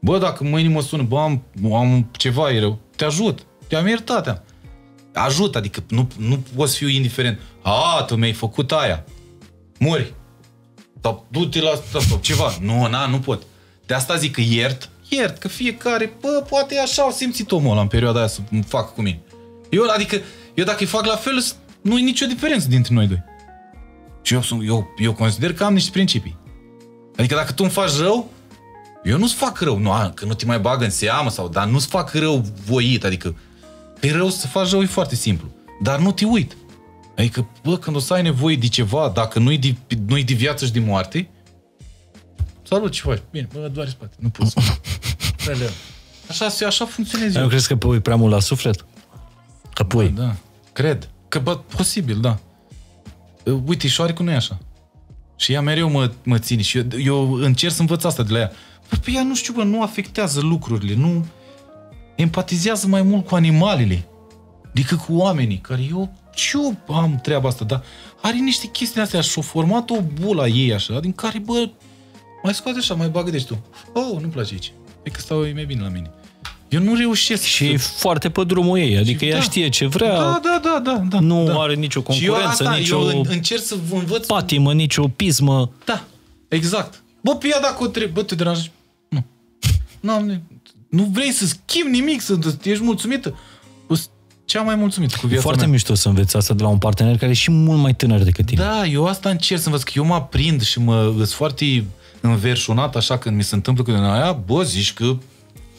bă, dacă mâine mă sună, bă, am, am ceva e rău, te ajut, te-am iertat. Ajut, adică nu, nu poți fi indiferent. A, tu mi-ai făcut aia. Muri. Sau du-te la asta sau ceva. Nu, na, nu pot. De asta zic că iert, iert, că fiecare, bă, poate așa au simțit omul ăla în perioada aia să fac cu mine. Eu, adică, eu dacă îi fac la fel, nu e nicio diferență dintre noi doi. Și eu, sunt, eu, eu consider că am niște principii. Adică dacă tu îmi faci rău, eu nu-ți fac rău, nu, că nu te mai bag în seamă sau, dar nu-ți fac rău voit, adică e rău să faci rău, e foarte simplu. Dar nu te uit. Adică, bă, când o să ai nevoie de ceva, dacă nu-i de, nu-i de viață și de moarte, salut, ce faci? Bine, bă, doar spate, nu pot să... Așa, așa funcționează. Nu crezi că pui prea mult la suflet? Că pui? Da, da. cred. Că, bă, posibil, da. Uite, șoarecul nu e așa. Și ea mereu mă, mă ține și eu, eu încerc să învăț asta de la ea. Bă, pe ea, nu știu, bă, nu afectează lucrurile, nu empatizează mai mult cu animalele decât cu oamenii, care eu și eu am treaba asta, dar are niște chestii astea și-a format o bulă ei așa, din care, bă, mai scoate așa, mai bagă de tu. Oh, nu-mi place aici. E că stau mai bine la mine. Eu nu reușesc Și să... e foarte pe drumul ei, adică și ea da. știe ce vrea. Da, da, da, da. da nu da. are nicio concurență, și eu asta, nicio eu încerc să vă învăț... patimă, nicio pismă. Da, exact. Bă, pe ea dacă o trebuie, bă, te deranjezi? Nu. Nu, nu vrei să schimbi nimic, să ești mulțumită cea mai mulțumit cu viața E foarte mea. mișto să înveți asta de la un partener care e și mult mai tânăr decât tine. Da, eu asta încerc să învăț, că eu mă aprind și mă sunt foarte înverșunat așa când mi se întâmplă cu aia, bă, zici că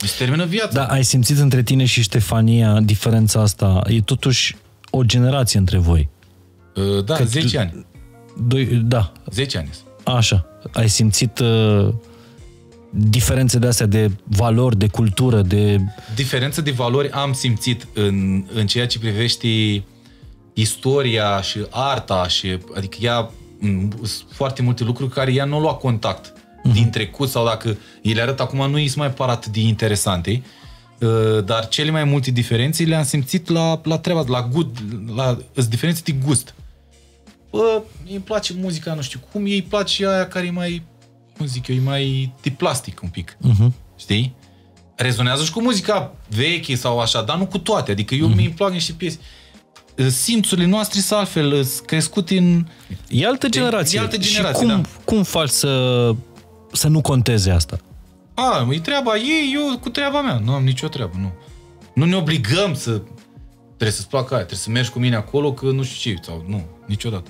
îți termină viața. Da, ai simțit între tine și Ștefania diferența asta? E totuși o generație între voi. Uh, da, că 10 ani. Doi, da. 10 ani. Așa. Ai simțit uh, diferențe de astea de valori, de cultură, de... Diferență de valori am simțit în, în ceea ce privește istoria și arta și adică ea foarte multe lucruri care ea nu lua contact uh-huh. din trecut sau dacă îi le arăt acum nu îi mai parat de interesante uh, dar cele mai multe diferențe le-am simțit la, la treaba, la gust, la, la diferențe de gust. Bă, îi place muzica, nu știu cum, ei place aia care e mai cum zic eu, e mai de plastic un pic. Uh-huh. Știi? Rezonează și cu muzica veche sau așa, dar nu cu toate. Adică eu uh-huh. mi-mi plac niște piese. Simțurile noastre sunt altfel, sunt crescute în... E altă generație. E altă generație, și cum, da. cum faci să, să nu conteze asta? A, e treaba ei, eu cu treaba mea. Nu am nicio treabă, nu. Nu ne obligăm să... Trebuie să-ți placă aia, trebuie să mergi cu mine acolo, că nu știu ce, sau nu, niciodată.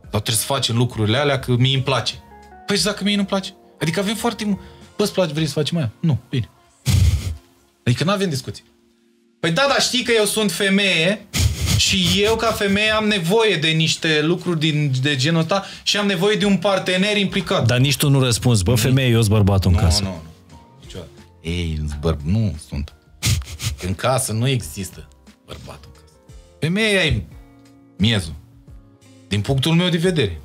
Dar trebuie să facem lucrurile alea, că mie îmi place. Păi și dacă mie nu-mi place? Adică avem foarte mult... Bă, îți place, vrei să facem aia? Nu, bine. Adică nu avem discuții. Păi da, dar știi că eu sunt femeie și eu ca femeie am nevoie de niște lucruri din, de genul ăsta și am nevoie de un partener implicat. Dar nici tu nu răspunzi, bă, femeie, eu sunt bărbatul în nu, casă. Nu, nu, nu, niciodată. Ei, bărb, nu sunt. În casă nu există bărbatul în casă. Femeia e miezul. Din punctul meu de vedere.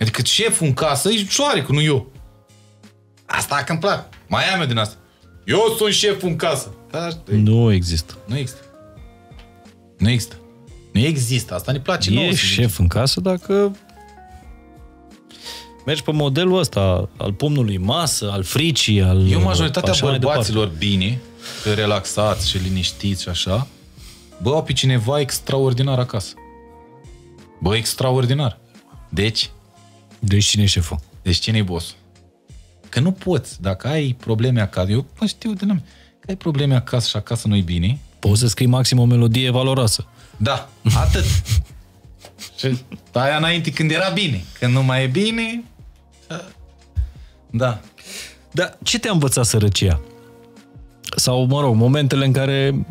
Adică șeful în casă e șoarecul, nu eu. Asta că îmi plac. Mai am eu din asta. Eu sunt șeful în casă. Asta nu există. Nu există. Nu există. Nu există. Asta ne place nouă. E șef în casă dacă mergi pe modelul ăsta al pumnului masă, al fricii, al... Eu majoritatea bărbaților bine, relaxați și liniștiți și așa, bă, au pe cineva extraordinar acasă. Bă, extraordinar. Deci, deci cine e șeful? Deci cine e boss? Că nu poți. Dacă ai probleme acasă, eu mă știu de nume, că ai probleme acasă și acasă nu-i bine. Poți să scrii maxim o melodie valoroasă. Da, atât. și aia înainte când era bine. Când nu mai e bine, da. Dar ce te-a învățat sărăcia? Sau, mă rog, momentele în care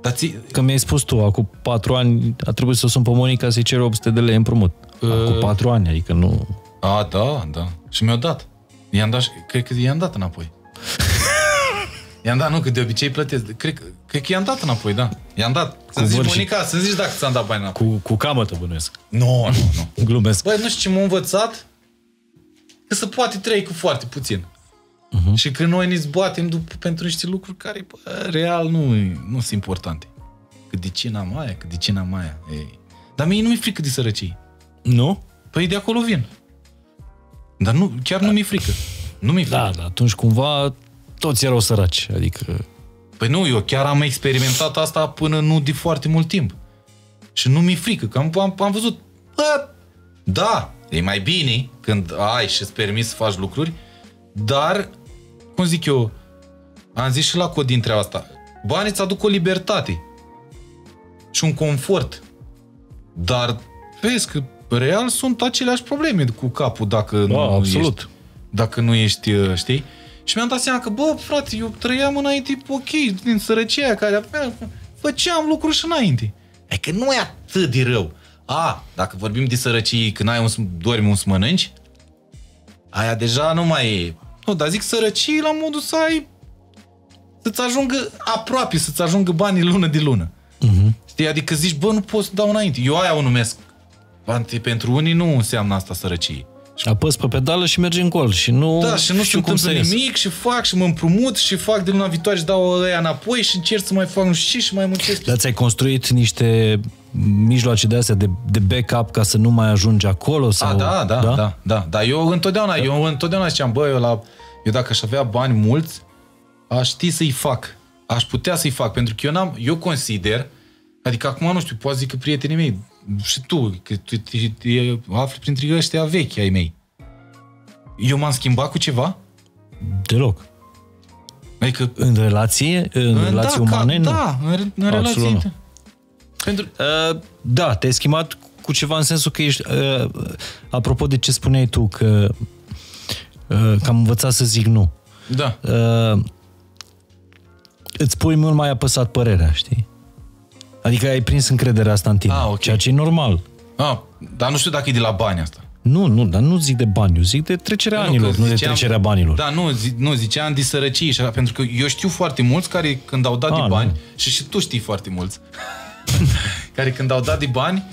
dar ți... Că mi-ai spus tu, acum patru ani a trebuit să sun pe Monica să-i cer 800 de lei împrumut. Uh... Acum patru ani, adică nu... A, da, da. Și mi-au dat. I-am dat, cred că i-am dat înapoi. i-am dat, nu, că de obicei plătesc. Cred, cred că i-am dat înapoi, da. I-am dat. Să zici, Monica, să zici dacă ți-am dat bani înapoi. Cu, cu camătă bănuiesc. Nu, nu, nu. Glumesc. Băi, nu știu ce m-a învățat, că se poate trăi cu foarte puțin. Uh-huh. Și că noi ne zbatem după, pentru niște lucruri care, bă, real, nu, nu sunt importante. că de ce n-am aia, că de ce n-am aia. Ei. Dar mie nu mi-e frică de sărăcie. Nu? Păi de acolo vin. Dar nu, chiar nu mi-e frică. Nu mi-e frică. Da, da, atunci cumva toți erau săraci, adică... Păi nu, eu chiar am experimentat asta până nu de foarte mult timp. Și nu mi-e frică, că am, am, am văzut, bă, da, e mai bine când ai și îți permis să faci lucruri, dar, cum zic eu, am zis și la cod dintre asta, banii îți aduc o libertate și un confort. Dar vezi că real sunt aceleași probleme cu capul dacă Da, nu absolut. ești, dacă nu ești, uh, știi? Și mi-am dat seama că, bă, frate, eu trăiam înainte, ok, din sărăcia care avea, făceam lucruri și înainte. E că nu e atât de rău. A, dacă vorbim de sărăcie, când ai un, să dormi, un să mănânci, aia deja nu mai e. Nu, dar zic sărăcie la modul să ai să-ți ajungă aproape, să-ți ajungă banii lună de lună. Uh-huh. Știi? Adică zici, bă, nu pot să dau înainte. Eu aia o numesc. Ante- Pentru unii nu înseamnă asta sărăcie. Apăs pe pedală și mergi în col și nu Da, și nu se știu cum să întâmplă ies. nimic și fac și mă împrumut și fac de luna viitoare și dau ăia înapoi și încerc să mai fac nu știu ce și mai muncesc. Dar ți-ai construit niște mijloace de astea de, de backup ca să nu mai ajungi acolo? Sau... A, da, da, da, da, da. Dar eu întotdeauna, eu întotdeauna ziceam, bă, eu, la, eu dacă aș avea bani mulți, aș ști să-i fac. Aș putea să-i fac, pentru că eu n-am, eu consider, adică acum nu știu, poate zic că prietenii mei, și tu, că tu te, te afli printre ăștia vechi ai mei. Eu m-am schimbat cu ceva? Deloc. Adică, În relație, în, în relații da, umane, ca, nu. Da, în, re- în relații. Absolut nu. inter- Pentru, Uh, da, te-ai schimbat cu ceva în sensul că ești... Uh, apropo de ce spuneai tu, că, uh, că am învățat să zic nu. da. Uh, îți pui mult mai apăsat părerea, știi? Adică ai prins încrederea asta în tine, Ah, ok. ceea ce e normal. Ah, dar nu știu dacă e de la bani asta. Nu, nu, dar nu zic de bani, eu zic de trecerea anilor, că nu de ziceam- trecerea banilor. Da, nu, zi, nu ziceam de sărăcie și așa, pentru că eu știu foarte mulți care când au dat Ah, de nu. bani, și și tu știi foarte mulți, care când au dat de bani,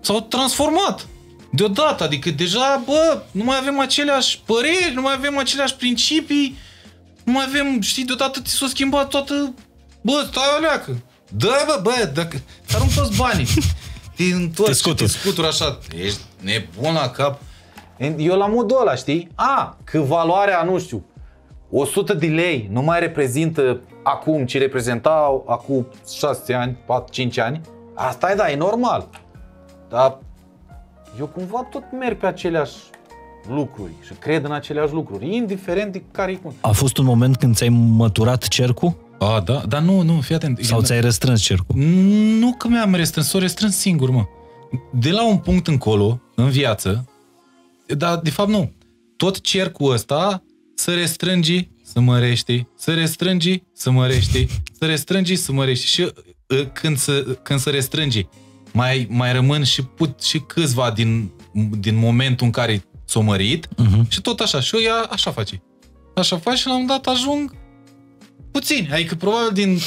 s-au transformat. Deodată, adică deja, bă, nu mai avem aceleași păreri, nu mai avem aceleași principii, nu mai avem, știi, deodată ți s-a schimbat toată, bă, stai o leacă. Da, bă, bă, dacă te arunc toți banii. Te întorci, Te scuturi. te scuturi așa, ești nebun la cap. Eu la modul ăla, știi? A, că valoarea, nu știu, 100 de lei nu mai reprezintă acum ce reprezentau acum 6 ani, 4, 5 ani. Asta e, da, e normal. Dar eu cumva tot merg pe aceleași lucruri și cred în aceleași lucruri, indiferent de care e cum. A fost un moment când ți-ai măturat cercul? A, da, dar nu, nu, fii atent. Sau ți-ai restrâns cercul? Nu că mi-am restrâns, s-o restrâns singur, mă. De la un punct încolo, în viață, dar de fapt nu. Tot cercul ăsta să restrângi, să mărești, să restrângi, să mărești, să restrângi, să mărești. Și uh, când să, când să restrângi, mai, mai rămân și, put, și câțiva din, din momentul în care s-o mărit Uh-huh. și tot așa. Și eu ea așa face. Așa faci și la un moment dat ajung puțini. Adică probabil din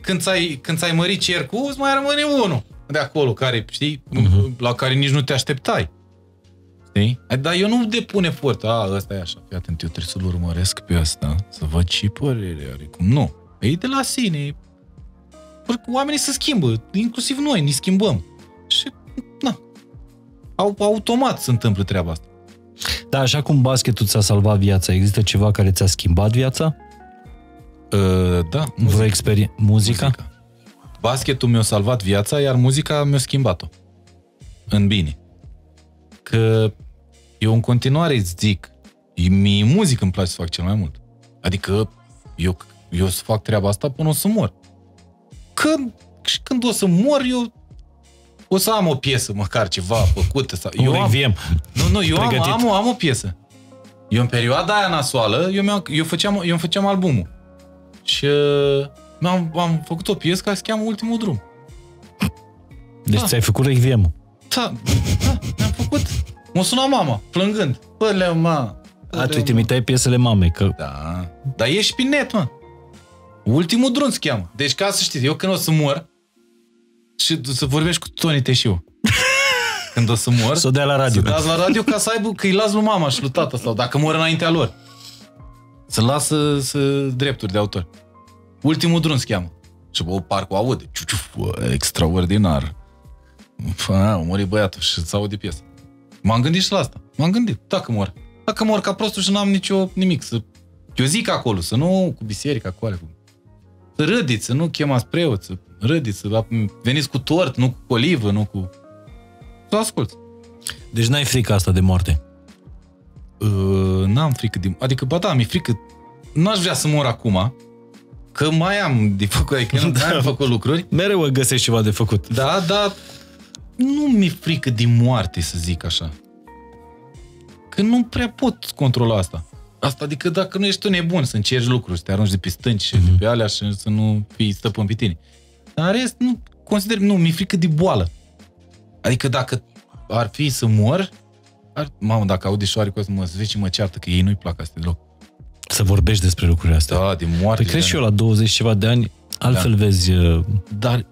când ți-ai, când ți-ai mărit cercul, îți mai rămâne unul de acolo, care, știi, uh-huh. la care nici nu te așteptai. Știi? Dar eu nu depun efort. A, ăsta e așa. Fii atent, eu trebuie să-l urmăresc pe ăsta, să văd ce părere are. Cum nu. E de la sine. Pentru că Oamenii se schimbă, inclusiv noi, ne schimbăm. Și, na, au, automat se întâmplă treaba asta. Da, așa cum basketul ți-a salvat viața, există ceva care ți-a schimbat viața? Uh, da, Vreo experiență? Muzica? Muzica. Basketul mi-a salvat viața, iar muzica mi-a schimbat-o. În bine. Că eu în continuare îți zic, mie muzică îmi place să fac cel mai mult. Adică eu, eu să fac treaba asta până o să mor. Când, și când o să mor, eu o să am o piesă, măcar ceva făcută. Sau, Un eu am, requiem. nu, nu, eu am, Pregătit. am, o, am o piesă. Eu în perioada aia nasoală, eu, mi-am, eu, făceam, eu îmi făceam albumul. Și uh, am, am făcut o piesă care se cheamă Ultimul Drum. Deci Da. ți-ai făcut requiem Da, da, mi-am făcut. M-a sunat mama, plângând. Bă, Leo, ma. Bă, A, tu Leo, îi trimitai piesele mamei, că Da, dar ești pe net, mă. Ultimul drum se cheamă. Deci ca să știți, eu când o să mor și să vorbești cu Tony Teșiu. Când o să mor, Să o dea la radio. Să dați la radio ca să aibă, că îi las lui mama și lui tata sau dacă mor înaintea lor. Să lasă să, drepturi de autor. Ultimul drum se cheamă. Și bă, parcul aude. Ciuciuf, bă, extraordinar. Pă, mori băiatul și să aude piesa. M-am gândit și la asta. M-am gândit, dacă mor. Dacă mor ca prostul și n-am nicio nimic. Să... Eu zic acolo, să nu cu biserica, cu alea. Cu... Să râdiți, să nu chemați preoți, să râdiți, să veniți cu tort, nu cu olivă, nu cu... Să ascult. Deci n-ai frică asta de moarte? Uh, n-am frică de... Adică, ba da, mi-e frică... N-aș vrea să mor acum, că mai am de făcut, adică nu da. am făcut lucruri. Mereu găsești ceva de făcut. Da, dar nu mi-e frică de moarte, să zic așa. Că nu prea pot controla asta. Asta adică dacă nu ești tu nebun să încerci lucruri, să te arunci de pe stânci și mm-hmm. de mhm. pe alea și să nu fii stăpân pe tine. Dar în rest, nu consider, nu, mi-e frică de boală. Adică dacă ar fi să mor, ar, mamă, dacă aud de cu mă zveci mă ceartă, că ei nu-i plac astea deloc. Să vorbești despre lucrurile astea. Da, de moarte. Păi crezi și eu la 20 ceva de ani, altfel da. vezi... Uh... Dar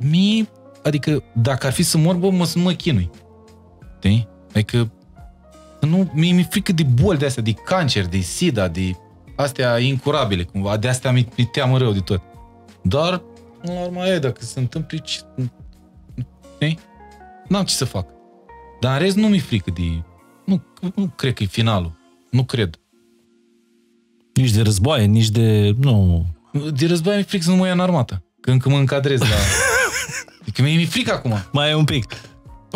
mie, adică dacă ar fi să mor, bă, mă, să nu mă chinui. Știi? Adică nu, mie mi-e frică de boli de astea, de cancer, de sida, de astea incurabile, cumva, de astea mi, mi teamă rău de tot. Dar, la urmă e, dacă se întâmplă, ce... N-am ce să fac. Dar în rest nu mi-e frică de... Nu, nu cred că e finalul. Nu cred. Nici de războaie, nici de... Nu. De războaie mi-e frică să nu mă ia în armată. Că încă mă încadrez la... Adică mi-e frică acum. Mai e un pic.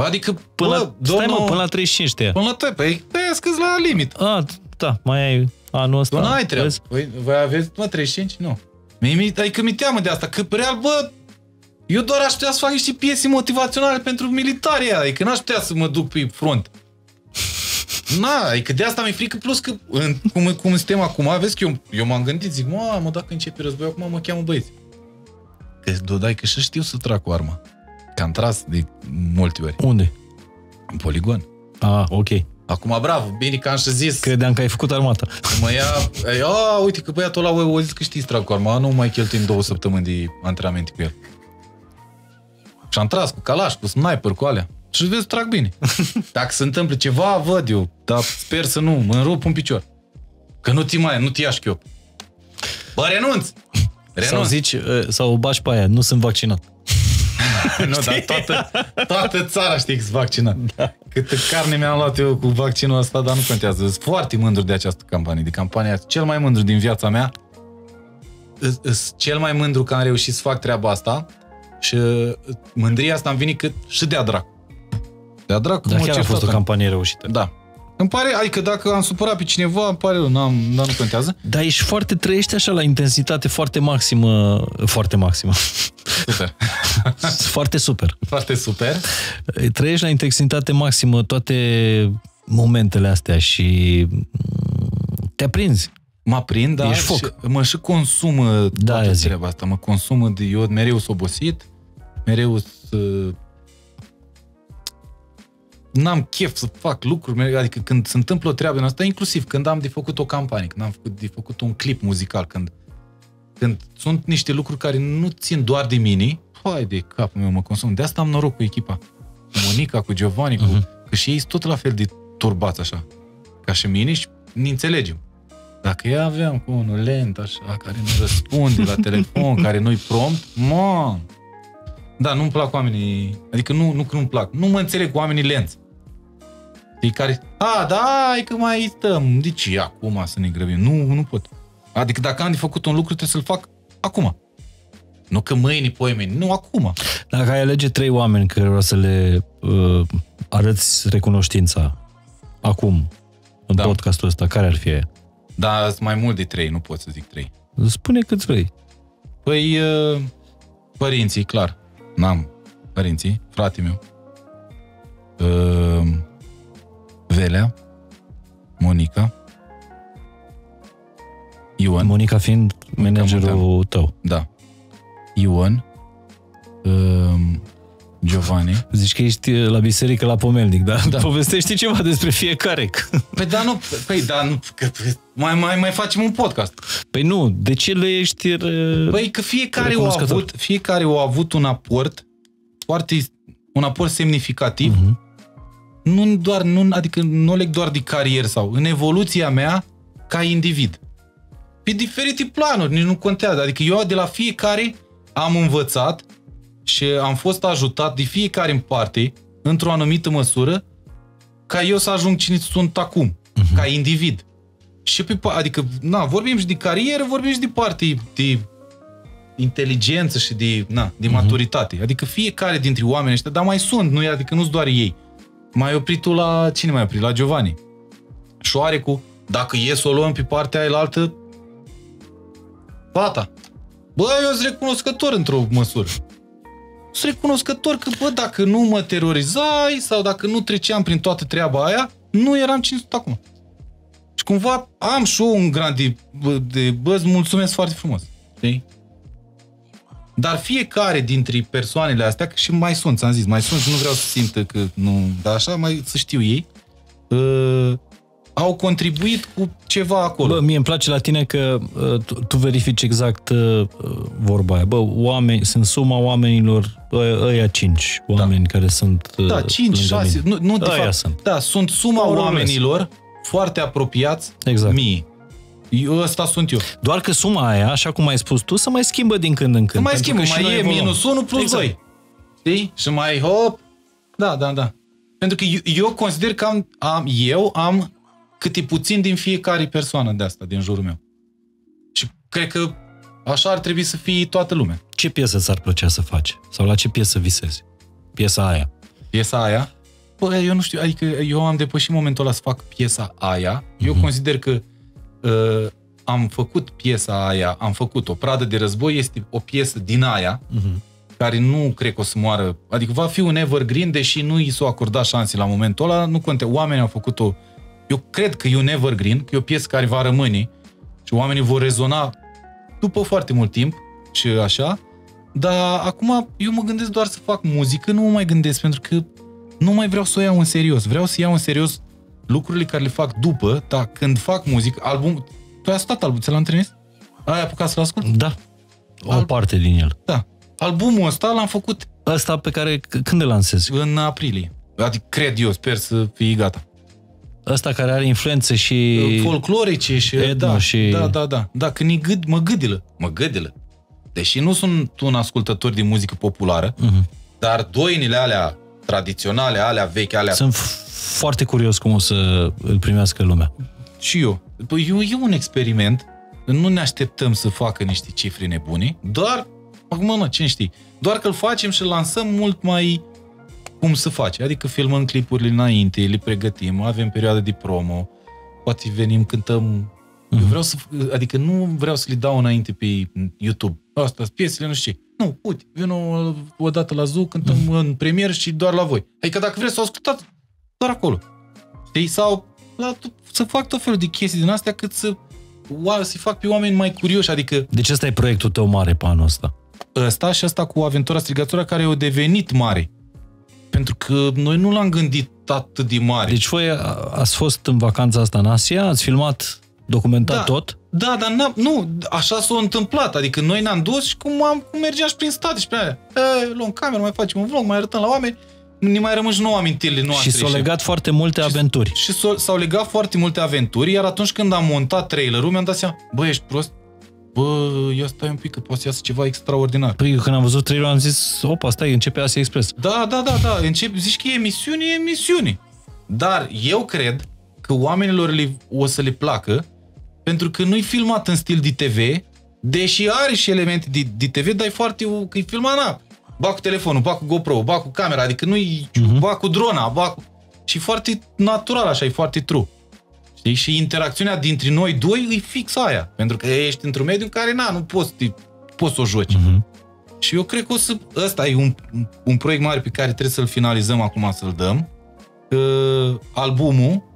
Adică, până, bă, la, domnul, stai mă, până la 35 te Până la 3, păi, păi scăzi la limit. A, da, mai ai anul ăsta. Nu ai treabă. Păi, voi aveți, mă, 35? Nu. Mi, mi, adică mi teamă de asta, că real, bă, eu doar aș putea să fac niște piese motivaționale pentru militarii adică n-aș putea să mă duc pe front. Na, adică de asta mi-e frică, plus că în, cum, cum suntem acum, vezi că eu, eu m-am gândit, zic, mă, dacă începe războiul acum, mă cheamă băieți. Că dodai că și știu să trag cu arma. Că am tras de multe ori. Unde? În poligon. Ah, ok. Acum, bravo, bine că am și zis. Credeam că ai făcut armata. Mă ia, a, uite că băiatul ăla o zis că știi trag cu arma, nu mai cheltuim două săptămâni de antrenamente cu el. Și am tras cu calaș, cu sniper, cu alea. Și vezi, trag bine. Dacă se întâmplă ceva, văd eu, dar sper să nu, mă înrup un picior. Că nu ți mai, nu te ia șchiop. Bă, renunț! Renunț. Sau zici, sau bași pe aia, nu sunt vaccinat. nu, dar toată, toată țara știi că vaccinat. Da. Câtă carne mi-am luat eu cu vaccinul ăsta, dar nu contează. Sunt foarte mândru de această campanie, de campania cel mai mândru din viața mea. Sunt cel mai mândru că am reușit să fac treaba asta și mândria asta am venit cât și de-a dracu. De-a dracu. Dar chiar a fost o campanie reușită. Da. Îmi pare, adică dacă am supărat pe cineva, îmi pare rău, n-am, dar nu contează. Dar ești foarte, trăiești așa la intensitate foarte maximă, foarte maximă. Super. foarte super. Foarte super. Trăiești la intensitate maximă toate momentele astea și te aprinzi. Mă prind, da, Ești foc. Și mă și consumă da, toată treaba asta. Mă consumă de eu mereu sunt obosit, mereu să n-am chef să fac lucruri, adică când se întâmplă o treabă în asta, inclusiv când am de făcut o campanie, când am făcut, de făcut un clip muzical, când, când sunt niște lucruri care nu țin doar de mine, hai de capul meu, mă consum. De asta am noroc cu echipa. Cu Monica, cu Giovanni, uh-huh. cu, mhm. că și ei sunt tot la fel de turbați așa, ca și mine și ne înțelegem. Dacă eu aveam cu unul lent așa, care nu răspunde la telefon, care nu-i prompt, mă, da, nu-mi plac oamenii, adică nu, nu că nu-mi plac, nu mă înțeleg cu oamenii lenți. Știi, care, a, da, e că mai stăm, de ce acum să ne grăbim? Nu, nu pot. Adică dacă am de făcut un lucru, trebuie să-l fac acum. Nu că mâine, mâine, nu acum. Dacă ai alege trei oameni care vreau să le uh, arăți recunoștința acum, în da. podcastul ăsta, care ar fi aia? Da, sunt mai mult de trei, nu pot să zic trei. Spune câți vrei. Păi, uh, părinții, clar. N-am părinții, fratele meu. Uh, Velea, Monica, Ion. Monica fiind managerul tău. Da. Ion, uh, Giovanni. Zici că ești la biserică la Pomelnic, da? da. Povestește ceva despre fiecare. Păi da, nu, păi da, nu, că, mai, mai, mai facem un podcast. Păi nu, de ce le ești Păi că fiecare a avut, fiecare a avut un aport foarte, un aport semnificativ uh-huh nu doar, nu, adică nu leg doar de carieră sau în evoluția mea ca individ. Pe diferite planuri, nici nu contează. Adică eu de la fiecare am învățat și am fost ajutat de fiecare în parte, într-o anumită măsură, ca eu să ajung cine sunt acum, uh-huh. ca individ. Și pe, adică, na, vorbim și de carieră, vorbim și de parte de inteligență și de, na, de uh-huh. maturitate. Adică fiecare dintre oamenii ăștia, dar mai sunt, nu adică nu-s doar ei. Mai oprit tu la, cine mai oprit? La Giovanni. Șoarecu, dacă e să o luăm pe partea aia altă, gata. Bă, eu sunt recunoscător într-o măsură. Sunt recunoscător că, bă, dacă nu mă terorizai sau dacă nu treceam prin toată treaba aia, nu eram cine sunt acum. Și cumva am și un grad de, de bă, îți mulțumesc foarte frumos. Știi? Dar fiecare dintre persoanele astea, că și mai sunt, ți-am zis, mai sunt și nu vreau să simtă că nu, dar așa mai să știu ei, uh, au contribuit cu ceva acolo. Bă, mie îmi place la tine că uh, tu, tu verifici exact uh, vorba aia. Bă, oameni, sunt suma oamenilor, ă, ăia cinci oameni da. care sunt uh, Da, cinci, șase, nu, nu de fapt, sunt. Da, sunt suma Au oamenilor răs. foarte apropiați exact. mie. Eu, ăsta sunt eu. Doar că suma aia, așa cum ai spus tu, să mai schimbă din când în când. Mai schimbă, mai e minus 1 plus exact. 2. Știi? Și mai hop. Da, da, da. Pentru că eu, eu consider că am, am, eu am cât e puțin din fiecare persoană de asta, din jurul meu. Și cred că așa ar trebui să fie toată lumea. Ce piesă ți-ar plăcea să faci? Sau la ce piesă visezi? Piesa aia. Piesa aia? Bă, eu nu știu, adică eu am depășit momentul ăla să fac piesa aia. Mm-hmm. Eu mhm. consider că uh, am făcut piesa aia, am făcut o pradă de război, este o piesă din aia, mm-hmm. care nu cred că o să moară. Adică va fi un evergreen, deși nu i s-o acordat șanse la momentul ăla, nu conte. Oamenii au făcut-o eu cred că e un evergreen, că e o piesă care va rămâne și oamenii vor rezona după foarte mult timp și așa, dar acum eu mă gândesc doar să fac muzică, nu mă mai gândesc pentru că nu mai vreau să o iau în serios. Vreau să iau în serios lucrurile care le fac după, dar când fac muzică, album... Tu ai ascultat albumul, ți l-am trimis? Ai apucat să-l ascult? Da. O Al... parte din el. Da. Albumul ăsta l-am făcut... Ăsta pe care... Când îl lansezi? În aprilie. Adică cred eu, sper să fie gata ăsta care are influențe și... Folclorice și... Etno, da, și... da, da, da. Da, când gâd, mă gâdilă. Mă gâdilă. Deși nu sunt un ascultător de muzică populară, uh-huh. dar doinile alea tradiționale, alea vechi, alea... Sunt foarte curios cum o să îl primească lumea. Și eu. Păi eu, e un experiment. Nu ne așteptăm să facă niște cifre nebune, doar, acum nu, cine știi, doar că îl facem și îl lansăm mult mai cum să faci. Adică filmăm clipurile înainte, le pregătim, avem perioadă de promo, poate venim, cântăm. Mm-hmm. Eu mhm. vreau să, adică nu vreau să le dau înainte pe YouTube. Asta, piesele, nu știu ce. Nu, uite, vin o, o dată la Zoo, cântăm mm-hmm. în premier și doar la voi. Adică dacă vreți să o ascultați, doar acolo. Știi? Sau la, să fac tot felul de chestii din astea cât să să fac pe oameni mai curioși, adică... Deci ăsta e proiectul tău mare pe anul ăsta. Ăsta și ăsta cu Aventura Strigătura care au devenit mare. Pentru că noi nu l-am gândit atât de mare. Deci voi ați fost în vacanța asta în Asia, ați filmat, documentat da, tot? Da, dar nu, așa s-a întâmplat. Adică noi ne-am dus și cum, am, cum mergeam și prin state și pe aia. E, luăm cameră, mai facem un vlog, mai arătăm la oameni. Ne mai rămân și nouă amintirile noastre. Și s-au legat foarte multe și, aventuri. Și s-au legat foarte multe aventuri, iar atunci când am montat trailerul, mi-am dat seama, bă, ești prost? bă, ia stai un pic că poate să iasă ceva extraordinar. Păi când am văzut trailerul am zis, opa, stai, începe Asia Express. Da, da, da, da, începe, zici că e emisiune, e emisiune. Dar eu cred că oamenilor le, o să le placă pentru că nu-i filmat în stil de TV, deși are și elemente de, de TV, dar e foarte, că e filmat, na, ba cu telefonul, ba cu GoPro, ba cu camera, adică nu-i, uh-huh. ba cu drona, ba cu... Și foarte natural așa, e foarte true. Știi? Și interacțiunea dintre noi doi e fix aia. Pentru că ești într-un mediu în care, na, nu poți, poți să o joci. Uh-huh. Și eu cred că o să... Ăsta e un, un proiect mare pe care trebuie să-l finalizăm acum, să-l dăm. Uh, albumul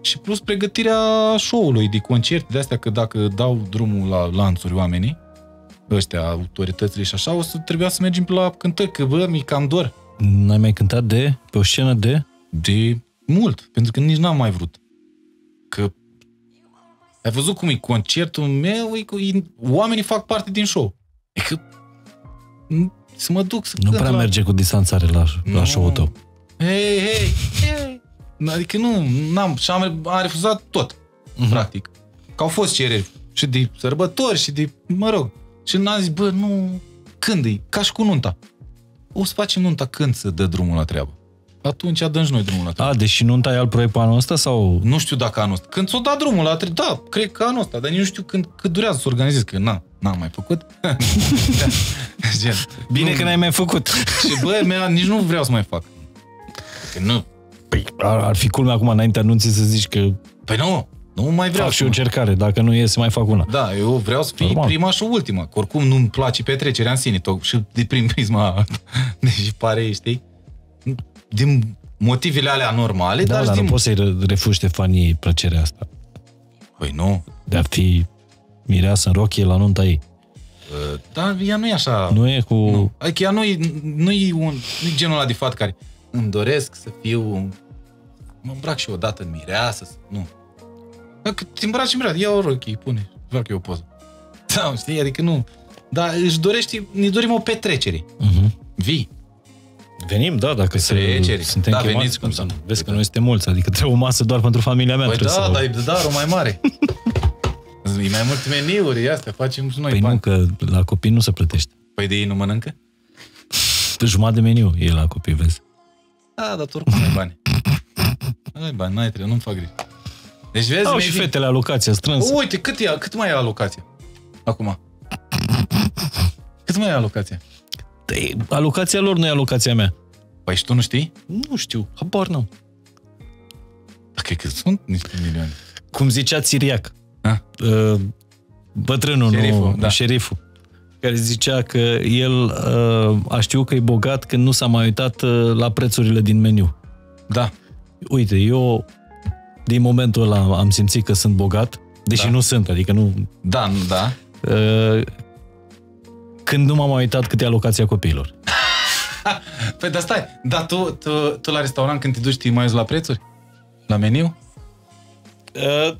și plus pregătirea show-ului, de concerte, de astea că dacă dau drumul la lanțuri oamenii, ăștia, autoritățile și așa, o să trebuia să mergem pe la cântări, că bă, mi cam dor. N-ai mai cântat de, pe o scenă de? De mult, pentru că nici n-am mai vrut. Că ai văzut cum e concertul meu, e, e, oamenii fac parte din show. E că să mă duc să Nu prea la... merge cu distanțare la, no. la show-ul tău. Hei, hei, hei. Adică nu, n-am, și am, am refuzat tot, uh-huh. practic. Că au fost cereri și de sărbători și de, mă rog. Și n-am zis, bă, nu, Când e? Ca și cu nunta. O să facem nunta când să dă drumul la treabă. Atunci dăm și noi drumul la treabă. A, deși nunta e alt proiect pe anul ăsta sau... Nu știu dacă anul ăsta. Când s-o dat drumul la treabă, da, cred că anul ăsta, dar nici nu știu când, cât durează să organizez, că na, n-am mai făcut. Gen, Bine nu, că n-ai mai făcut. Și bă, mea, nici nu vreau să mai fac. Că nu. Păi, ar, ar fi culmea acum înainte anunții să zici că... Păi nu, nu mai vreau. Fac și o încercare, dacă nu iese, mai fac una. Da, eu vreau să fii Normal. prima și ultima. Că oricum nu-mi place petrecerea în sine, tot și de prin prisma, deși pare, știi, din motivele alea normale, da, dar, dar din... nu poți să-i refugi Stefaniei plăcerea asta. Păi nu. De a fi mireasă în rochie la nunta ei. Dar ea nu e așa... Nu e cu... Nu. Adică ea nu e, nu e, un, nu e genul ăla de fat care îmi doresc să fiu... Mă îmbrac și odată în mireasă. Nu. Dacă te îmbraci în mireasă, ia o rochie, pune. Fac eu o poză. Da, știi? Adică nu... Dar își dorește, ne dorim o petrecere. Uh-huh. Vii. Venim, da, dacă se, suntem da, chemați, veniți, cum să nu. Vezi că noi suntem mulți, adică trebuie o masă doar pentru familia mea. Păi da, să... dar e darul mai mare. E mai mult meniuri, asta facem și noi Păi bani. nu, că la copii nu se plătește. Păi de ei nu mănâncă? Jumătate de meniu e la copii, vezi. Da, dar tu oricum ai bani. Ai bani, n-ai trebuie, nu-mi fac griji. Deci vezi, Au și fetele alocația strânsă. Uite, cât, e, cât mai e alocația? Acum. Cât mai e alocația? Păi, alocația lor nu e alocația mea. Păi și tu nu știi? Nu știu, habar n-am. Da, cred că sunt niște milioane. Cum zicea Țiriac, uh, bătrânul, șeriful, nu, da. șeriful, care zicea că el uh, a știut că e bogat când nu s-a mai uitat uh, la prețurile din meniu. Da. Uite, eu din momentul ăla am simțit că sunt bogat, deși Da. nu sunt, adică nu... Da, nu, da. Uh, când nu m-am mai uitat cât e alocația copiilor. Păi, dar stai, dar tu, tu, tu la restaurant când te duci, te mai uiți la prețuri? La meniu? Uh,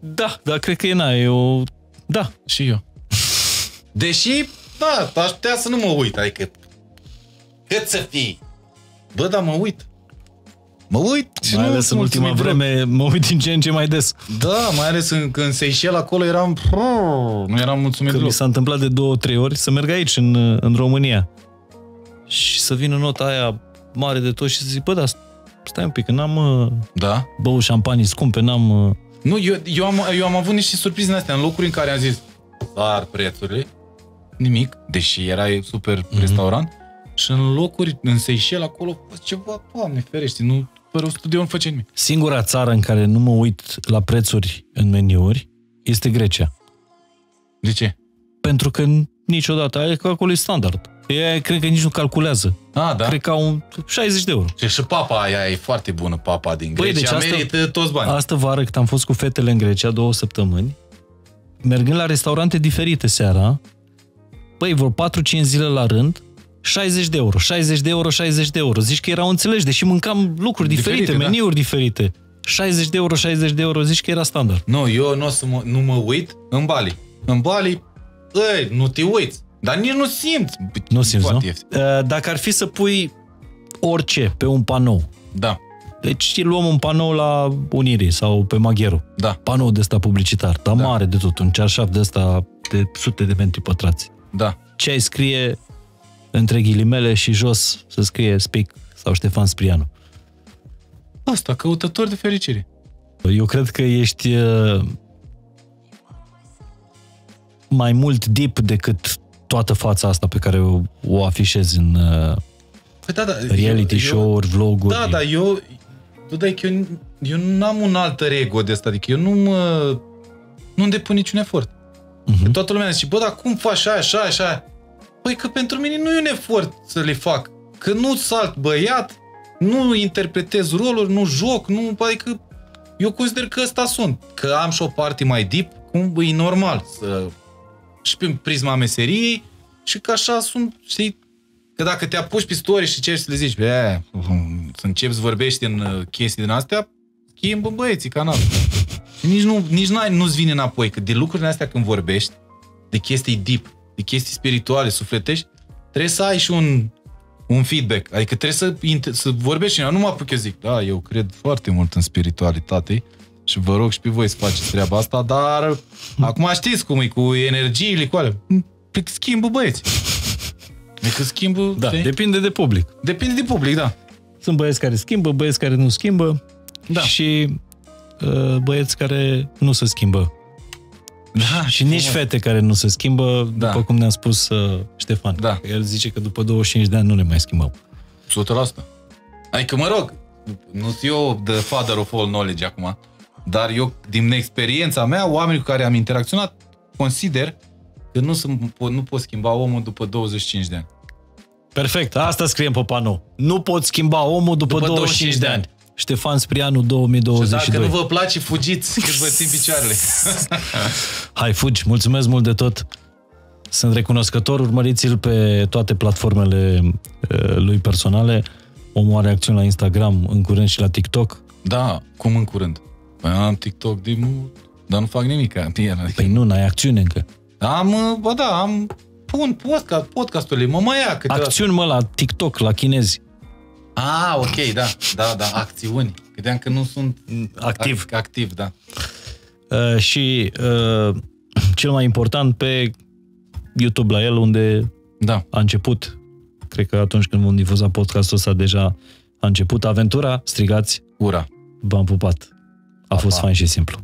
da, dar cred că e na, eu... Da, Și eu. Deși, da, aș putea să nu mă uit, adică cât să fii? Bă, dar mă uit. Mă uit și mai nu ales în sunt ultima mulțumit deloc. vreme mă uit din ce în ce mai des. Da, mai ales în, când se ieșea acolo eram... Nu eram mulțumit Că mi deloc. s-a întâmplat de două, trei ori să merg aici, în, în România. Și să vină nota aia mare de tot și să zic, bă, dar stai un pic, că n-am uh, Da? băut șampanii scumpe, n-am... Uh... Nu, eu, eu, am, eu am avut niște surprize din astea, în locuri în care am zis, sar prețurile, nimic, deși era super mm-hmm. restaurant, și în locuri, în Seychelles, acolo, bă, ceva, doamne ferește, nu, fără studio nu face nimic. Singura țară în care nu mă uit la prețuri în meniuri este Grecia. De ce? Pentru că niciodată, adică acolo e standard. Ei, cred că nici nu calculează. A, da? Cred că au un 60 de euro. Și, și papa aia e foarte bună, papa din Băi, Grecia, deci asta- merită toți banii. Astă vară, cât am fost cu fetele în Grecia, două săptămâni, mergând la restaurante diferite seara, băi, vreo 4-5 zile la rând, 60 de euro, 60 de euro, 60 de euro. Zici că erau înțelegi, deși mâncam lucruri diferite, Diferite, da. meniuri diferite. 60 de euro, 60 de euro, zici că era standard. Nu, eu nu o să mă, nu mă uit în Bali. În Bali, ei, nu te uiți. Dar nici nu simți. Nu simți, nu? Foarte ieftin. Uh, Dacă ar fi să pui orice pe un panou, Da, deci luăm un panou la Unirii sau pe Magheru, da. panou de ăsta publicitar, dar Da. mare de tot, un cearșaf de ăsta de sute de metri pătrați. Da. ce ai scrie între ghilimele și jos să scrie Spic sau Ștefan Sprianu. Asta, căutător de fericire. Eu cred că ești uh, mai mult deep decât toată fața asta pe care o, o afișezi în uh, Păi da, da. reality eu, show-uri, vloguri. Da, da, eu... Tu dai că eu, eu n-am un alter ego de asta, adică eu nu mă... Nu depun niciun efort. Mhm. Toată lumea zice, bă, dar cum faci așa, așa, așa? Păi că pentru mine nu e un efort să le fac. Că nu salt băiat, nu interpretez roluri, nu joc, nu... Adică eu consider că ăsta sunt. Că am și o parte mai deep, cum e normal să... Și prin prisma meseriei și că așa sunt, știi, Că dacă te apuci pe story și încerci să le zici, bă, să începi să vorbești în uh, chestii din astea, schimbă băieții canal. Și nici, nu, nici n-ai, nu-ți vine înapoi, că de lucrurile astea când vorbești, de chestii deep, de chestii spirituale, sufletești, trebuie să ai și un, un feedback. Adică trebuie să, inter- să vorbești și nu mă apuc eu zic, da, eu cred foarte mult în spiritualitate și vă rog și pe voi să faceți treaba asta, dar acum știți cum e cu energiile, cu alea. Păi schimbă băieți. Adică schimbă... Da, știi? depinde de public. Depinde de public, da. Sunt băieți care schimbă, băieți care nu schimbă Da. și uh, băieți care nu se schimbă. Da, Și nici fete care nu se schimbă, Da. după cum ne-a spus uh, Ștefan. Da. El zice că după 25 de ani nu ne mai schimbăm. 100%. Adică, mă rog, nu sunt eu the father of all knowledge acum, dar eu, din experiența mea, oamenii cu care am interacționat, consider că nu, sunt, nu pot schimba omul după 25 de ani. Perfect, asta scriem pe panou. Nu pot schimba omul după, După 25 de ani. Ștefan Sprianu Și 2022. dacă nu vă place, fugiți cât vă țin picioarele. Hai, fugi, mulțumesc mult de tot. Sunt recunoscător, urmăriți-l pe toate platformele uh, lui personale. Omul are acțiuni la Instagram, în curând și la TikTok. da, cum în curând? Păi am TikTok de mult, dar nu fac nimic. Adică, Păi nu, n-ai acțiune încă. am, uh, bă da, am pun podcast, podcasturile, mă mai ia câteodată. Acțiuni, mă, la TikTok, la chinezi. Ah, ok, da, da, da, acțiuni. Credeam că nu sunt Activ. ac- activ, da. Uh, și uh, cel mai important pe YouTube la el, unde Da. a început, cred că atunci când vom difuza podcastul ăsta deja a început aventura, strigați, Ura. v-am pupat. A fost pa. fain și simplu.